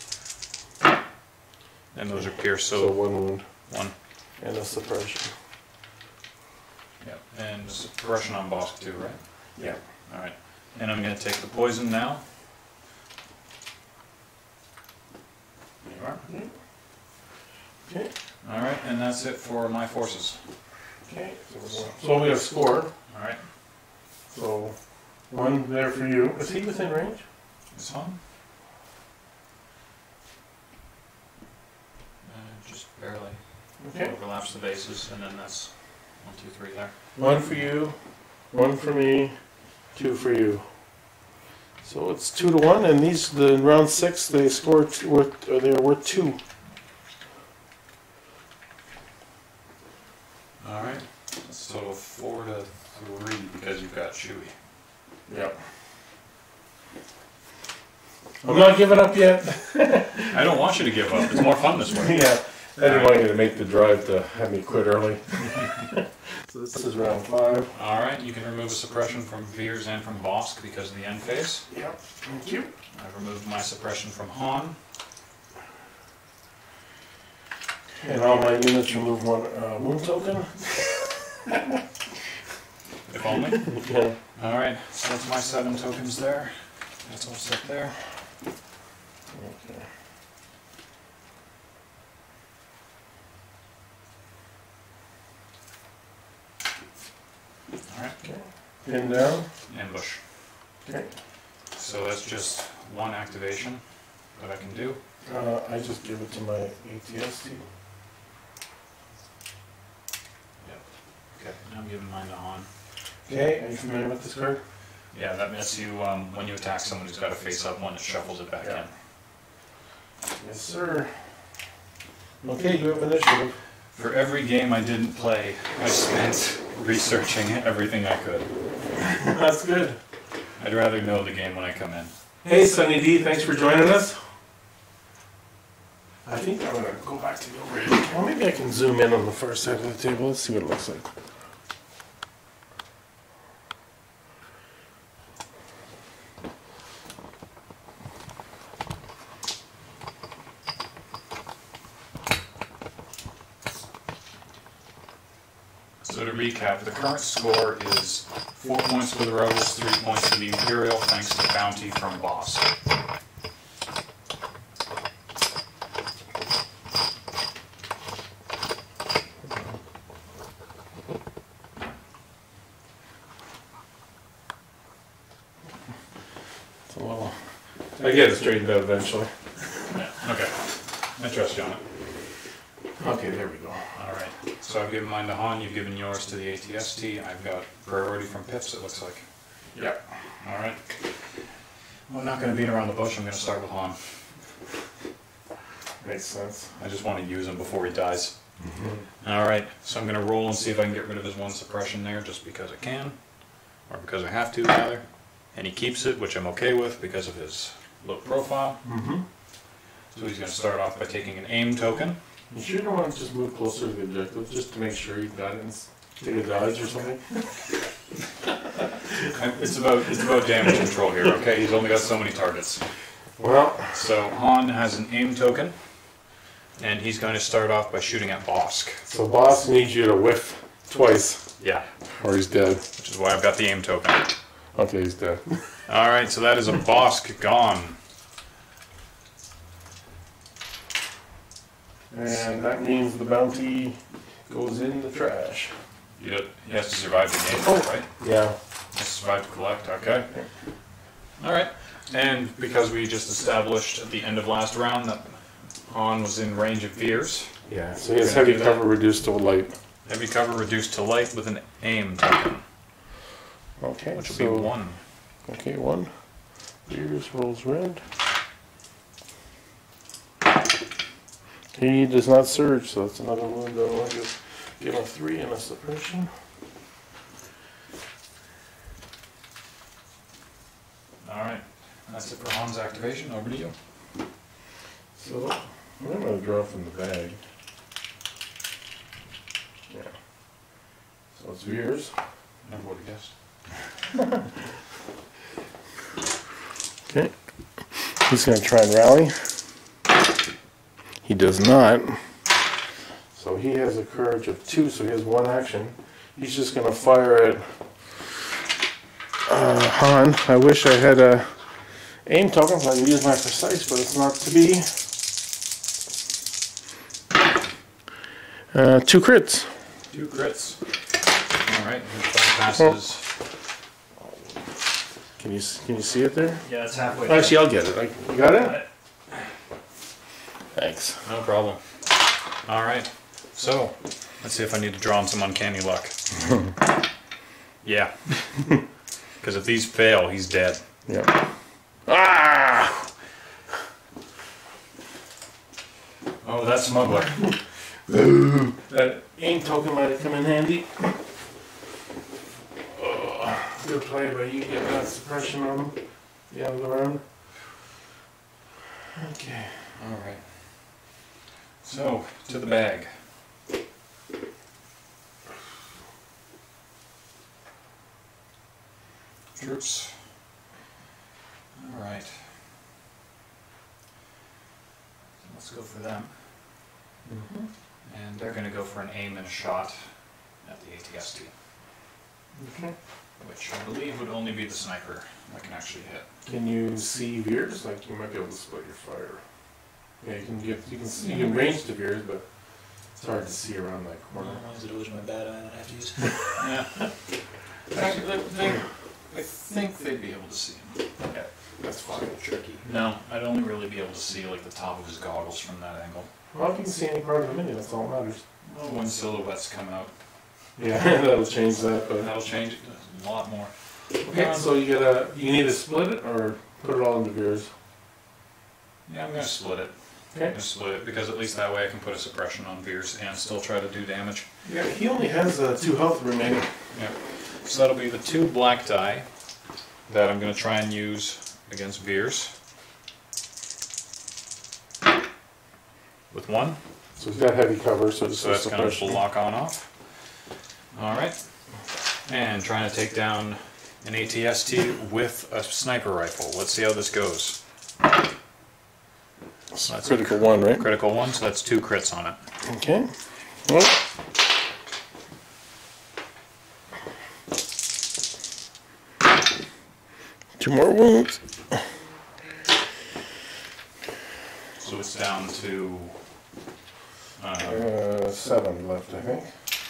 And those are Pierce, So so one wound one. and a suppression. Yeah, and suppression on Bossk too, right? Yeah. Alright, and I'm gonna take the poison now. There you are. Hmm? Okay. Alright, and that's it for my forces. Okay. So, we're going- so we have score. Alright, So one there for you. Is he within range? this one. Uh, just barely Okay. overlaps the bases, and then that's one, two, three there. One for you, one for me, two for you. So it's two to one, and these the in round six they scored t- worth uh, they are worth two. Alright, so four to three because you've got Chewie. Yep. I'm not giving up yet. I don't want you to give up, it's more fun this way. yeah, I didn't want you to make the drive to have me quit early. so this is round five. Alright, you can remove a suppression from Veers and from Bossk because of the end phase. Yep. Thank you. I've removed my suppression from Han. And all my units remove one uh, wound token. If only. Yeah. Alright, so that's my seven tokens there. That's all set there. Okay. Alright, Okay. Pin down. ambush. Okay. So that's just one activation that I can do. Uh, I just give it to my ATST. Okay, I'm giving mine to Han. Okay, are you familiar with this card? Yeah, that lets you, um, when you attack someone who's got a face up one, it shuffles it back Yeah. in. Yes, sir. Okay, you have initiative. For every game I didn't play, I spent researching everything I could. That's good. I'd rather know the game when I come in. Hey, Sunny D, thanks for joining us. I think I'm gonna go back to the overhead. Well, maybe I can zoom in on the far side of the table. Let's see what it looks like. So to recap, the current score is four points for the Rebels, three points for the Imperial, thanks to bounty from Bossk. It's a little. I get it straightened out eventually. Yeah, okay. I trust you on it. Okay, there we go. Alright, so I've given mine to Han, you've given yours to the ATST, I've got priority from Pips, it looks like. Yep. Alright. I'm not gonna beat around the bush, I'm gonna start with Han. Makes sense. I just wanna use him before he dies. Alright, so I'm gonna roll and see if I can get rid of his one suppression there, just because I can. Or because I have to, rather. And he keeps it, which I'm okay with because of his low profile. Mm-hmm. So he's going to start off by taking an aim token. You sure don't want to just move closer to the objective, just to make sure you've got it and take a dodge or something? It's about it's about damage control here. Okay, he's only got so many targets. Well, So Han has an aim token, and he's going to start off by shooting at Bossk. so Bossk needs you to whiff twice, Yeah, or he's dead. which is why I've got the aim token. Okay, he's dead. All right, so that is a Bossk gone. And that means the bounty goes in the trash. He he has to survive the game, Oh. right? Yeah. He has to survive to collect. Okay. All right. And because we just established at the end of last round that Han was in range of Veers, Yeah. So he has heavy do that. cover reduced to light. heavy cover reduced to light with an aim token, Okay. which will so, be one. Okay, one. Veers rolls red. He does not surge, so that's another wound. I'll just give him a three and a suppression. All right. That's it for Han's activation. Over to you. So I'm gonna draw from the bag. Yeah. So it's Veers. Never would have guessed. Okay. He's gonna try and rally. He does not. So he has a courage of two, so he has one action. He's just gonna fire at uh, Han. I wish I had a aim token so I can use my precise, but it's not to be. Uh, two crits. Two crits. All right. His passes. Can you can you see it there? Yeah, it's halfway. Actually, I'll get it. I, you got it? Thanks. No problem. All right. So, let's see if I need to draw on some uncanny luck. yeah. Because if these fail, he's dead. Yeah. Ah! Oh, that's smuggler. That ink token might have come in handy. Oh, good play, but you get that suppression on him. The end of round. Okay. All right. So, to the bag. Troops. All right. Let's go for them. Mm-hmm. And they're going to go for an aim and a shot at the ATST, Okay. which I believe would only be the sniper that can actually hit. Can you see veers? Like you might be able to split your fire. Yeah, you can get you can see, you can range the Veers, but it's hard to see around that corner. Is it always my bad eye that I have to use? Yeah. Actually, they, they, I think they'd be able to see him. Yeah, that's fine. Tricky. No, I'd only really be able to see like the top of his goggles from that angle. Well, if you can see any part of the menu, that's all that matters. Well, when silhouettes come out, Yeah, that'll change that. But that'll change it a lot more. okay, so you gotta you need to split it or put it all into Veers. Yeah, I'm gonna split it. I'm Okay. gonna split it because at least that way I can put a suppression on Veers and still try to do damage. Yeah, he only has uh, two health remaining. Yeah. So that'll be the two black die that I'm gonna try and use against Veers. With one, So he's got heavy cover, so so that's gonna suppression. block on off. Alright. And trying to take down an ATST with a sniper rifle. Let's see how this goes. So that's a Critical one, right? critical one, so that's two crits on it. Okay. Well, two more wounds. So it's down to. Uh, Uh, seven left, I think.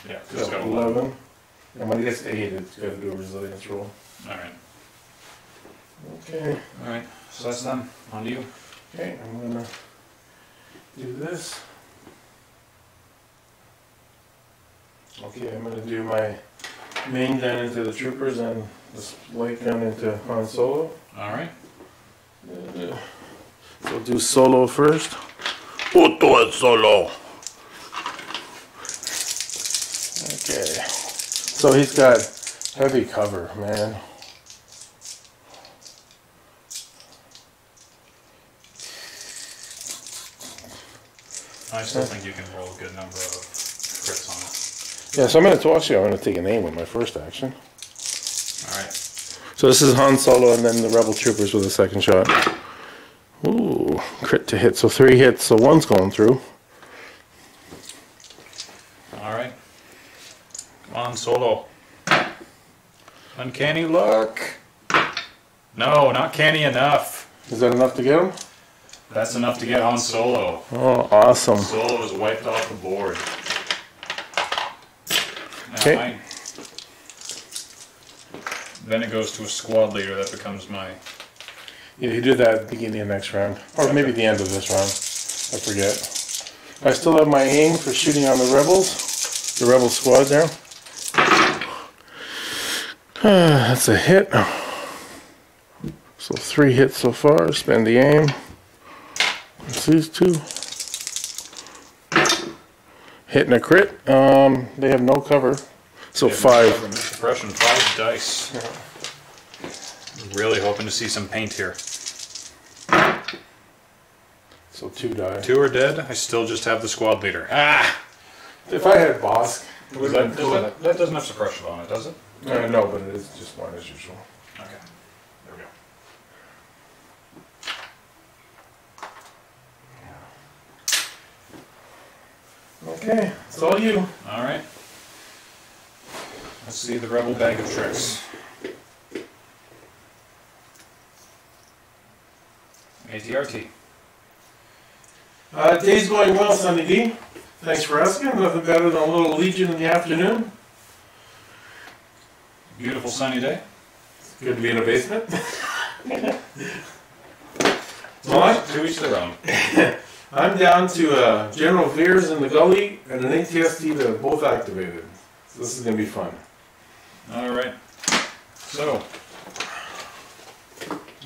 yeah, it's got Got 11. eleven. And when he gets eight, it's got to do a resilience roll. Alright, Okay. alright, so that's done. On to you. Okay, I'm gonna do this. Okay, I'm gonna do my main gun into the troopers and this light gun into Han Solo. Alright. Uh, So do solo first. Puto el solo. Okay. So he's got heavy cover, man. I still think you can roll a good number of crits on it. Yeah, so I'm gonna, so you. I'm gonna take a name with my first action. Alright. So this is Han Solo and then the Rebel Troopers with a second shot. Ooh, crit to hit. So three hits, so one's going through. Alright. Come on, Solo. Uncanny luck. No, not canny enough. Is that enough to get him? That's enough to get Han Solo. Oh, awesome. Solo is wiped off the board. Okay. I- then it goes to a squad leader that becomes my. Yeah, you do that at the beginning of next round, or maybe the end of this round. I forget. I still have my aim for shooting on the rebels, the rebel squad there. that's a hit. So three hits so far. Spend the aim. It's these two. Hitting a crit. Um, they have no cover. So five. Suppression, five dice. Really hoping to see some paint here. So two die. Two are dead. I still just have the squad leader. Ah! If I had Bossk, it would Does have that, does that, that, doesn't have suppression on it, does it? Uh, no, but it is just one as usual. Okay. There we go. Okay, it's all you. Alright. Let's see the rebel bag of tricks. ATRT. Uh, day's going well, Sunny D. Thanks for asking. Nothing better than a little Legion in the afternoon. Beautiful sunny day. Good to be in a basement. well, To each their own. I'm down to uh, General Veers in the gully and an ATST that are both activated. So this is gonna be fun. Alright. So.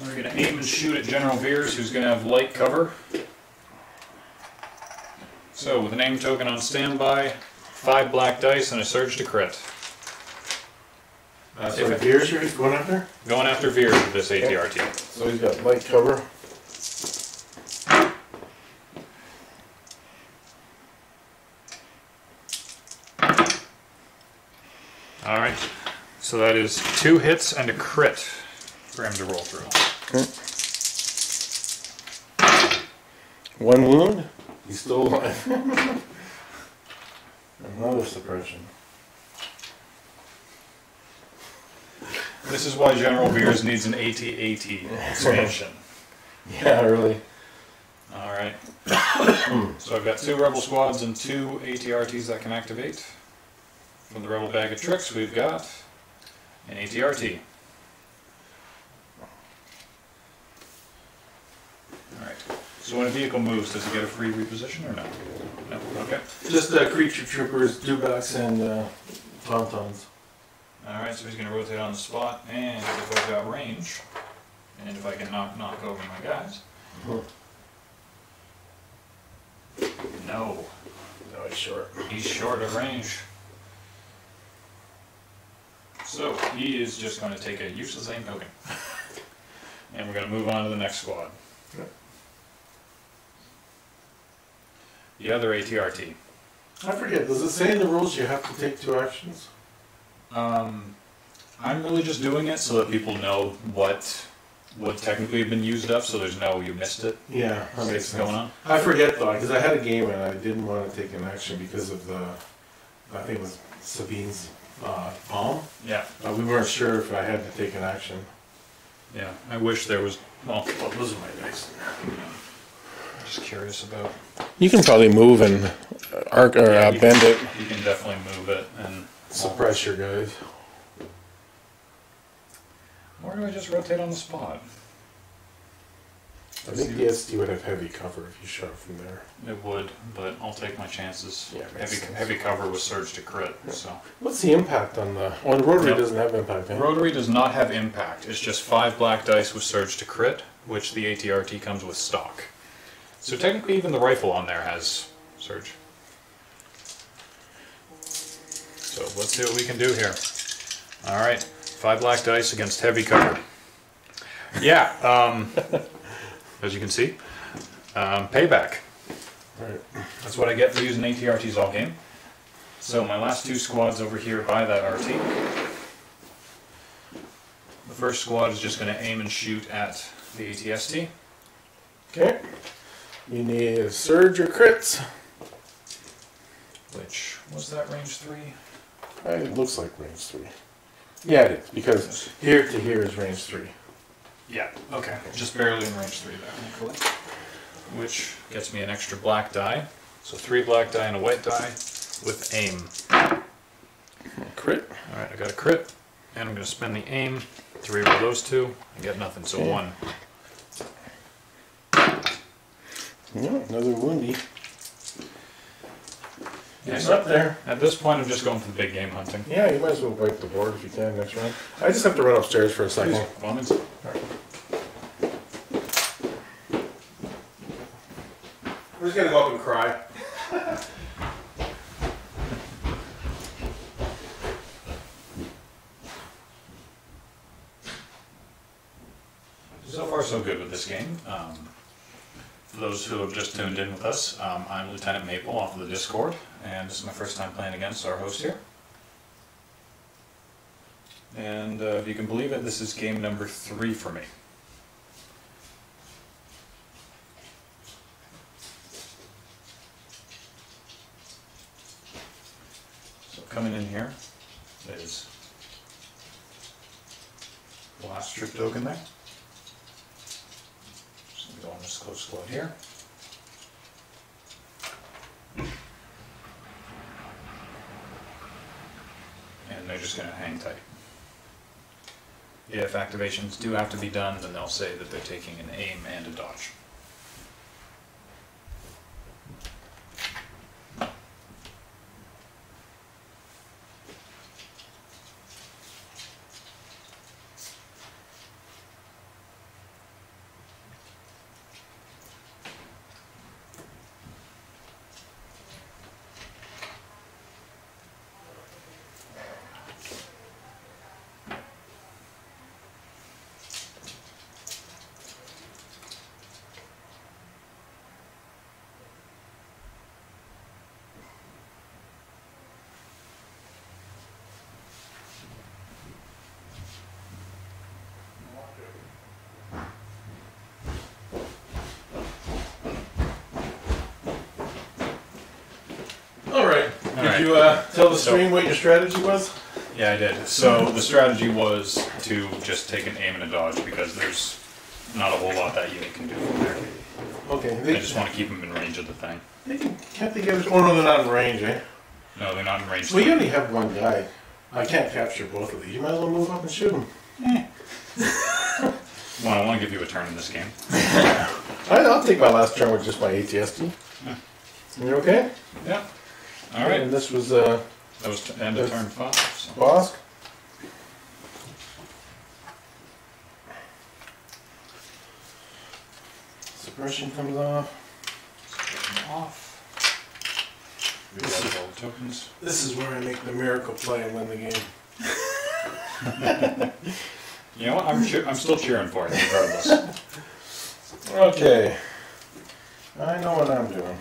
We're gonna aim and shoot at General Veers, who's gonna have light cover. So, with an aim token on standby, five black dice, and a surge to crit. Uh, so Veers going after. Going after Veers with this ATRT. So he's got light cover. Alright. So that is two hits and a crit for him to roll through. One wound. He's still alive. Another suppression. This is why General Veers needs an AT-AT expansion. Yeah, really. Alright. so I've got two Rebel Squads and two ATRTs that can activate. From the Rebel Bag of Tricks, we've got an ATRT. Alright. So when a vehicle moves, does it get a free reposition or no? No. Okay. Just uh, creature troopers, dewbacks, and uh, tauntauns. Alright, so he's gonna rotate on the spot, and if I've got range, and if I can knock, knock over my guys. No, No, he's short. he's short of range. So, he is just gonna take a useless aim token. And we're gonna move on to the next squad. The other ATRT. I forget. Does it say in the rules you have to take two actions? Um, I'm really just doing it so that people know what what technically have been used up, so there's no you missed it Yeah, that makes what's sense. going on. I forget though, because I had a game and I didn't want to take an action because of the, I think it was Sabine's uh, palm. Yeah, Uh, we weren't sure if I had to take an action. yeah. I wish there was. Well, Oh, those are my dice. Just curious about. You can probably move and arc or Yeah, uh, bend can- it, You can definitely move it, and suppress your guys. or do I just rotate on the spot? I think the SD would have heavy cover if you shot from there. It would, but I'll take my chances. Yeah, heavy sense. heavy cover with surge to crit. So What's the impact on the? Oh, the rotary Yep. doesn't have impact. Eh? rotary does not have impact. It's just five black dice with surge to crit, which the ATRT comes with stock. So technically, even the rifle on there has surge. So let's see what we can do here. All right, five black dice against heavy cover. Yeah, um, as you can see, um, payback. Right. That's what I get for using ATRTs all game. So my last two squads over here by that RT. The first squad is just going to aim and shoot at the ATST. Okay. You need surge or crits. Which was that range three? Uh, It looks like range three. Yeah, it is because here to here is range three. Yeah. Okay. Just barely in range three there, thankfully. Which gets me an extra black die. So three black die and a white die with aim. Crit. All right, I got a crit, and I'm going to spend the aim to reroll those two. I get nothing, so one. No, another woundy. Yeah, It's up there. at this point, I'm just going for the big game hunting. Yeah, you might as well wipe the board if you can next round. I just have to run upstairs for a second. Bombings. We're just gonna go up and cry. So far, so good with this game. Um, for those who have just tuned in with us, um, I'm Lieutenant Maple off of the Discord, and this is my first time playing against our host here. And uh, if you can believe it, this is game number three for me. So coming in here is last trick token there. Go on this close squad here. And they're just gonna hang tight. If activations do have to be done, then they'll say that they're taking an aim and a dodge. All right. Did All right. You uh, tell the stream what your strategy was? Yeah, I did. So the strategy was to just take an aim and a dodge because there's not a whole lot that unit can do from there. Okay. I just want to keep them in range of the thing. they can, can't they give us? Oh no, they're not in range, eh? No, they're not in range. Well, you only have one guy. I can't capture both of these. You might as well move up and shoot them. Well, I want to give you a turn in this game. I, I'll take my last turn with just my ATST. You okay? Yeah. All right. And this was uh, That was t- end of turn five. So. Bossk. Suppression comes off. Taken off. This Reroll all the tokens. This is where I make the miracle play and win the game. You know what? I'm cheer- I'm still cheering for it regardless. Okay. I know what I'm doing.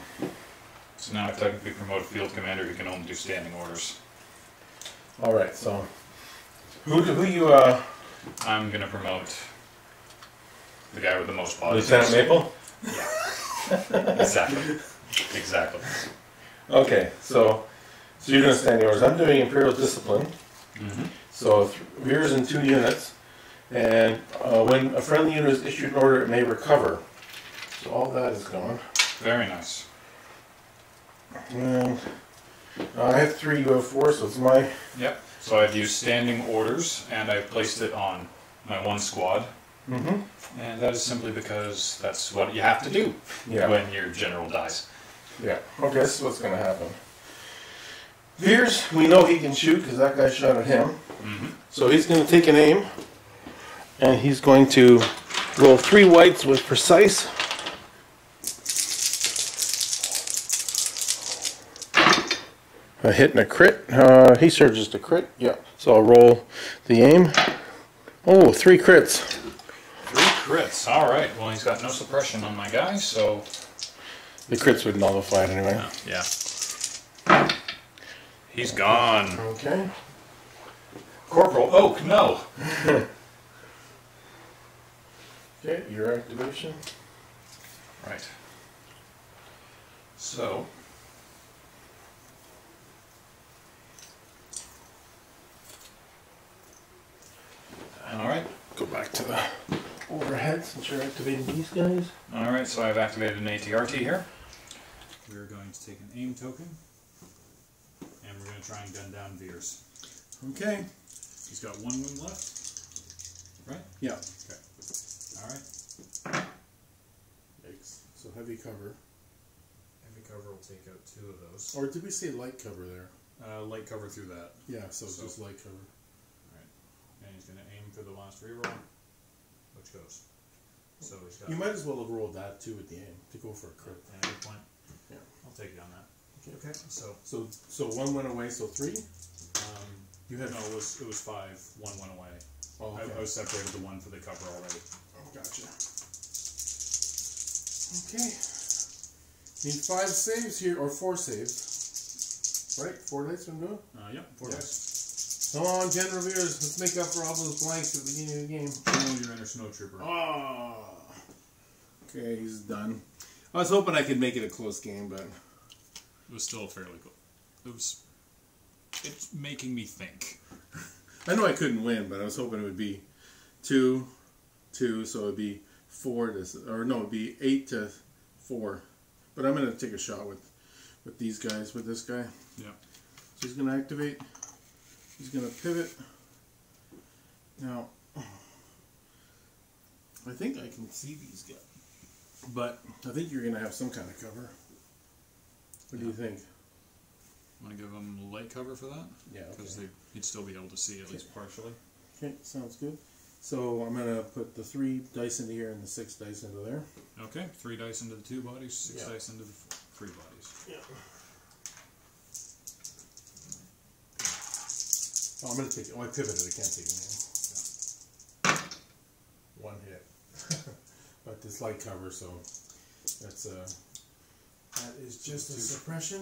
So now I technically promote a field commander who can only do standing orders. All right. So, who do, who you uh? I'm gonna promote the guy with the most bodies. Lieutenant Maple. Yeah. exactly. Exactly. Okay. So, so you're gonna stand yours. I'm doing Imperial Discipline. hmm So Veer's in two units, and uh, when a friendly unit is issued an order, it may recover. So all that is gone. Very nice. And I have three, you have four, so it's my. Yep. So I've used standing orders and I've placed it on my one squad. Mm-hmm. And that is simply because that's what you have to do Yeah. when your general dies. Yeah. Okay, this is what's gonna happen. Veers, we know he can shoot because that guy shot at him. Mm -hmm. So he's gonna take an aim, and he's going to roll three whites with precise. A hit and a crit. Uh, he surges to crit. Yeah. So I'll roll the aim. Oh, three crits. Three crits. All right. Well, he's got no suppression on my guy, so The crits would nullify it anyway. Yeah. He's gone. Okay. Corporal Oak, no. Okay, your activation. Right. So. All right. Go back to the overhead since you're activating these guys. All right. So I've activated an ATRT here. We're going to take an aim token, and we're going to try and gun down Veers. Okay. He's got one wound left, right? Yeah. Okay. All right. Yikes. So heavy cover. Heavy cover will take out two of those. Or did we say light cover there? Uh, light cover through that, Yeah, so, So- just light cover. and he's going to aim for the last reroll, which goes. So he's got. You might as well have rolled that too at the end to go for a crit. Yeah, good point. Yeah. I'll take it on that. Okay. okay. So So so one went away, so three? um, You had no, it was it was five. One went away. Oh, I, okay. I was separated the one for the cover already. Oh, gotcha. Okay. Need five saves here, or four saves. Right? Four dice from doing? Uh, yep. Four Yeah. dice. Come on, General Veers. Let's make up for all those blanks at the beginning of the game. Oh, your inner snow trooper. Oh. Okay, he's done. I was hoping I could make it a close game, but It was still fairly cool. It was. It's making me think. I know I couldn't win, but I was hoping it would be two, two, so it'd be four to, or no, it'd be eight to four. But I'm gonna take a shot with, with these guys, with this guy. Yeah. So he's gonna activate. He's gonna pivot. Now, I think I can see these guys, but I think you're gonna have some kind of cover. What do you think? Want to give him light cover for that? Yeah. Because they he'd still be able to see at least partially. Okay, sounds good. So I'm gonna put the three dice into here and the six dice into there. Okay. Three dice into the two bodies. Six Yeah. dice into the f- three bodies. Yeah. Oh, I'm gonna take. Oh, I pivoted. I can't take it now. One hit, but this light cover, so that's uh that is just a suppression.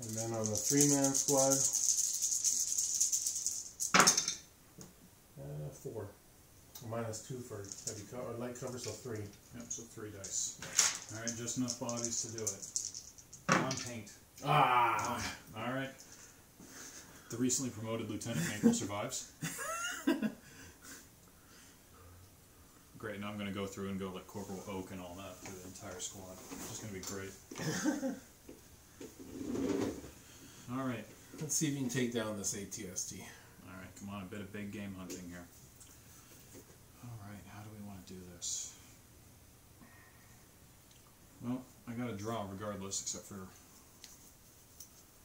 And then on the three man squad, uh, four. Minus two for heavy cover, or light cover, so three. Yep. So three dice. All right. Just enough bodies to do it. On paint. Ah. All right. The recently promoted Lieutenant Mankle survives. Great, now I'm going to go through and go like Corporal Oak and all that for the entire squad. It's going to be great. all right, Let's see if you can take down this ATST. all right, come on, a bit of big game hunting here. All right, how do we want to do this? Well, I got a draw regardless, except for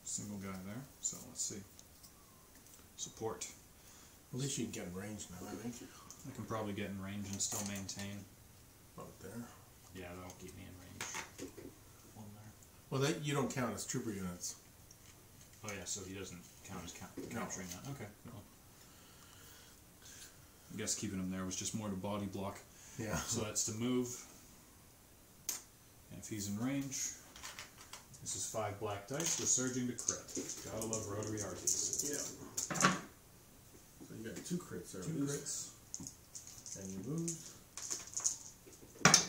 single guy there. So let's see. Support. At least you can get in range now, I think. I can probably get in range and still maintain. About there. Yeah, that'll keep me in range. One there. Well, that you don't count as trooper units. Oh yeah, so he doesn't count as cap- capturing that. Okay. I guess keeping him there was just more to body block. Yeah. So that's to move. And if he's in range, this is five black dice with surging to crit. Gotta love rotary arties. Yeah. So you got two crits there. Two crits. And you moved.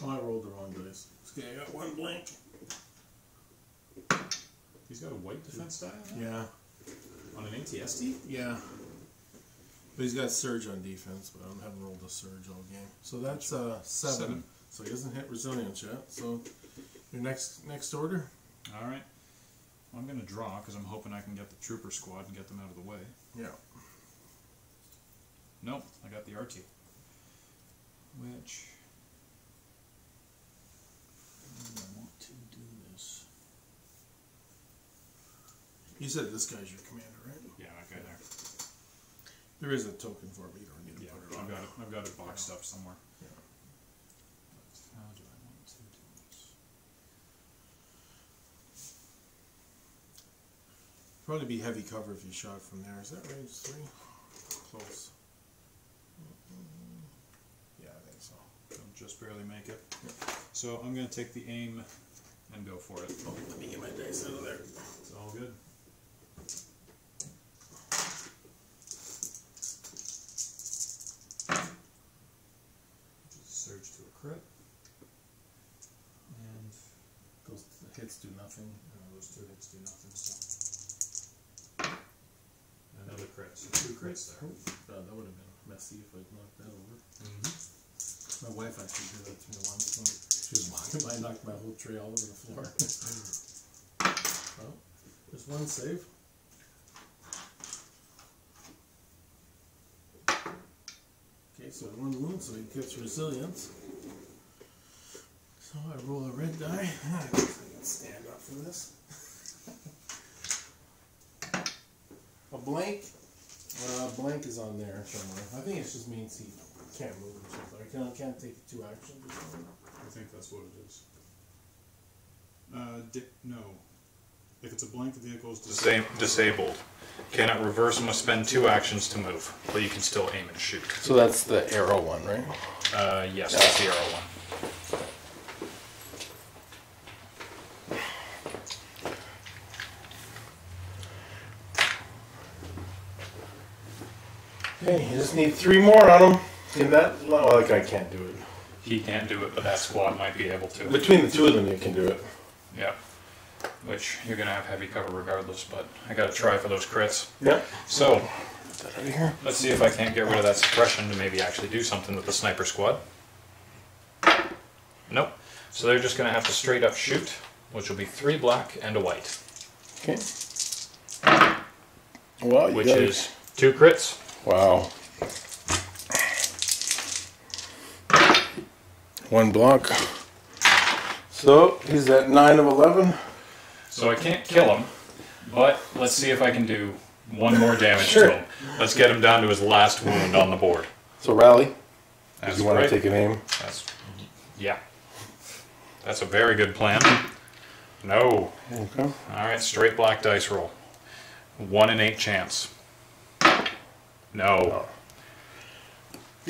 Oh, I rolled the wrong dice. Okay, I got one blank. He's got a white defense die? Yeah. on an ATST? Yeah. But he's got surge on defense, but I haven't rolled a surge all game. So that's uh seven. Seven. So he doesn't hit resilience yet. So your next next order. All right. I'm gonna draw because I'm hoping I can get the trooper squad and get them out of the way. Yeah. Nope, I got the RT. Which. I want to do this? You said this guy's your commander, right? Yeah, that guy there. There is a token for it, but you don't need to Yeah, put it on. I've got it. I've got it boxed up somewhere. Yeah. But how do I want to do this? Probably be heavy cover if you shot from there. Is that range three? Close. Mm-hmm. Yeah, I think so. Don't just barely make it. So I'm gonna take the aim and go for it. Oh, let me get my dice out of there. It's all good. Just surge to a crit. And Those hits do nothing. uh, those two hits do nothing, so. Another crit, so two crits there. God, that would have been messy if I'd knocked that over. Mm-hmm. My wife actually did that to me once when she was walking by, knocked my whole tray all over the floor. well, there's one save. Okay, so one wound, so he gets resilience. So I roll a red die. I guess I can stand up for this. a blank. Uh, blank is on there somewhere. I think it just means he can't move or something. I can't, can't take two actions or something. I think that's what it is. Uh, di- no. If it's a blank the vehicle, it's Disa- disabled. Cannot reverse, must spend two actions to move, but you can still aim and shoot. So that's the arrow one, right? Uh, yes, that's the arrow one. Just need three more on them. In that, well, like I can't do it. He can't do it, but that squad might be able to. Between the two of them, you can do it. Yep. Which you're gonna have heavy cover regardless, but I gotta try for those crits. Yep. So, Put that out of here. let's see if I can't get rid of that suppression to maybe actually do something with the sniper squad. Nope. So they're just gonna have to straight up shoot, which will be three black and a white, Okay. Well, which gotta- is two crits. Wow. One block. So he's at nine of eleven. So I can't kill him, but let's see if I can do one more damage Sure. to him. Let's get him down to his last wound on the board. So rally. That's you want great. to take an aim? That's yeah. That's a very good plan. No. Okay. All right, straight black dice roll. One in eight chance. No. Oh.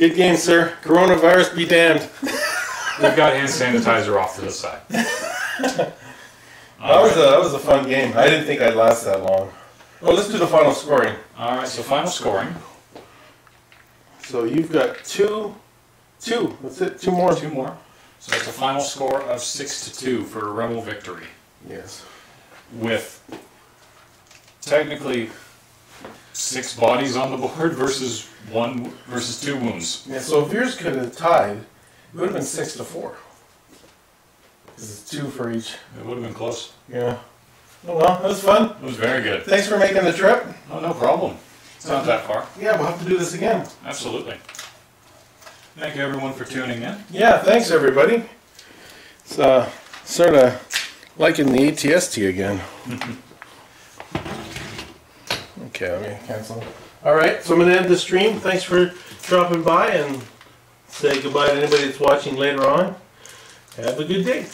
Good game, sir. Coronavirus be damned. We've got hand sanitizer off to the side. That was a that was a fun game. I didn't think I'd last that long. Well, let's do the final scoring. All right, so final scoring. So you've got two, two. That's it. Two more. Two more. So it's a final score of six to two for a rebel victory. Yes. with technically six bodies on the board versus one versus two wounds. Yeah. So if yours could have tied, it would have been six to four. Because it's two for each. It would have been close. Yeah. Oh well, that was fun. It was very good. Thanks for making the trip. Oh, no problem. It's not that far. Yeah, we'll have to do this again. Absolutely. Thank you everyone for tuning in. Yeah, thanks everybody. It's uh, sort of liking the ATST again. okay, let me cancel. All right, so I'm gonna end the stream. Thanks for dropping by and say goodbye to anybody that's watching later on. Have a good day.